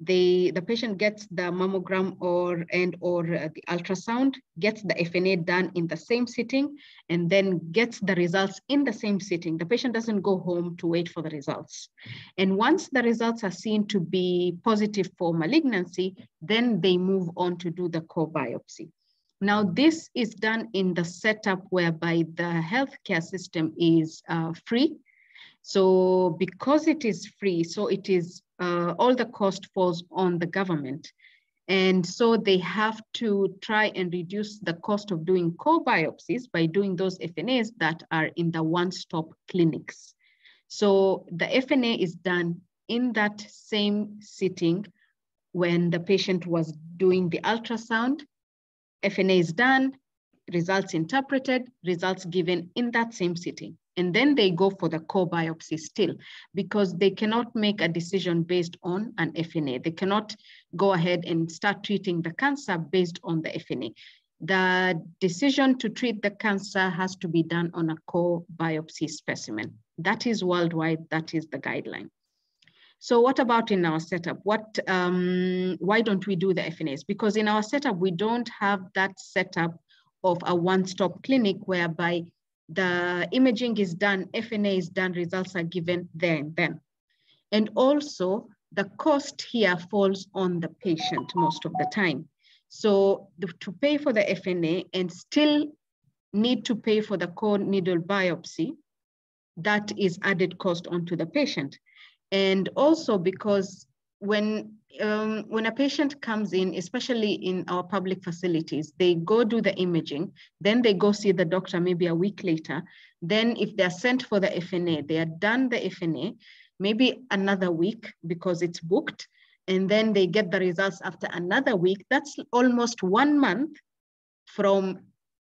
they, the patient gets the mammogram or and or the ultrasound, gets the FNA done in the same sitting, and then gets the results in the same sitting. The patient doesn't go home to wait for the results. And once the results are seen to be positive for malignancy, then they move on to do the core biopsy. Now, this is done in the setup whereby the healthcare system is uh, free. So because it is free, so it is uh, all the cost falls on the government. And so they have to try and reduce the cost of doing core biopsies by doing those FNAs that are in the one-stop clinics. So the FNA is done in that same sitting when the patient was doing the ultrasound. FNA is done, results interpreted, results given in that same sitting. And then they go for the core biopsy still because they cannot make a decision based on an FNA. They cannot go ahead and start treating the cancer based on the FNA. The decision to treat the cancer has to be done on a core biopsy specimen. That is worldwide, that is the guideline. So what about in our setup? What, um, why don't we do the FNAs? Because in our setup, we don't have that setup of a one-stop clinic whereby the imaging is done, FNA is done, results are given there and then. And also the cost here falls on the patient most of the time. So the, to pay for the FNA and still need to pay for the core needle biopsy, that is added cost onto the patient. And also because when um, when a patient comes in, especially in our public facilities, they go do the imaging, then they go see the doctor maybe a week later. Then if they're sent for the FNA, they are done the FNA, maybe another week because it's booked, and then they get the results after another week. That's almost one month from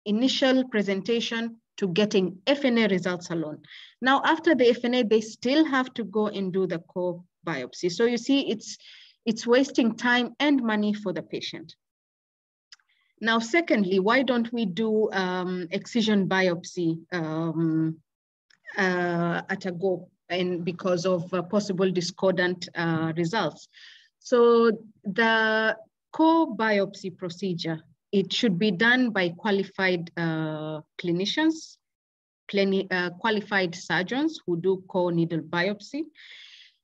initial presentation to getting FNA results alone. Now, after the FNA, they still have to go and do the core biopsy. So you see, it's, it's wasting time and money for the patient. Now, secondly, why don't we do um, excision biopsy um, uh, at a go and because of uh, possible discordant uh, results? So the core biopsy procedure, it should be done by qualified uh, clinicians, uh, qualified surgeons who do core needle biopsy.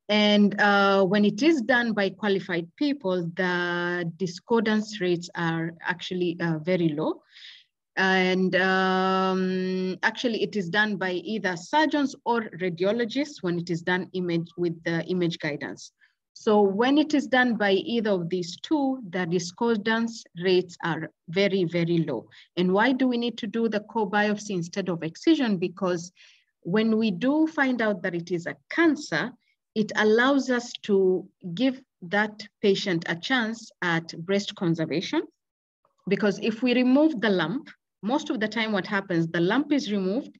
And uh, when it is done by qualified people, the discordance rates are actually uh, very low. And um, actually it is done by either surgeons or radiologists when it is done image with the image guidance. So when it is done by either of these two, the discordance rates are very, very low. And why do we need to do the core biopsy instead of excision? Because when we do find out that it is a cancer, it allows us to give that patient a chance at breast conservation. Because if we remove the lump, most of the time what happens, the lump is removed,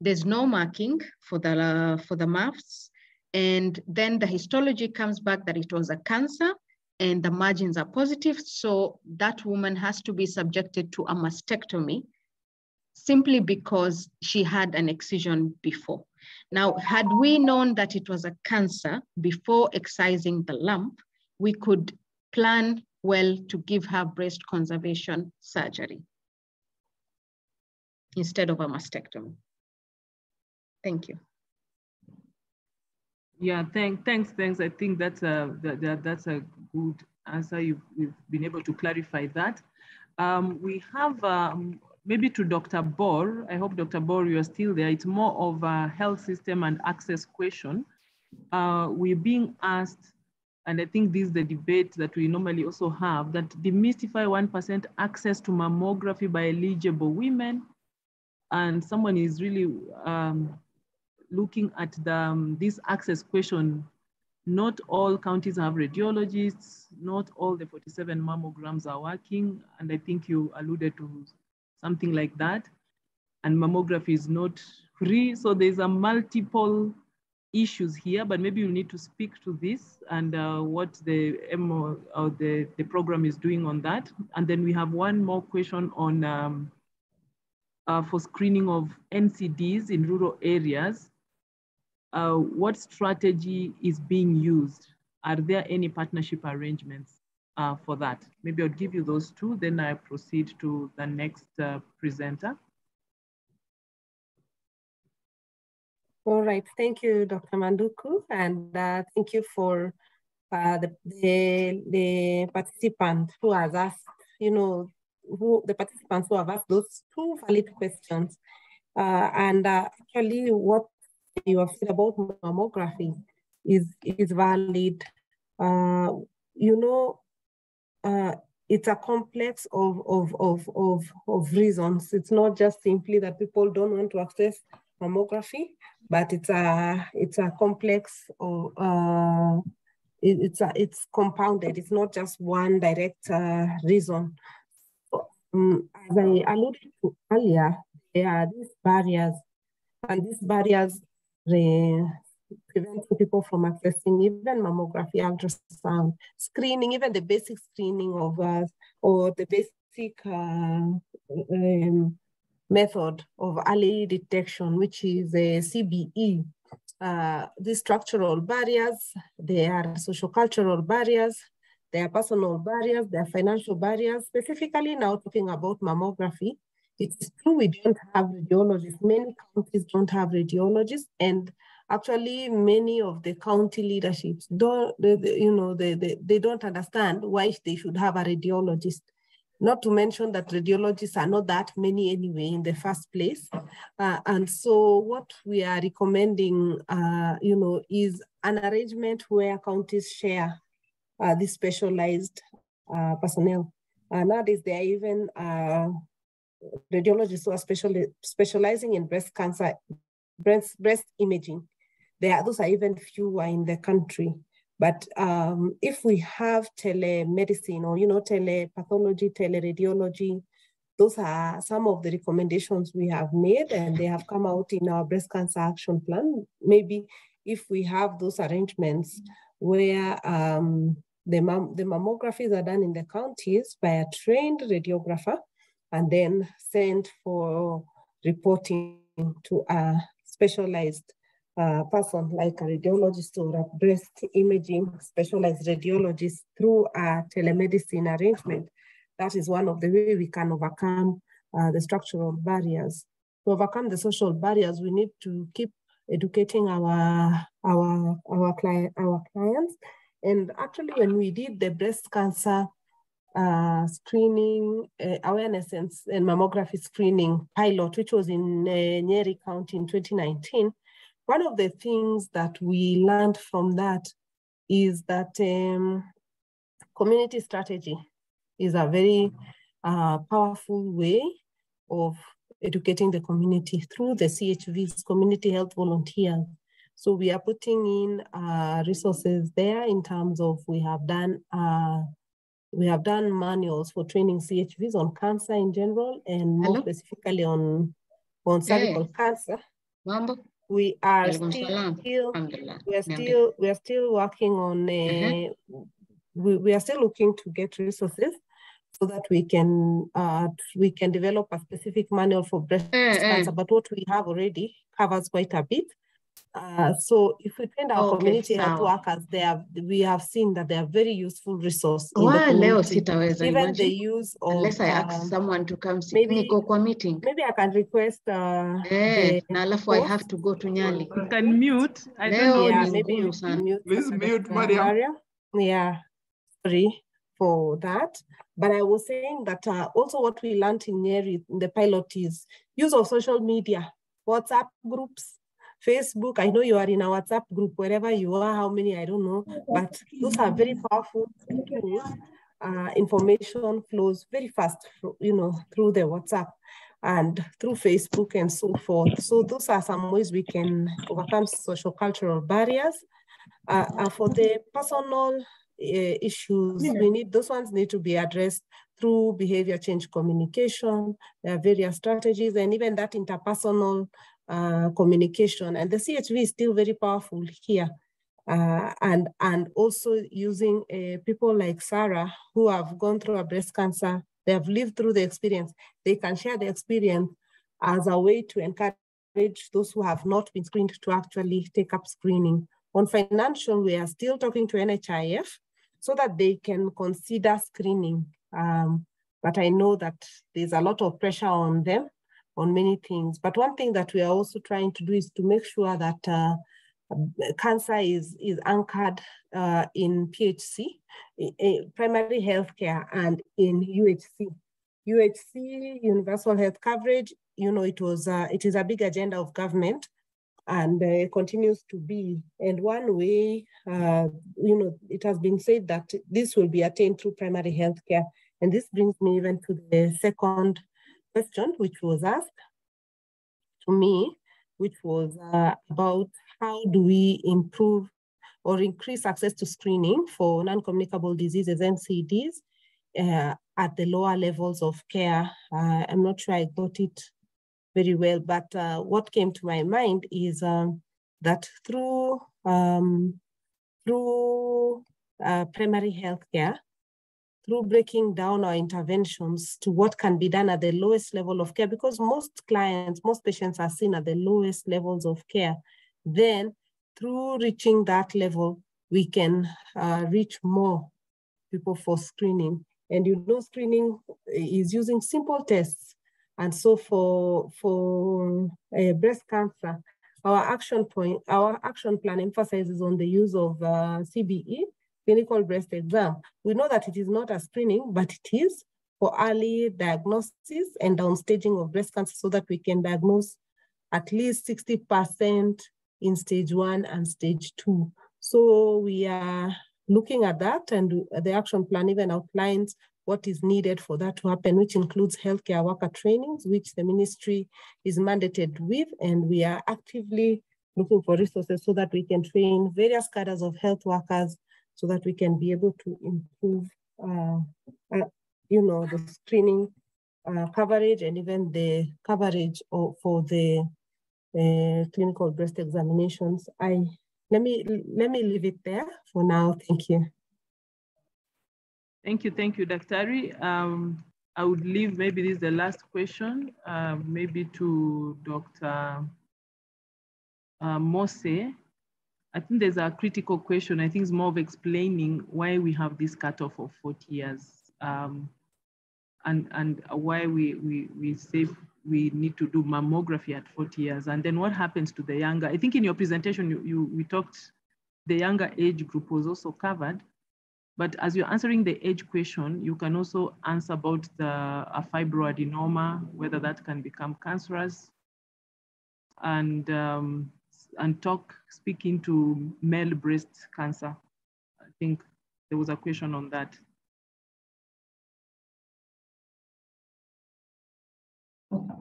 there's no marking for the, uh, for the mass, and then the histology comes back that it was a cancer and the margins are positive. So that woman has to be subjected to a mastectomy simply because she had an excision before. Now, had we known that it was a cancer before excising the lump, we could plan well to give her breast conservation surgery instead of a mastectomy. Thank you. Yeah, thank, thanks, thanks. I think that's a, that, that's a good answer. You've, you've been able to clarify that. Um, we have um, maybe to Dr. Bor. I hope Dr. Bor, you're still there. It's more of a health system and access question. Uh, we're being asked and I think this is the debate that we normally also have, that demystify 1% access to mammography by eligible women. And someone is really um, looking at the, um, this access question. Not all counties have radiologists, not all the 47 mammograms are working. And I think you alluded to something like that. And mammography is not free. So there's a multiple issues here, but maybe you need to speak to this and uh, what the MO or the, the program is doing on that. And then we have one more question on um, uh, for screening of NCDs in rural areas. Uh, what strategy is being used? Are there any partnership arrangements uh, for that? Maybe I'll give you those two, then I proceed to the next uh, presenter. All right, thank you, Dr. Manduku, and uh, thank you for uh, the, the, the participant who has asked, you know, who the participants who have asked those two valid questions. Uh, and uh, actually what you have said about mammography is, is valid. You know, uh, it's a complex of, of, of, of, of reasons. It's not just simply that people don't want to access mammography, but it's a it's a complex or uh, it, it's a, it's compounded. It's not just one direct uh, reason. Um, as I alluded to earlier, there are these barriers, and these barriers prevent people from accessing even mammography, ultrasound, screening, even the basic screening of us, or the basic uh, um, method of early detection, which is a CBE. Uh, these structural barriers, they are sociocultural barriers, they are personal barriers, they are financial barriers. Specifically now talking about mammography, it's true we don't have radiologists. Many countries don't have radiologists and actually many of the county leaderships don't, they, they, you know, they, they, they don't understand why they should have a radiologist. Not to mention that radiologists are not that many anyway in the first place. Uh, and so what we are recommending, uh, you know, is an arrangement where counties share uh, this specialized uh, personnel. Uh, nowadays, there are even uh, radiologists who are specially, specializing in breast cancer, breast, breast imaging. There are, those are even fewer in the country. But um, if we have telemedicine or, you know, telepathology, teleradiology, those are some of the recommendations we have made and they have come out in our breast cancer action plan. Maybe if we have those arrangements where um, the, mam the mammographies are done in the counties by a trained radiographer and then sent for reporting to a specialized uh, person like a radiologist or a breast imaging specialized radiologist through a telemedicine arrangement. That is one of the way we can overcome uh, the structural barriers. To overcome the social barriers, we need to keep educating our, our, our, client, our clients. And actually, when we did the breast cancer uh, screening uh, awareness and, and, mammography screening pilot, which was in uh, Nyeri County in 2019, one of the things that we learned from that is that um, community strategy is a very uh, powerful way of educating the community through the CHVs, community health volunteers. So we are putting in uh, resources there in terms of we have done uh, we have done manuals for training CHVs on cancer in general and more Hello? specifically on on cervical hey. cancer. Mambo we are still, we are still we are still working on uh, we, we are still looking to get resources so that we can uh, we can develop a specific manual for breast mm, cancer but what we have already covers quite a bit uh, so if we train our okay, community health workers, they have we have seen that they are very useful resource. In the leo sitaweza even the use of unless I ask um, someone to come sit maybe, niko kwa meeting. Maybe I can request uh, eh, na alafu I have to go to Nyali. You can mute. I leo don't know. Yeah, maybe you can mute. Please mute, Maria. Yeah, sorry for that. But I was saying that uh, also what we learned in Nyeri in the pilot is use of social media, WhatsApp groups, Facebook. I know you are in a WhatsApp group, wherever you are, how many, I don't know, but those are very powerful tools. Uh, information flows very fast, you know, through the WhatsApp and through Facebook and so forth. So those are some ways we can overcome social cultural barriers. Uh, uh, for the personal uh, issues, we need those ones need to be addressed through behavior change communication. There are various strategies and even that interpersonal uh, communication. And the CHV is still very powerful here. Uh, and, and also using uh, people like Sarah who have gone through a breast cancer, they have lived through the experience. They can share the experience as a way to encourage those who have not been screened to actually take up screening. On financial, we are still talking to NHIF so that they can consider screening. Um, but I know that there's a lot of pressure on them on many things. But one thing that we are also trying to do is to make sure that uh, cancer is, is anchored uh, in PHC, in primary healthcare, and in UHC. UHC, universal health coverage, you know, it was uh, it is a big agenda of government and uh, continues to be. And one way, uh, you know, it has been said that this will be attained through primary healthcare. And this brings me even to the second question, which was asked to me, which was uh, about how do we improve or increase access to screening for non-communicable diseases, NCDs, uh, at the lower levels of care. Uh, I'm not sure I got it very well, but uh, what came to my mind is um, that through, um, through uh, primary healthcare, through breaking down our interventions to what can be done at the lowest level of care, because most clients, most patients are seen at the lowest levels of care, then through reaching that level, we can uh, reach more people for screening. And you know, screening is using simple tests. And so for, for uh, breast cancer, our action point, our action plan emphasizes on the use of uh, CBE, clinical breast exam. We know that it is not a screening, but it is for early diagnosis and downstaging of breast cancer so that we can diagnose at least 60% in stage one and stage two. So we are looking at that and the action plan even outlines what is needed for that to happen, which includes healthcare worker trainings, which the ministry is mandated with, and we are actively looking for resources so that we can train various cadres of health workers so that we can be able to improve, uh, uh, you know, the screening uh, coverage and even the coverage of, for the uh, clinical breast examinations. I let me let me leave it there for now. Thank you. Thank you, thank you, Daktari. Um, I would leave maybe this is the last question, uh, maybe to Dr. Uh, Mose. I think there's a critical question. I think it's more of explaining why we have this cutoff of 40 years um, and, and why we, we, we say we need to do mammography at 40 years. And then what happens to the younger? I think in your presentation, you, you we talked, the younger age group was also covered. But as you're answering the age question, you can also answer about the a fibroadenoma, whether that can become cancerous, and um, and talk speaking to male breast cancer. I think there was a question on that.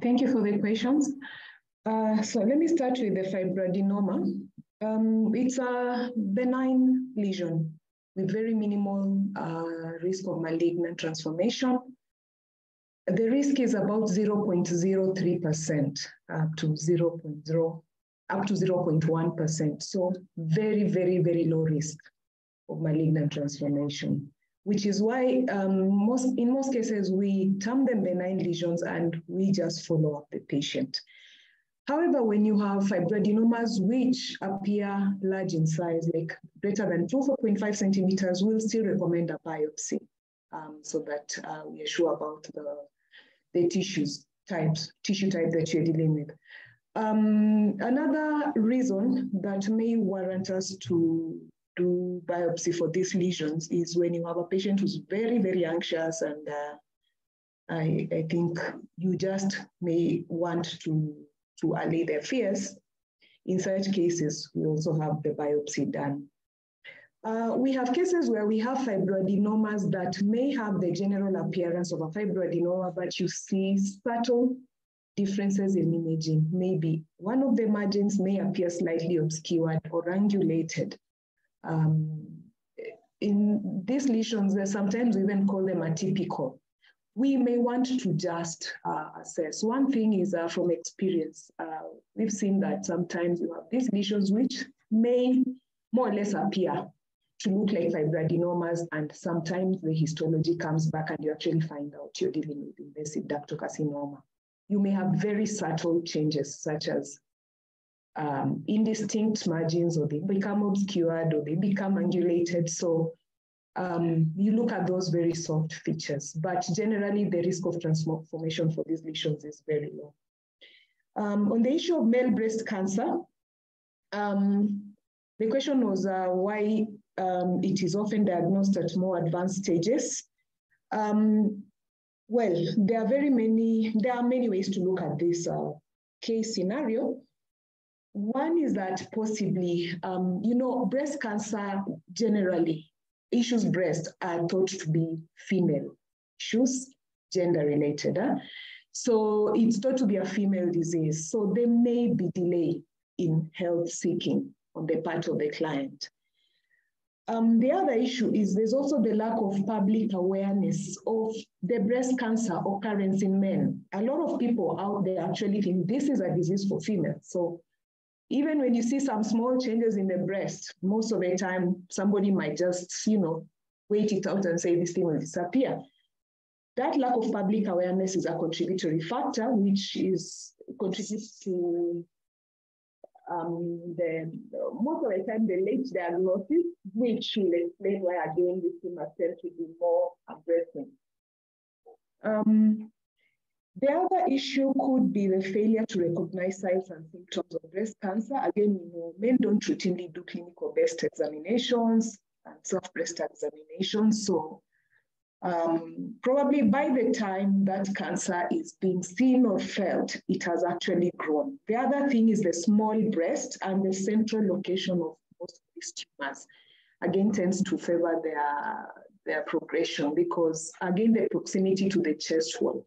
Thank you for the questions. Uh, so let me start with the fibroadenoma. Um, it's a benign lesion with very minimal uh, risk of malignant transformation. The risk is about 0.03% up to 0.0 up to 0.1%. So very, very, very low risk of malignant transformation, which is why um, most in most cases we term them benign lesions and we just follow up the patient. However, when you have fibroadenomas which appear large in size, like greater than 2.5 centimeters, we'll still recommend a biopsy um, so that uh, we are sure about the, the tissues types, tissue type that you're dealing with. Um, another reason that may warrant us to do biopsy for these lesions is when you have a patient who's very, very anxious and uh, I, I think you just may want to to allay their fears, in such cases, we also have the biopsy done. Uh, we have cases where we have fibroadenomas that may have the general appearance of a fibroadenoma, but you see subtle differences in imaging. Maybe one of the margins may appear slightly obscured or angulated. Um, in these lesions, sometimes we even call them atypical. We may want to just uh, assess. One thing is uh, from experience, uh, we've seen that sometimes you have these lesions which may more or less appear to look like fibroadenomas, and sometimes the histology comes back and you actually find out you're dealing with invasive ductal carcinoma. You may have very subtle changes, such as um, indistinct margins, or they become obscured, or they become angulated. So um, you look at those very soft features, but generally the risk of transformation for these lesions is very low. Um, on the issue of male breast cancer, um, the question was uh, why um, it is often diagnosed at more advanced stages. Um, well, there are very many, there are many ways to look at this uh, case scenario. One is that possibly, um, you know, breast cancer generally, issues breast are thought to be female issues, gender related. Huh? So it's thought to be a female disease. So there may be delay in health seeking on the part of the client. Um, the other issue is there's also the lack of public awareness of the breast cancer occurrence in men. A lot of people out there actually think this is a disease for females. So even when you see some small changes in the breast, most of the time somebody might just, you know, wait it out and say this thing will disappear. That lack of public awareness is a contributory factor, which is contributes to um, the, most of the time the late diagnosis, which will explain why again this team tend to be more aggressive. Um, the other issue could be the failure to recognize signs and symptoms of breast cancer. Again, you know, men don't routinely do clinical breast examinations and self-breast examinations. So um, probably by the time that cancer is being seen or felt, it has actually grown. The other thing is the small breast and the central location of most of these tumors, again, tends to favor their, their progression because, again, the proximity to the chest wall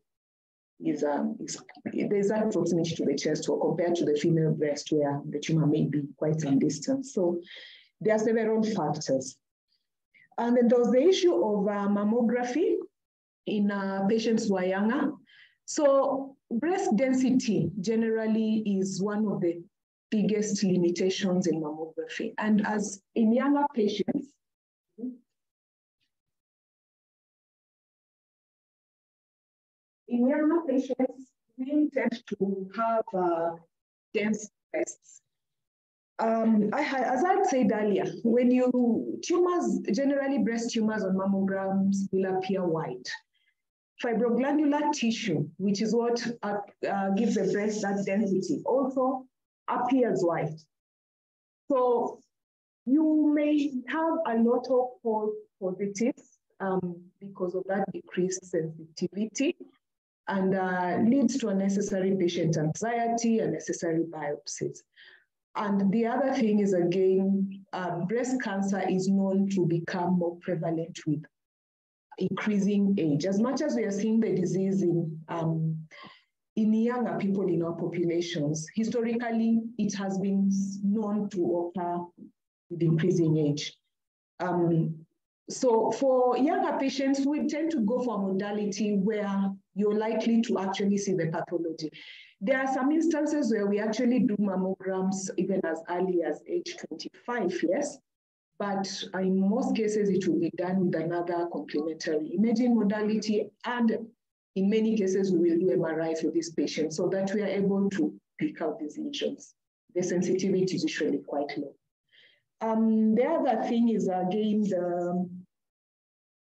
is, um, is there's that proximity to the chest wall compared to the female breast where the tumor may be quite some distance. So there are several factors. And then there was the issue of uh, mammography in uh, patients who are younger. So breast density generally is one of the biggest limitations in mammography. And as in younger patients, in younger patients, we tend to have uh, dense breasts. Um, I, as I said earlier, when you tumors, generally breast tumors on mammograms will appear white. Fibroglandular tissue, which is what uh, uh, gives the breast that density, also appears white. So you may have a lot of false positives um, because of that decreased sensitivity and uh, leads to unnecessary patient anxiety, unnecessary biopsies. And the other thing is, again, uh, breast cancer is known to become more prevalent with increasing age. As much as we are seeing the disease in, um, in younger people in our populations, historically, it has been known to occur with increasing age. Um, so for younger patients, we tend to go for modality where you're likely to actually see the pathology. There are some instances where we actually do mammograms even as early as age 25, yes, but in most cases it will be done with another complementary imaging modality and in many cases we will do MRI for this patient so that we are able to pick out these lesions. The sensitivity is usually quite low. Um, the other thing is again the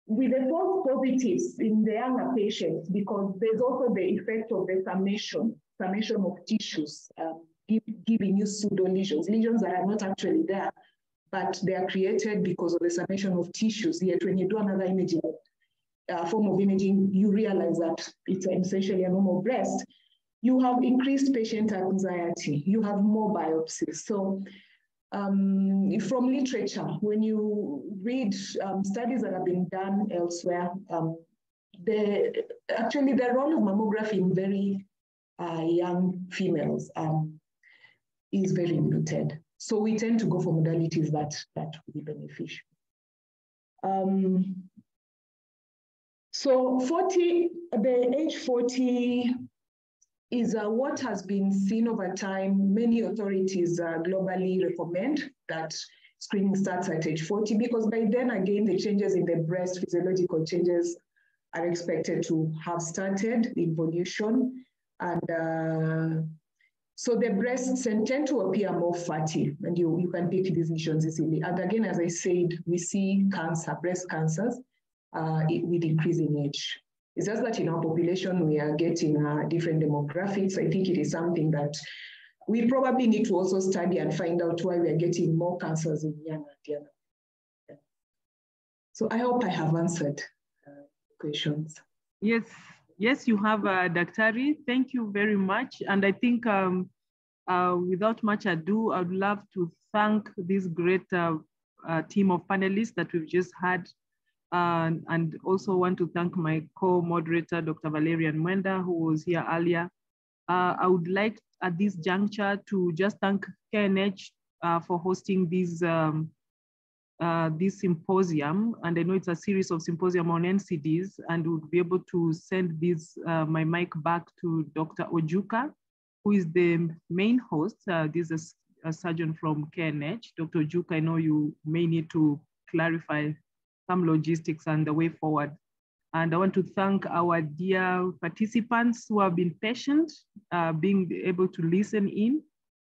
with the false positives in the younger patients, because there's also the effect of the summation summation of tissues, um, give, giving you pseudo lesions, lesions that are not actually there, but they are created because of the summation of tissues. Yet when you do another imaging, uh, form of imaging, you realize that it's essentially a normal breast. you have increased patient anxiety, you have more biopsies. So um, from literature, when you read um, studies that have been done elsewhere, um, the, actually the role of mammography in very uh, young females um, is very limited. So we tend to go for modalities that, that will be beneficial. Um, so 40, the age 40 is uh, what has been seen over time. Many authorities uh, globally recommend that screening starts at age 40 because by then again, the changes in the breast, physiological changes are expected to have started, involution. And uh, so the breasts tend to appear more fatty and you, you can pick these lesions easily. And again, as I said, we see cancer, breast cancers uh, with increasing age. It's just that in our population, we are getting uh, different demographics. I think it is something that we probably need to also study and find out why we are getting more cancers in young and young. So I hope I have answered uh, questions. Yes, yes, you have, uh, Daktari. Thank you very much. And I think um, uh, without much ado, I'd love to thank this great uh, uh, team of panelists that we've just had and, and also want to thank my co-moderator, Dr. Valerian Mwenda, who was here earlier. Uh, I would like at this juncture to just thank KNH uh, for hosting this, um, uh, this symposium. And I know it's a series of symposium on NCDs and we'll be able to send this, uh, my mic back to Dr. Ojuka, who is the main host. Uh, this is a surgeon from KNH. Dr. Ojuka, I know you may need to clarify some logistics and the way forward. And I want to thank our dear participants who have been patient, uh, being able to listen in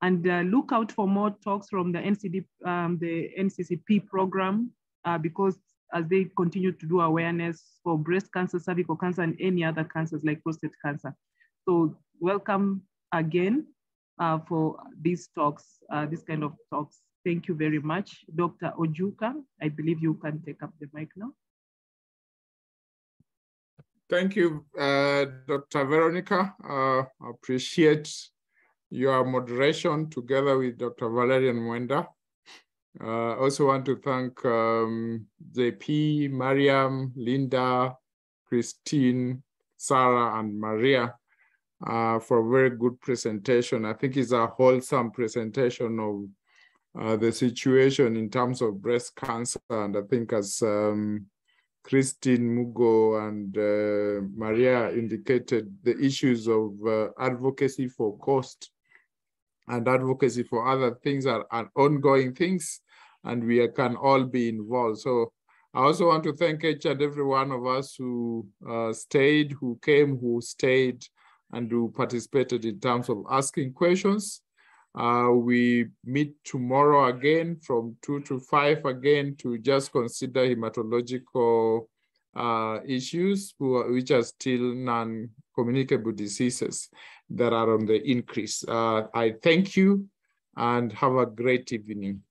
and uh, look out for more talks from the NCD, um, the NCCP program, uh, because as they continue to do awareness for breast cancer, cervical cancer, and any other cancers like prostate cancer. So welcome again uh, for these talks, uh, this kind of talks. Thank you very much. Dr. Ojuka, I believe you can take up the mic now. Thank you, uh, Dr. Veronica. Uh, appreciate your moderation together with Dr. Valerian Mwenda. Uh, also want to thank um, JP, Mariam, Linda, Christine, Sarah, and Maria uh, for a very good presentation. I think it's a wholesome presentation of uh, the situation in terms of breast cancer. And I think as um, Christine Mugo and uh, Maria indicated, the issues of uh, advocacy for cost and advocacy for other things are, are ongoing things, and we can all be involved. So I also want to thank each and every one of us who uh, stayed, who came, who stayed, and who participated in terms of asking questions. Uh, we meet tomorrow again from two to five again to just consider hematological uh, issues which are still non-communicable diseases that are on the increase. Uh, I thank you and have a great evening.